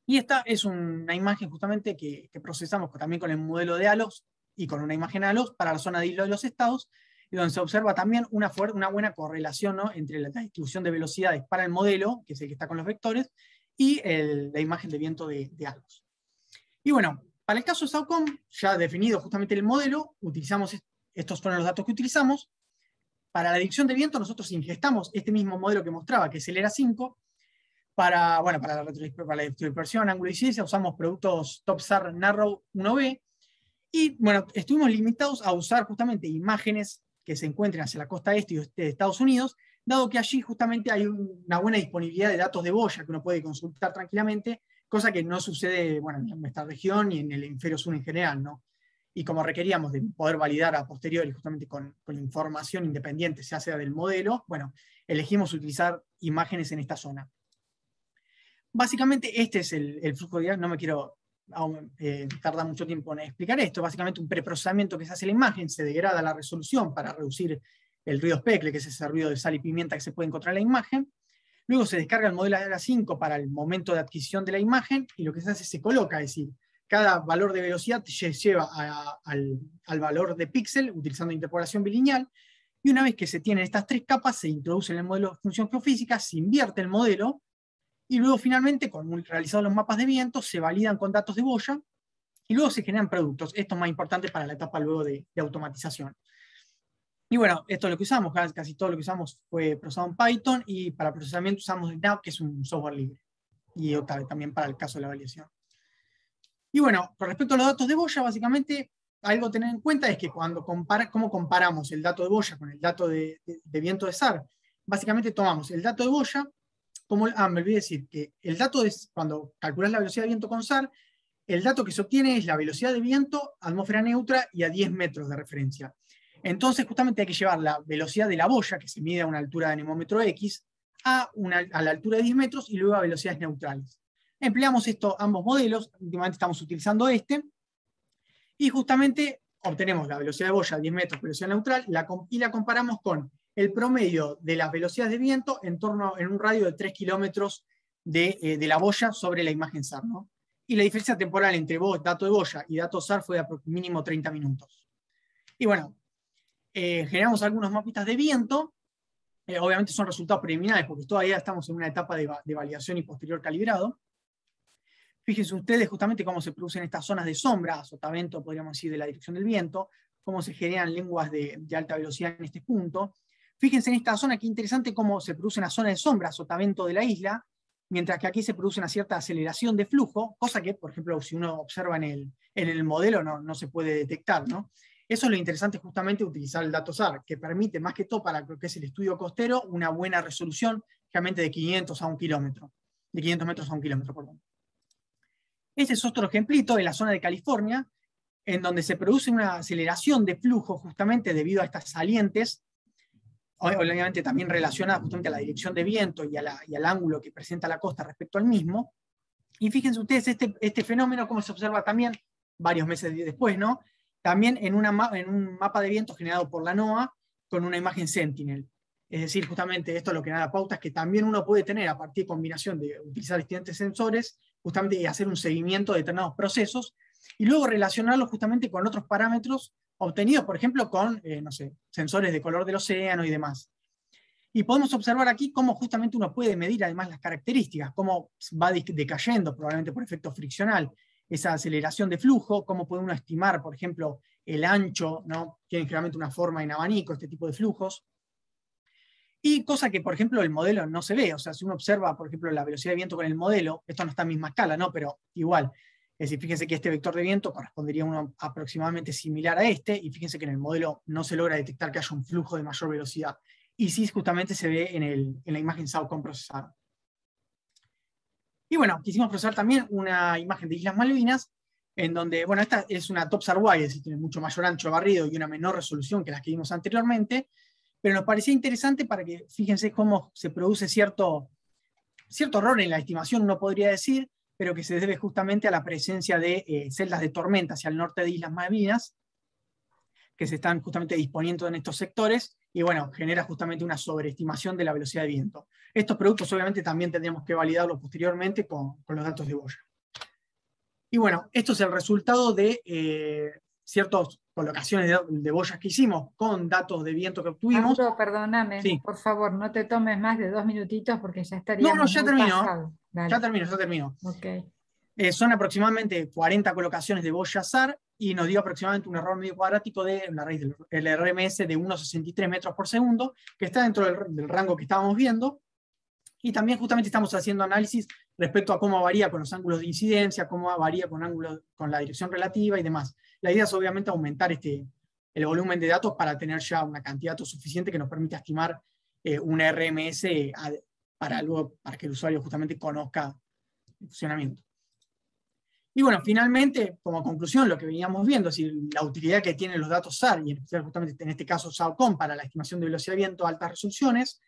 Y esta es una imagen justamente que, procesamos también con el modelo de halos y con una imagen halos para la zona de hilo de los estados, y donde se observa también una, una buena correlación entre la distribución de velocidades para el modelo, que es el que está con los vectores, y la imagen de viento de, de. Y bueno, para el caso de SAUCOM, ya definido justamente el modelo, utilizamos, estos fueron los datos que utilizamos. Para la dirección de viento, nosotros ingestamos este mismo modelo que mostraba, que es el ERA5, para, bueno, para, la, para dispersión, ángulo de incidencia, usamos productos TopSAR Narrow 1B. Y bueno, estuvimos limitados a usar justamente imágenes que se encuentren hacia la costa este de Estados Unidos, dado que allí justamente hay una buena disponibilidad de datos de boya que uno puede consultar tranquilamente, cosa que no sucede bueno, en nuestra región y en el hemisferio sur en general. ¿no? Y como requeríamos de poder validar a posteriori justamente con, información independiente, sea sea del modelo, bueno, elegimos utilizar imágenes en esta zona. Básicamente este es el, flujo de no me quiero eh, tardar mucho tiempo en explicar esto, básicamente un preprocesamiento que se hace en la imagen, se degrada la resolución para reducir el ruido especle, que es ese ruido de sal y pimienta que se puede encontrar en la imagen, luego se descarga el modelo ARA 5 para el momento de adquisición de la imagen, y lo que se hace es se coloca, es decir, cada valor de velocidad se lleva al, al, valor de píxel utilizando interpolación bilineal, y una vez que se tienen estas tres capas, se introduce en el modelo de función geofísica, se invierte el modelo, y luego finalmente, con realizados los mapas de viento, se validan con datos de boya y luego se generan productos. Esto es más importante para la etapa luego de, automatización. Y bueno, esto es lo que usamos, casi todo lo que usamos fue procesado en Python y para procesamiento usamos NAV, que es un software libre. Y también para el caso de la validación. Y bueno, con respecto a los datos de boya, básicamente algo a tener en cuenta es que cuando compara, cómo comparamos el dato de boya con el dato de, de viento de SAR, básicamente tomamos el dato de boya como, ah, me olvidé decir que el dato es, cuando calculas la velocidad de viento con SAR, el dato que se obtiene es la velocidad de viento, atmósfera neutra y a 10 metros de referencia. Entonces, justamente hay que llevar la velocidad de la boya, que se mide a una altura de anemómetro X, a, a la altura de 10 metros y luego a velocidades neutrales. Empleamos esto, ambos modelos, últimamente estamos utilizando este, y justamente obtenemos la velocidad de boya a 10 metros, velocidad neutral, y la comparamos con el promedio de las velocidades de viento en torno en un radio de 3 kilómetros eh, de, la boya sobre la imagen SAR. Y la diferencia temporal entre dato de boya y dato SAR fue de mínimo 30 minutos. Y bueno, eh, generamos algunos mapitas de viento. Eh, obviamente son resultados preliminares porque todavía estamos en una etapa de, validación y posterior calibrado. Fíjense ustedes justamente cómo se producen estas zonas de sombra, sotavento, podríamos decir, de la dirección del viento, cómo se generan lenguas de, de alta velocidad en este punto, Fíjense en esta zona, qué interesante cómo se produce una zona de sombra, sotavento de la isla, mientras que aquí se produce una cierta aceleración de flujo, cosa que, por ejemplo, si uno observa en el, en el modelo no, no, se puede detectar. ¿no? Eso es lo interesante justamente utilizar el dato SAR, que permite más que todo para lo que es el estudio costero una buena resolución, realmente de 500 a un kilómetro, de 500 metros a un kilómetro, perdón. Este es otro ejemplito en la zona de California, en donde se produce una aceleración de flujo justamente debido a estas salientes obviamente también relacionada justamente a la dirección de viento y, al ángulo que presenta la costa respecto al mismo. Y fíjense ustedes este, este fenómeno, como se observa también varios meses después, ¿no? También en, una, un mapa de viento generado por la NOAA con una imagen Sentinel. Es decir, justamente esto lo que da pauta es que también uno puede tener, a partir de combinación de utilizar distintos sensores, justamente y hacer un seguimiento de determinados procesos, y luego relacionarlos justamente con otros parámetros obtenidos, por ejemplo, con, eh, no sé, sensores de color del océano y demás. Y podemos observar aquí cómo justamente uno puede medir además las características, cómo va decayendo, probablemente por efecto friccional, esa aceleración de flujo, cómo puede uno estimar, por ejemplo, el ancho, ¿no? tiene generalmente una forma en abanico, este tipo de flujos. Y cosa que, por ejemplo, el modelo no se ve, o sea, si uno observa, por ejemplo, la velocidad de viento con el modelo, esto no está en misma escala, ¿no? pero igual, es decir, fíjense que este vector de viento correspondería a uno aproximadamente similar a este, y fíjense que en el modelo no se logra detectar que haya un flujo de mayor velocidad. Y sí, justamente se ve en, la imagen SAUCOM procesada. Y bueno, quisimos procesar también una imagen de Islas Malvinas, en donde, bueno, esta es una Topsar Y, es decir, tiene mucho mayor ancho barrido y una menor resolución que las que vimos anteriormente, pero nos parecía interesante para que fíjense cómo se produce cierto, cierto error en la estimación, uno podría decir, pero que se debe justamente a la presencia de eh, celdas de tormenta hacia el norte de Islas Malvinas, que se están justamente disponiendo en estos sectores, y bueno, genera justamente una sobreestimación de la velocidad de viento. Estos productos obviamente también tendríamos que validarlos posteriormente con, los datos de Boya. Y bueno, esto es el resultado de eh, ciertas colocaciones de, boyas que hicimos con datos de viento que obtuvimos. perdóname, por favor, no te tomes más de dos minutitos porque ya estaría. No, no, ya Ya termino, ya termino. Okay. Eh, son aproximadamente 40 colocaciones de boya SAR y nos dio aproximadamente un error medio cuadrático de la raíz del RMS de 1,63 metros por segundo, que está dentro del, rango que estábamos viendo. Y también justamente estamos haciendo análisis respecto a cómo varía con los ángulos de incidencia, cómo varía con, ángulos, con la dirección relativa y demás. La idea es obviamente aumentar este, el volumen de datos para tener ya una cantidad de datos suficiente que nos permita estimar eh, un RMS para, que el usuario justamente conozca el funcionamiento. Y bueno, finalmente, como conclusión, lo que veníamos viendo, es decir, la utilidad que tienen los datos SAR, y en especial justamente en este caso SARCOM para la estimación de velocidad de viento a altas resoluciones,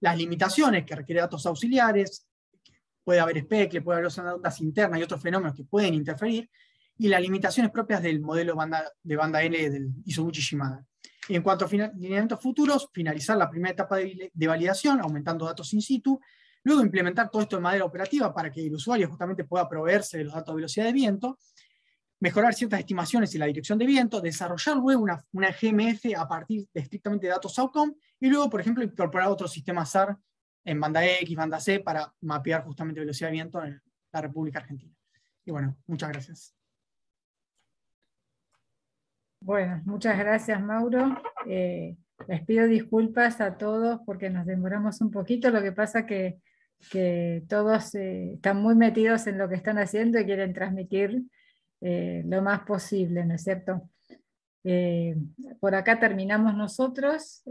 las limitaciones que requiere datos auxiliares, puede haber especle, puede haber ondas internas y otros fenómenos que pueden interferir, y las limitaciones propias del modelo de banda L del Isoguchi Shimada. Y en cuanto a lineamientos futuros, finalizar la primera etapa de, validación, aumentando datos in situ, Luego implementar todo esto de manera operativa para que el usuario justamente pueda proveerse de los datos de velocidad de viento, mejorar ciertas estimaciones y la dirección de viento, desarrollar luego una, GMF a partir de estrictamente datos SOCOM y luego, por ejemplo, incorporar otros sistemas SAR en banda X, banda C, para mapear justamente velocidad de viento en la República Argentina. Y bueno, muchas gracias. Bueno, muchas gracias, Mauro. Eh, les pido disculpas a todos porque nos demoramos un poquito. Lo que pasa que que todos eh, están muy metidos en lo que están haciendo y quieren transmitir eh, lo más posible, ¿no es cierto? Por acá terminamos nosotros.